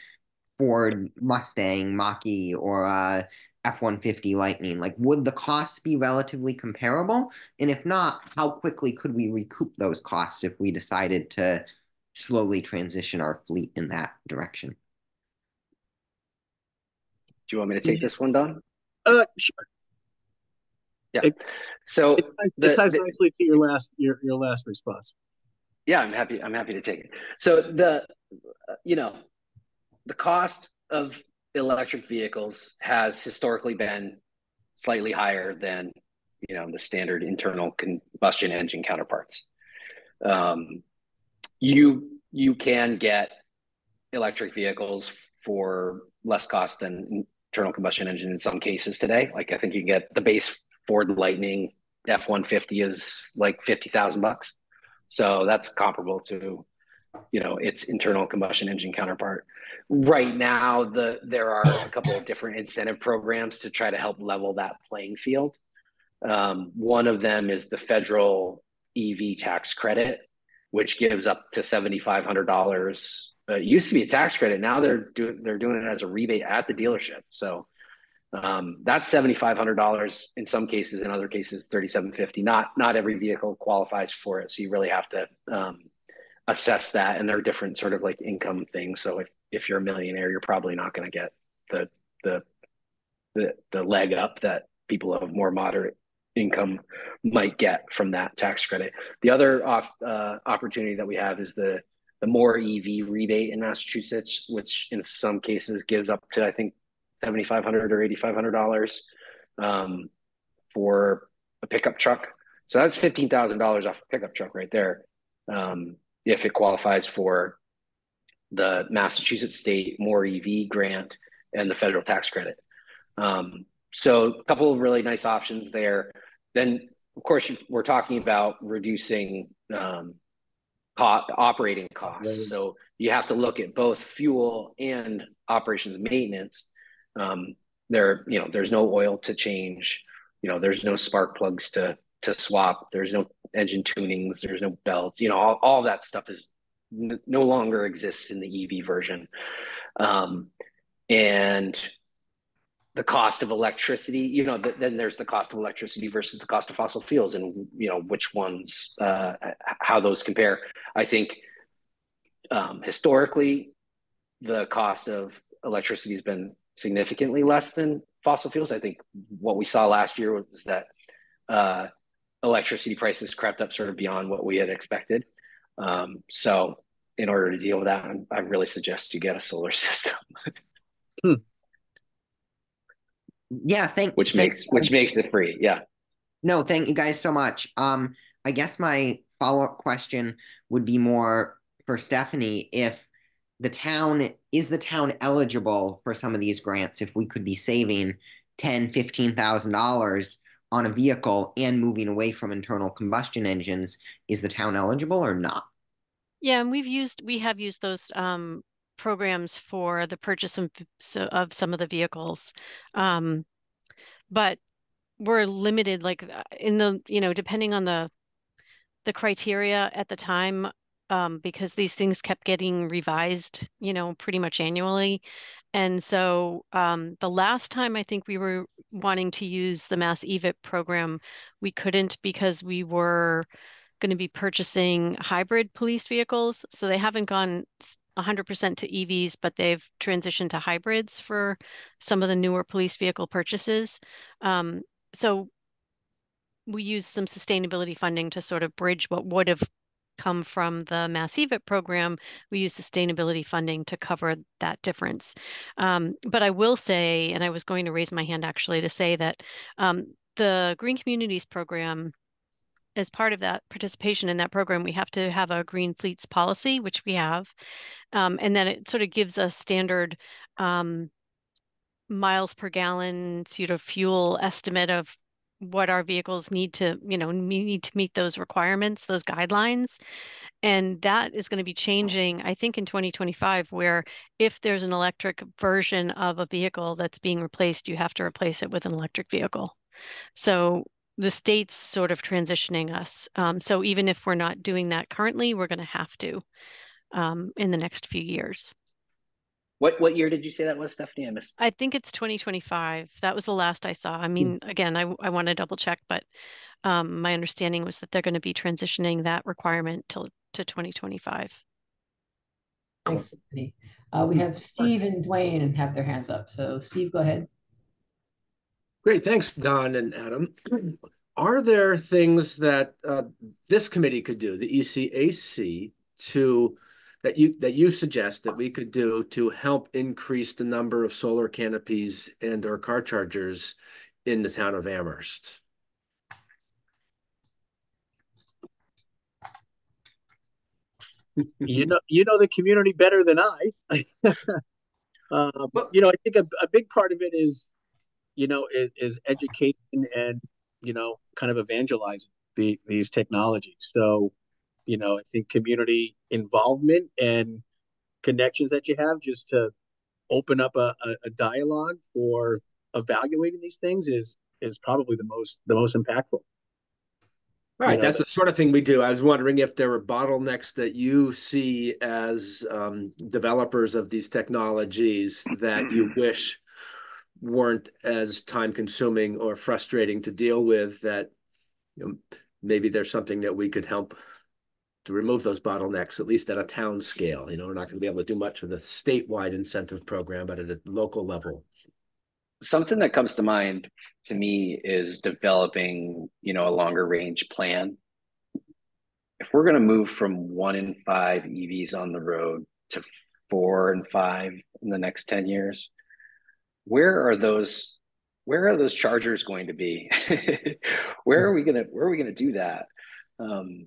Speaker 11: Ford Mustang Mach-E or a F-150 Lightning. Like would the costs be relatively comparable? And if not, how quickly could we recoup those costs if we decided to slowly transition our fleet in that direction?
Speaker 10: Do you want me to take this one, Don?
Speaker 9: Uh, sure.
Speaker 10: Yeah.
Speaker 9: It-
Speaker 10: So
Speaker 9: It ties,
Speaker 10: the-
Speaker 9: it ties
Speaker 10: the-
Speaker 9: nicely to your last your your last response.
Speaker 10: Yeah, I'm happy. I'm happy to take it. So the, uh, you know, the cost of electric vehicles has historically been slightly higher than, you know, the standard internal combustion engine counterparts. Um, you you can get electric vehicles for less cost than internal combustion engine in some cases today. Like I think you get the base Ford Lightning F one fifty is like fifty thousand bucks. So that's comparable to, you know, its internal combustion engine counterpart. Right now, the there are a couple of different incentive programs to try to help level that playing field. Um, one of them is the federal EV tax credit, which gives up to seventy five hundred dollars. Uh, it used to be a tax credit. Now they're doing they're doing it as a rebate at the dealership. So um, that's seventy five hundred dollars in some cases. In other cases, thirty seven fifty. Not not every vehicle qualifies for it, so you really have to um, assess that. And there are different sort of like income things. So if if you're a millionaire, you're probably not going to get the the the the leg up that people of more moderate income might get from that tax credit. The other uh, opportunity that we have is the the MOR-EV rebate in Massachusetts, which in some cases gives up to I think seventy five hundred or eighty five hundred dollars um, for a pickup truck. So that's fifteen thousand dollars off a pickup truck right there, um, if it qualifies for the Massachusetts State MOR-EV grant and the federal tax credit. Um, so a couple of really nice options there. Then, of course, we're talking about reducing um, co- operating costs. So you have to look at both fuel and operations maintenance. Um, there, you know, there's no oil to change. You know, there's no spark plugs to to swap. There's no engine tunings. There's no belts. You know, all, all that stuff is n- no longer exists in the EV version. Um, and the cost of electricity, you know, th- then there's the cost of electricity versus the cost of fossil fuels, and you know which ones, uh, how those compare. I think um, historically, the cost of electricity has been significantly less than fossil fuels. I think what we saw last year was that uh, electricity prices crept up sort of beyond what we had expected. Um, so, in order to deal with that, I really suggest you get a solar system.
Speaker 11: Yeah, thank
Speaker 10: which makes which makes it free. Yeah.
Speaker 11: No, thank you guys so much. Um, I guess my follow-up question would be more for Stephanie. If the town is the town eligible for some of these grants if we could be saving ten, fifteen thousand dollars on a vehicle and moving away from internal combustion engines, is the town eligible or not?
Speaker 2: Yeah, and we've used we have used those um, programs for the purchase of, of some of the vehicles, um, but we're limited. Like uh, in the you know depending on the the criteria at the time, um, because these things kept getting revised, you know, pretty much annually. And so um, the last time I think we were wanting to use the Mass EVIP program, we couldn't because we were going to be purchasing hybrid police vehicles. So they haven't gone 100% to EVs, but they've transitioned to hybrids for some of the newer police vehicle purchases. Um, so we use some sustainability funding to sort of bridge what would have come from the Mass EVIP program. We use sustainability funding to cover that difference. Um, but I will say, and I was going to raise my hand actually to say that um, the Green Communities program as part of that participation in that program, we have to have a green fleets policy, which we have. Um, and then it sort of gives us standard um, miles per gallon sort of fuel estimate of what our vehicles need to, you know, need to meet those requirements, those guidelines. And that is going to be changing, I think, in 2025, where if there's an electric version of a vehicle that's being replaced, you have to replace it with an electric vehicle. So the state's sort of transitioning us. Um, so even if we're not doing that currently, we're going to have to um, in the next few years.
Speaker 10: What what year did you say that was, Stephanie? I missed.
Speaker 2: I think it's 2025. That was the last I saw. I mean, mm. again, I I want to double check, but um, my understanding was that they're going to be transitioning that requirement to to 2025.
Speaker 1: Thanks, Stephanie. Uh, we have Steve and Dwayne and have their hands up. So Steve, go ahead.
Speaker 5: Great, thanks, Don and Adam. Are there things that uh, this committee could do, the ECAC, to that you that you suggest that we could do to help increase the number of solar canopies and or car chargers in the town of Amherst?
Speaker 9: you know, you know the community better than I. uh, but you know, I think a, a big part of it is you know, is, is education and, you know, kind of evangelizing the, these technologies. So, you know, I think community involvement and connections that you have just to open up a, a, dialogue for evaluating these things is is probably the most the most impactful.
Speaker 5: Right, you know, that's the sort of thing we do. I was wondering if there were bottlenecks that you see as um, developers of these technologies that you wish weren't as time consuming or frustrating to deal with that you know, maybe there's something that we could help to remove those bottlenecks, at least at a town scale. You know, we're not going to be able to do much with a statewide incentive program, but at a local level.
Speaker 10: Something that comes to mind to me is developing, you know, a longer range plan. If we're going to move from one in five EVs on the road to four and five in the next 10 years, where are those where are those chargers going to be where are we gonna where are we gonna do that um,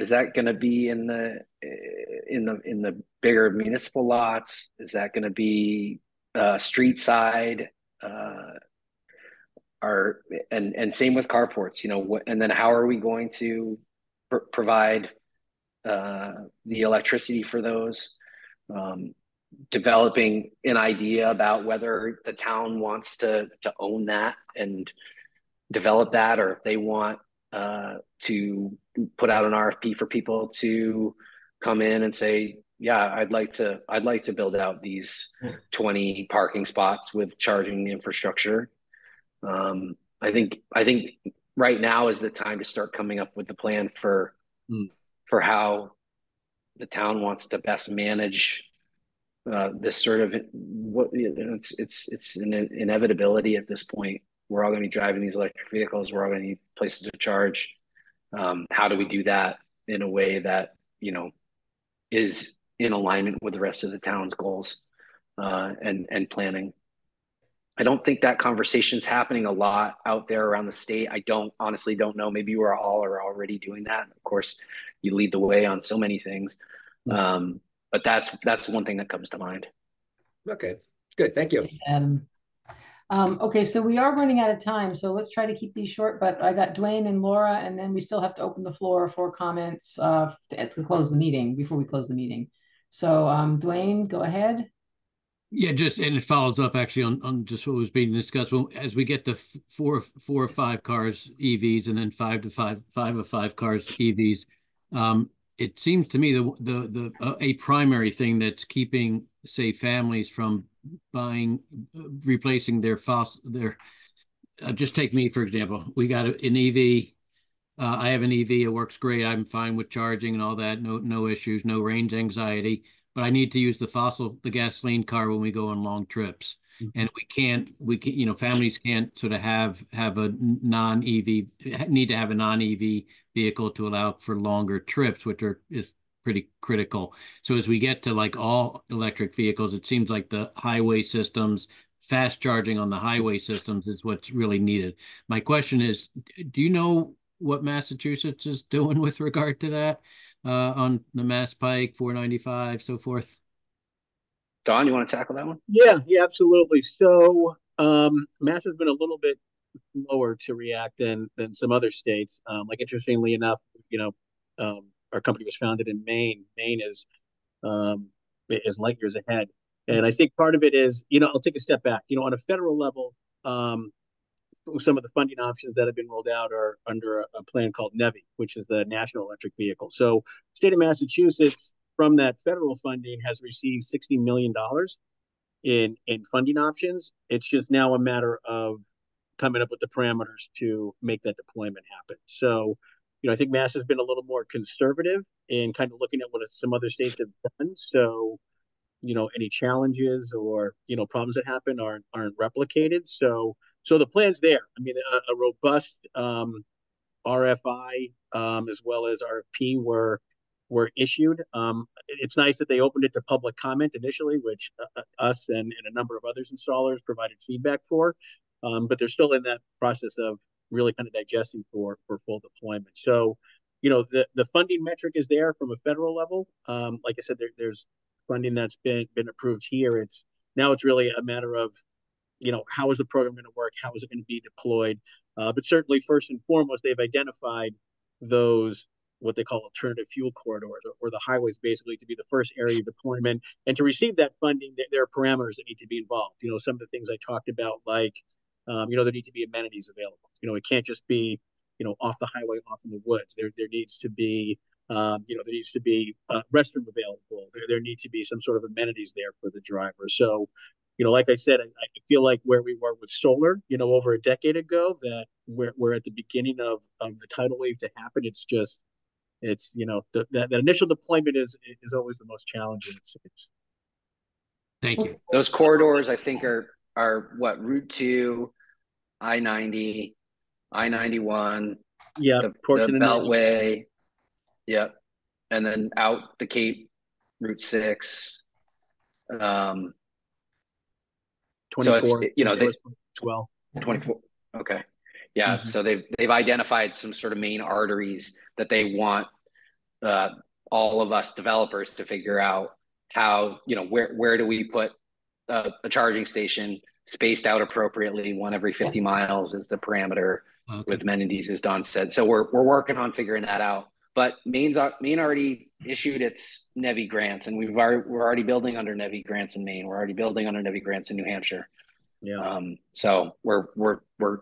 Speaker 10: is that going to be in the in the in the bigger municipal lots? Is that going to be uh, street side uh, are and and same with carports you know what and then how are we going to pr provide uh, the electricity for those? Um, developing an idea about whether the town wants to to own that and develop that or if they want uh, to put out an RFP for people to come in and say, yeah, I'd like to I'd like to build out these 20 parking spots with charging infrastructure. Um, I think I think right now is the time to start coming up with the plan for mm. for how the town wants to best manage uh, this sort of what it's it's it's an inevitability at this point. We're all going to be driving these electric vehicles. We're all going to need places to charge. Um, how do we do that in a way that you know is in alignment with the rest of the town's goals uh, and and planning? I don't think that conversation's happening a lot out there around the state. I don't honestly don't know. Maybe you are all are already doing that. Of course, you lead the way on so many things. Um, but that's that's one thing that comes to mind.
Speaker 5: Okay, good. Thank you.
Speaker 1: Thanks, Adam. Um, okay, so we are running out of time, so let's try to keep these short, but I got Dwayne and Laura, and then we still have to open the floor for comments uh, to, to close the meeting, before we close the meeting. So um, Dwayne, go ahead.
Speaker 8: Yeah, just and it follows up actually on, on just what was being discussed. Well, as we get to four four or five cars EVs and then five to five five or five cars EVs, um, it seems to me the the the uh, a primary thing that's keeping say families from buying replacing their fossil their uh, just take me for example. We got an EV. Uh, I have an EV. It works great. I'm fine with charging and all that. No no issues. No range anxiety but I need to use the fossil, the gasoline car when we go on long trips. Mm-hmm. And we can't, we can, you know, families can't sort of have have a non EV, need to have a non EV vehicle to allow for longer trips, which are is pretty critical. So as we get to like all electric vehicles, it seems like the highway systems, fast charging on the highway systems is what's really needed. My question is, do you know what Massachusetts is doing with regard to that? uh, on the Mass Pike, 495, so forth?
Speaker 10: Don, you want to tackle that one?
Speaker 9: Yeah, yeah, absolutely. So um, Mass has been a little bit slower to react than than some other states. Um, like interestingly enough, you know, um, our company was founded in Maine. Maine is um, is light years ahead, and I think part of it is, you know, I'll take a step back. You know, on a federal level, um, some of the funding options that have been rolled out are under a, a plan called NEVI, which is the National Electric Vehicle. So, state of Massachusetts, from that federal funding, has received sixty million dollars in in funding options. It's just now a matter of coming up with the parameters to make that deployment happen. So, you know, I think Mass has been a little more conservative in kind of looking at what some other states have done. So, you know, any challenges or you know problems that happen aren't aren't replicated. So so the plan's there. I mean, a, a robust um, RFI um, as well as RFP were were issued. Um, it's nice that they opened it to public comment initially, which uh, uh, us and, and a number of others installers provided feedback for. Um, but they're still in that process of really kind of digesting for for full deployment. So, you know, the the funding metric is there from a federal level. Um, like I said, there, there's funding that's been been approved here. It's now it's really a matter of you know, how is the program going to work? How is it going to be deployed? Uh, but certainly, first and foremost, they've identified those what they call alternative fuel corridors, or, or the highways, basically, to be the first area of deployment. And to receive that funding, there are parameters that need to be involved. You know, some of the things I talked about, like, um, you know, there need to be amenities available. You know, it can't just be, you know, off the highway, off in the woods. There, there needs to be um, you know, there needs to be a restroom available. There, there need to be some sort of amenities there for the driver. So, you know, like I said, I, I, feel like where we were with solar, you know, over a decade ago, that we're, we're at the beginning of, of the tidal wave to happen. It's just, it's, you know, the, that, that initial deployment is is always the most challenging. It's, it's...
Speaker 8: Thank you.
Speaker 10: Those corridors, I think, are are what Route Two, I ninety, I ninety one.
Speaker 9: Yeah,
Speaker 10: the, the Beltway. Yep, and then out the Cape, Route Six. Um,
Speaker 9: 24,
Speaker 10: so you know, they,
Speaker 9: 12.
Speaker 10: 24. Okay. Yeah. Mm-hmm. So they've, they've identified some sort of main arteries that they want uh, all of us developers to figure out how, you know, where, where do we put a, a charging station spaced out appropriately. One every 50 miles is the parameter okay. with amenities, as Don said. So we're, we're working on figuring that out. But Maine's Maine already issued its NEVI grants, and we've already we're already building under NEVI grants in Maine. We're already building under NEVI grants in New Hampshire. Yeah. Um, so we're we're we're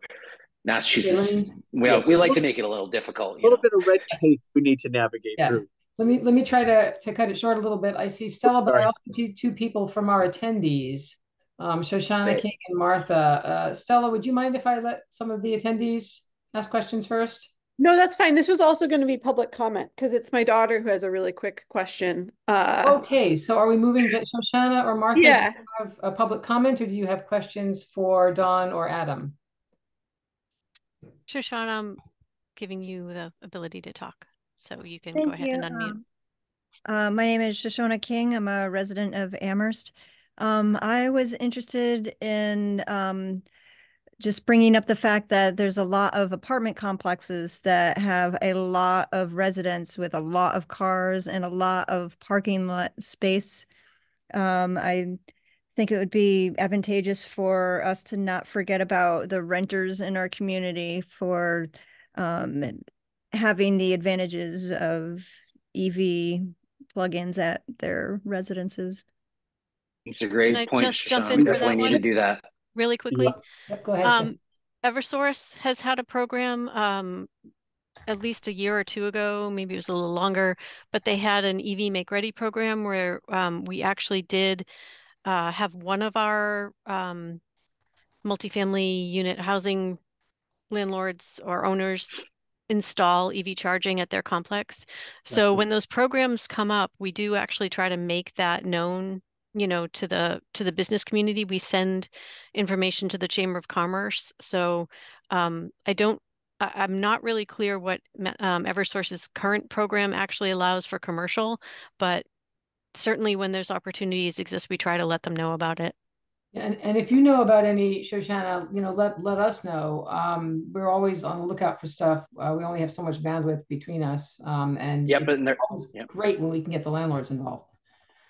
Speaker 10: Massachusetts. We yeah, we like to make it a little difficult.
Speaker 9: A little
Speaker 10: know?
Speaker 9: bit of red tape we need to navigate yeah. through.
Speaker 1: Let me let me try to to cut it short a little bit. I see Stella, but I also see two people from our attendees, um, Shoshana right. King and Martha. Uh, Stella, would you mind if I let some of the attendees ask questions first?
Speaker 4: No, that's fine. This was also going to be public comment because it's my daughter who has a really quick question. Uh,
Speaker 1: okay, so are we moving to Shoshana or Martha?
Speaker 4: Yeah.
Speaker 1: have a public comment or do you have questions for Don or Adam?
Speaker 2: Shoshana, I'm giving you the ability to talk, so you can
Speaker 12: Thank
Speaker 2: go ahead
Speaker 12: you.
Speaker 2: and unmute.
Speaker 12: Um, uh, my name is Shoshana King. I'm a resident of Amherst. Um, I was interested in um, just bringing up the fact that there's a lot of apartment complexes that have a lot of residents with a lot of cars and a lot of parking lot space. Um, I think it would be advantageous for us to not forget about the renters in our community for um, having the advantages of EV plugins at their residences.
Speaker 10: It's a great
Speaker 2: Can I
Speaker 10: point,
Speaker 2: just jump
Speaker 10: Shoshana.
Speaker 2: in
Speaker 10: We
Speaker 2: for
Speaker 10: definitely
Speaker 2: that
Speaker 10: need to
Speaker 2: one?
Speaker 10: do that.
Speaker 2: really quickly.
Speaker 1: Yep, go ahead. Steph.
Speaker 2: Um, Eversource has had a program, um, at least a year or two ago, maybe it was a little longer, but they had an EV Make Ready program where, um, we actually did, uh, have one of our, um, multifamily unit housing landlords or owners install EV charging at their complex. So when those programs come up, we do actually try to make that known, you know, to the to the business community. We send information to the Chamber of Commerce. So um, I don't, I, I'm not really clear what um, EverSource's current program actually allows for commercial, but certainly when there's opportunities exist, we try to let them know about it.
Speaker 1: And, and if you know about any, Shoshana, you know, let, let us know. Um, we're always on the lookout for stuff. Uh, we only have so much bandwidth between us. Um, and
Speaker 10: Yep,
Speaker 1: it's
Speaker 10: and there,
Speaker 1: always
Speaker 10: yep.
Speaker 1: great when we can get the landlords involved.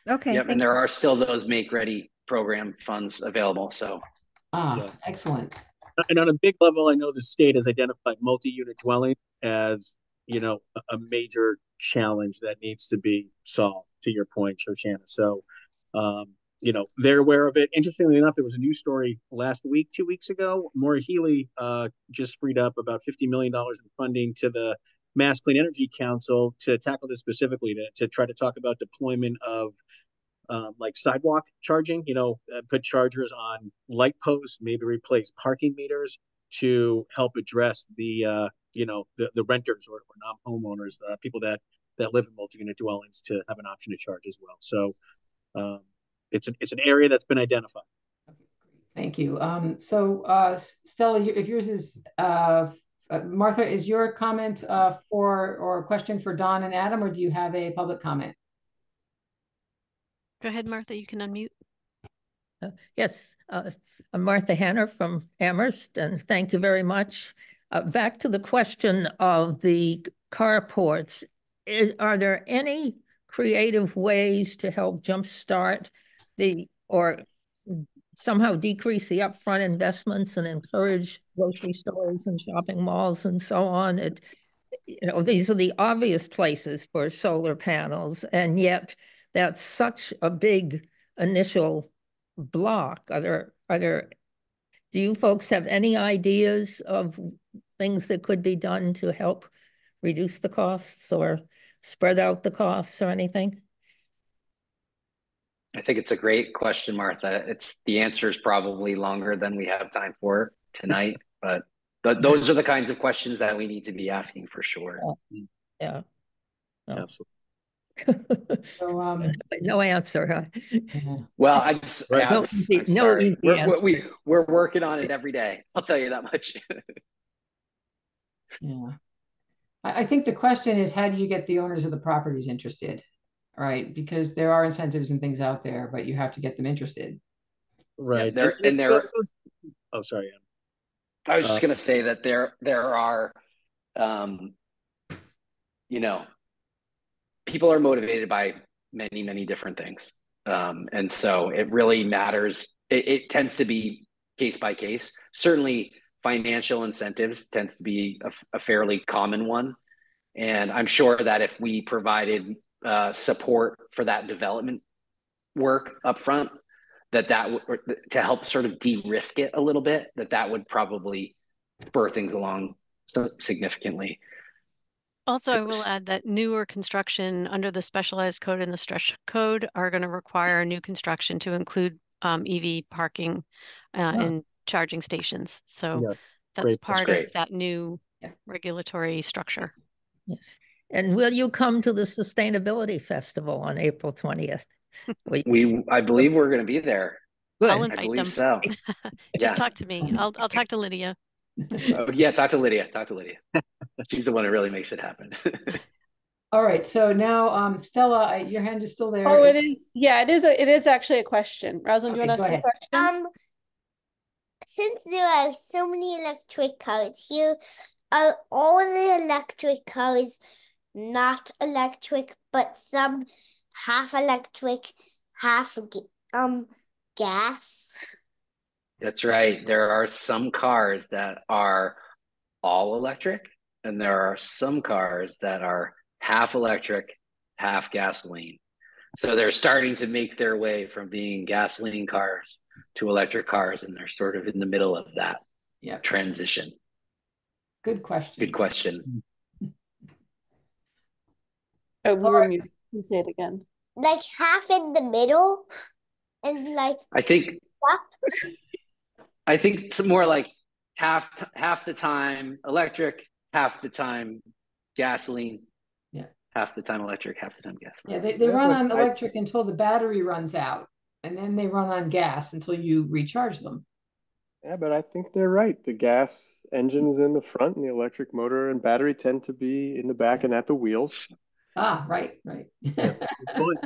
Speaker 12: Okay.
Speaker 10: Yep, and there are still those make ready program funds available. So
Speaker 1: Ah, excellent.
Speaker 9: And on a big level, I know the state has identified multi-unit dwelling as, you know, a, a major challenge that needs to be solved, to your point, Shoshana. So, um, you know, they're aware of it. Interestingly enough, there was a news story last week, two weeks ago. Maura Healey uh, just freed up about $50 million in funding to the Mass Clean Energy Council to tackle this specifically, to, to try to talk about deployment of um, like sidewalk charging, you know, uh, put chargers on light posts, maybe replace parking meters to help address the, uh, you know, the, the renters or, or non-homeowners, uh, people that, that live in multi-unit dwellings to have an option to charge as well. So um, it's an, it's an area that's been identified.
Speaker 1: Thank you. Um, so, uh, Stella, if yours is, uh, Martha, is your comment, uh, for, or a question for Don and Adam, or do you have a public comment?
Speaker 2: Go ahead, Martha, you can unmute.
Speaker 13: Uh, Yes, uh, I'm Martha Hanner from Amherst, and thank you very much. Uh, Back to the question of the carports, is, are there any creative ways to help jumpstart the, or somehow decrease the upfront investments and encourage grocery stores and shopping malls and so on? It, you know, these are the obvious places for solar panels, and yet that's such a big initial block? Are there, are there, do you folks have any ideas of things that could be done to help reduce the costs or spread out the costs or anything?
Speaker 10: I think it's a great question, Martha. It's the answer is probably longer than we have time for tonight, but th- those are the kinds of questions that we need to be asking for sure.
Speaker 13: Yeah. No.
Speaker 9: Absolutely.
Speaker 1: So, um,
Speaker 13: No answer, huh?
Speaker 10: Well, I just,
Speaker 9: Right.
Speaker 10: yeah,
Speaker 13: No
Speaker 10: I'm, s-
Speaker 13: easy-
Speaker 10: I'm
Speaker 13: no easy
Speaker 10: We're, we're,
Speaker 13: answer.
Speaker 10: we, we're working on it every day. I'll tell you that much.
Speaker 1: Yeah. I, I think the question is, how do you get the owners of the properties interested? Right? Because there are incentives and things out there, but you have to get them interested.
Speaker 9: Right.
Speaker 10: there-
Speaker 9: And-
Speaker 10: and there-
Speaker 9: Oh, sorry.
Speaker 10: I was just
Speaker 9: Uh,
Speaker 10: gonna say that there there are, um, you know, people are motivated by many many different things, um, and so it really matters. It, it tends to be case by case. Certainly, financial incentives tends to be a, a fairly common one, and I'm sure that if we provided uh, support for that development work up front that that would to help sort of de-risk it a little bit that that would probably spur things along so significantly
Speaker 2: Also, I will add that newer construction under the specialized code and the stretch code are going to require new construction to include um, EV parking uh,
Speaker 1: Yeah.
Speaker 2: and charging stations. So
Speaker 9: Yeah,
Speaker 2: that's
Speaker 9: great.
Speaker 2: Part
Speaker 10: great.
Speaker 2: of that new
Speaker 1: Yeah.
Speaker 2: regulatory structure.
Speaker 13: Yes. And will you come to the Sustainability Festival on April twentieth?
Speaker 10: we i believe we're going to be there
Speaker 2: I'll
Speaker 13: Good.
Speaker 10: i
Speaker 2: invite
Speaker 10: believe
Speaker 2: them.
Speaker 10: so
Speaker 2: Just
Speaker 10: yeah
Speaker 2: talk to me. I'll I'll talk to Lydia.
Speaker 10: Oh, yeah talk to lydia talk to lydia she's the one who really makes it happen
Speaker 1: All right. So now, um, Stella, I, your hand is still there.
Speaker 4: Oh, it is. Yeah, it is. A, it is actually a question. Rosalind, do you want to
Speaker 1: go
Speaker 4: ask a question?
Speaker 14: Um, since there are so many electric cars here, are all the electric cars not electric, but some half electric, half um gas?
Speaker 10: That's right. There are some cars that are all electric, and there are some cars that are half electric, half gasoline. So they're starting to make their way from being gasoline cars to electric cars, and they're sort of in the middle of that
Speaker 1: yeah.
Speaker 10: transition.
Speaker 1: Good question.
Speaker 10: Good question.
Speaker 4: Oh, we were muted. Say it again.
Speaker 14: Like half in the middle, and like
Speaker 10: I think. I think it's more like half half the time electric, half the time gasoline.
Speaker 1: Yeah.
Speaker 10: Half the time electric, half the time gasoline.
Speaker 1: Yeah, they, they run on electric I, until the battery runs out, and then they run on gas until you recharge them.
Speaker 3: Yeah, but I think they're right. The gas engine is in the front, and the electric motor and battery tend to be in the back and at the wheels.
Speaker 1: Ah, right, right.
Speaker 3: good, point.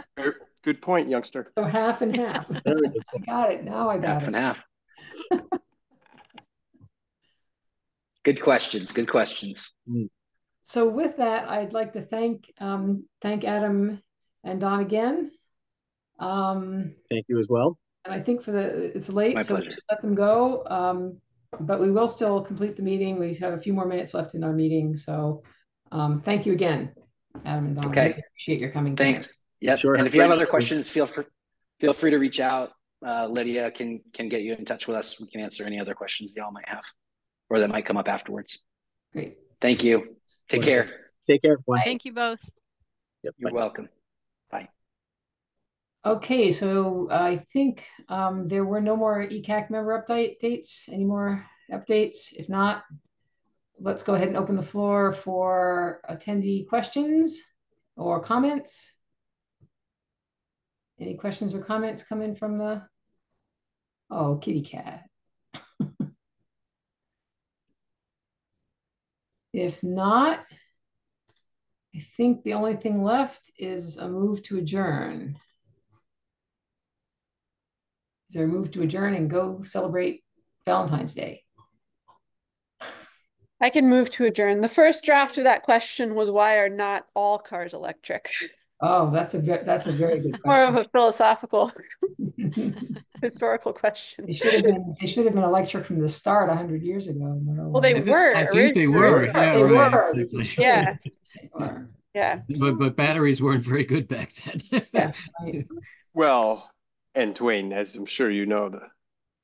Speaker 3: good point, youngster.
Speaker 1: So half and half. I got it. Now I got
Speaker 10: half
Speaker 1: it.
Speaker 10: Half and half. good questions. Good questions.
Speaker 1: So with that, I'd like to thank um, thank Adam and Don again. Um,
Speaker 9: thank you as well.
Speaker 1: And I think for the it's late,
Speaker 10: My
Speaker 1: so
Speaker 10: pleasure.
Speaker 1: let them go. Um, but we will still complete the meeting. We have a few more minutes left in our meeting. So um, thank you again, Adam and Don.
Speaker 10: Okay.
Speaker 1: Really appreciate your coming.
Speaker 10: Thanks. Yeah.
Speaker 9: Sure.
Speaker 10: And if you have other questions, feel free feel free to reach out. Uh, Lydia can can get you in touch with us. We can answer any other questions y'all might have, or that might come up afterwards.
Speaker 1: Great.
Speaker 10: Thank you. Take
Speaker 9: Wonderful.
Speaker 10: care.
Speaker 9: Take care. Bye.
Speaker 2: Thank you both.
Speaker 9: Yep,
Speaker 10: You're
Speaker 9: bye.
Speaker 10: welcome. Bye.
Speaker 1: Okay, so I think um, there were no more ECAC member update dates. Any more updates? If not, let's go ahead and open the floor for attendee questions or comments. Any questions or comments coming from the? Oh, kitty cat. If not, I think the only thing left is a move to adjourn. Is there a move to adjourn and go celebrate Valentine's Day?
Speaker 4: I can move to adjourn. The first draft of that question was why are not all cars electric?
Speaker 1: Oh, that's a ve- that's a very good
Speaker 4: More of a philosophical, historical question.
Speaker 1: They should have been they should have been electric from the start a hundred years ago.
Speaker 4: Well, they were.
Speaker 8: I think they were. Yeah,
Speaker 1: They
Speaker 8: right.
Speaker 1: were. This.
Speaker 4: Yeah,
Speaker 1: They were.
Speaker 4: yeah.
Speaker 8: But but batteries weren't very good back then.
Speaker 1: Yeah, right.
Speaker 3: Well, and Dwayne, as I'm sure you know, the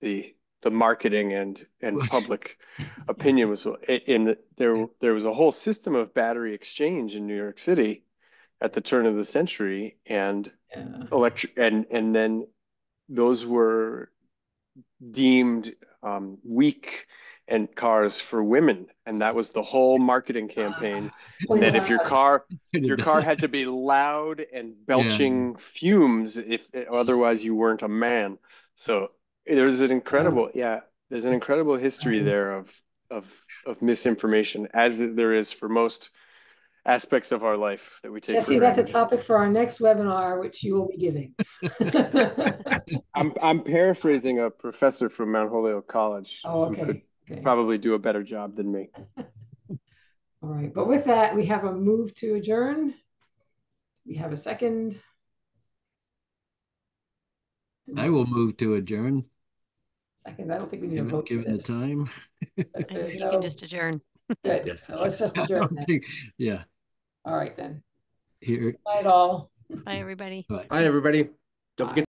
Speaker 3: the the marketing and and public opinion was in the, there. There was a whole system of battery exchange in New York City at the turn of the century, and
Speaker 1: Yeah.
Speaker 3: electric and and then those were deemed um, weak and cars for women, and that was the whole marketing campaign. that if your car your car had to be loud and belching fumes if otherwise you weren't a man so there's an incredible yeah there's an incredible history mm-hmm. there of of of misinformation as there is for most aspects of our life that we take
Speaker 1: Jesse,
Speaker 3: for
Speaker 1: that's a topic for our next webinar, which you will be giving.
Speaker 3: I'm I'm paraphrasing a professor from Mount Holyoke College
Speaker 1: Oh,
Speaker 3: who could
Speaker 1: okay.
Speaker 3: probably do a better job than me.
Speaker 1: All right, but with that, we have a move to adjourn. We have a second.
Speaker 8: I will move to adjourn,
Speaker 1: Second, I don't think we need a
Speaker 8: given,
Speaker 1: vote for
Speaker 8: given the
Speaker 1: this.
Speaker 8: time.
Speaker 1: But
Speaker 2: I uh, think
Speaker 1: there's
Speaker 2: you
Speaker 1: no-
Speaker 2: can just adjourn.
Speaker 1: Good,
Speaker 8: Yes.
Speaker 1: so let's just
Speaker 8: I
Speaker 1: adjourn
Speaker 8: don't
Speaker 1: then.
Speaker 8: think- Yeah,
Speaker 1: All right then.
Speaker 8: here,
Speaker 1: Night all.
Speaker 2: Bye, everybody.
Speaker 8: bye.
Speaker 5: Hi, everybody. Don't forget.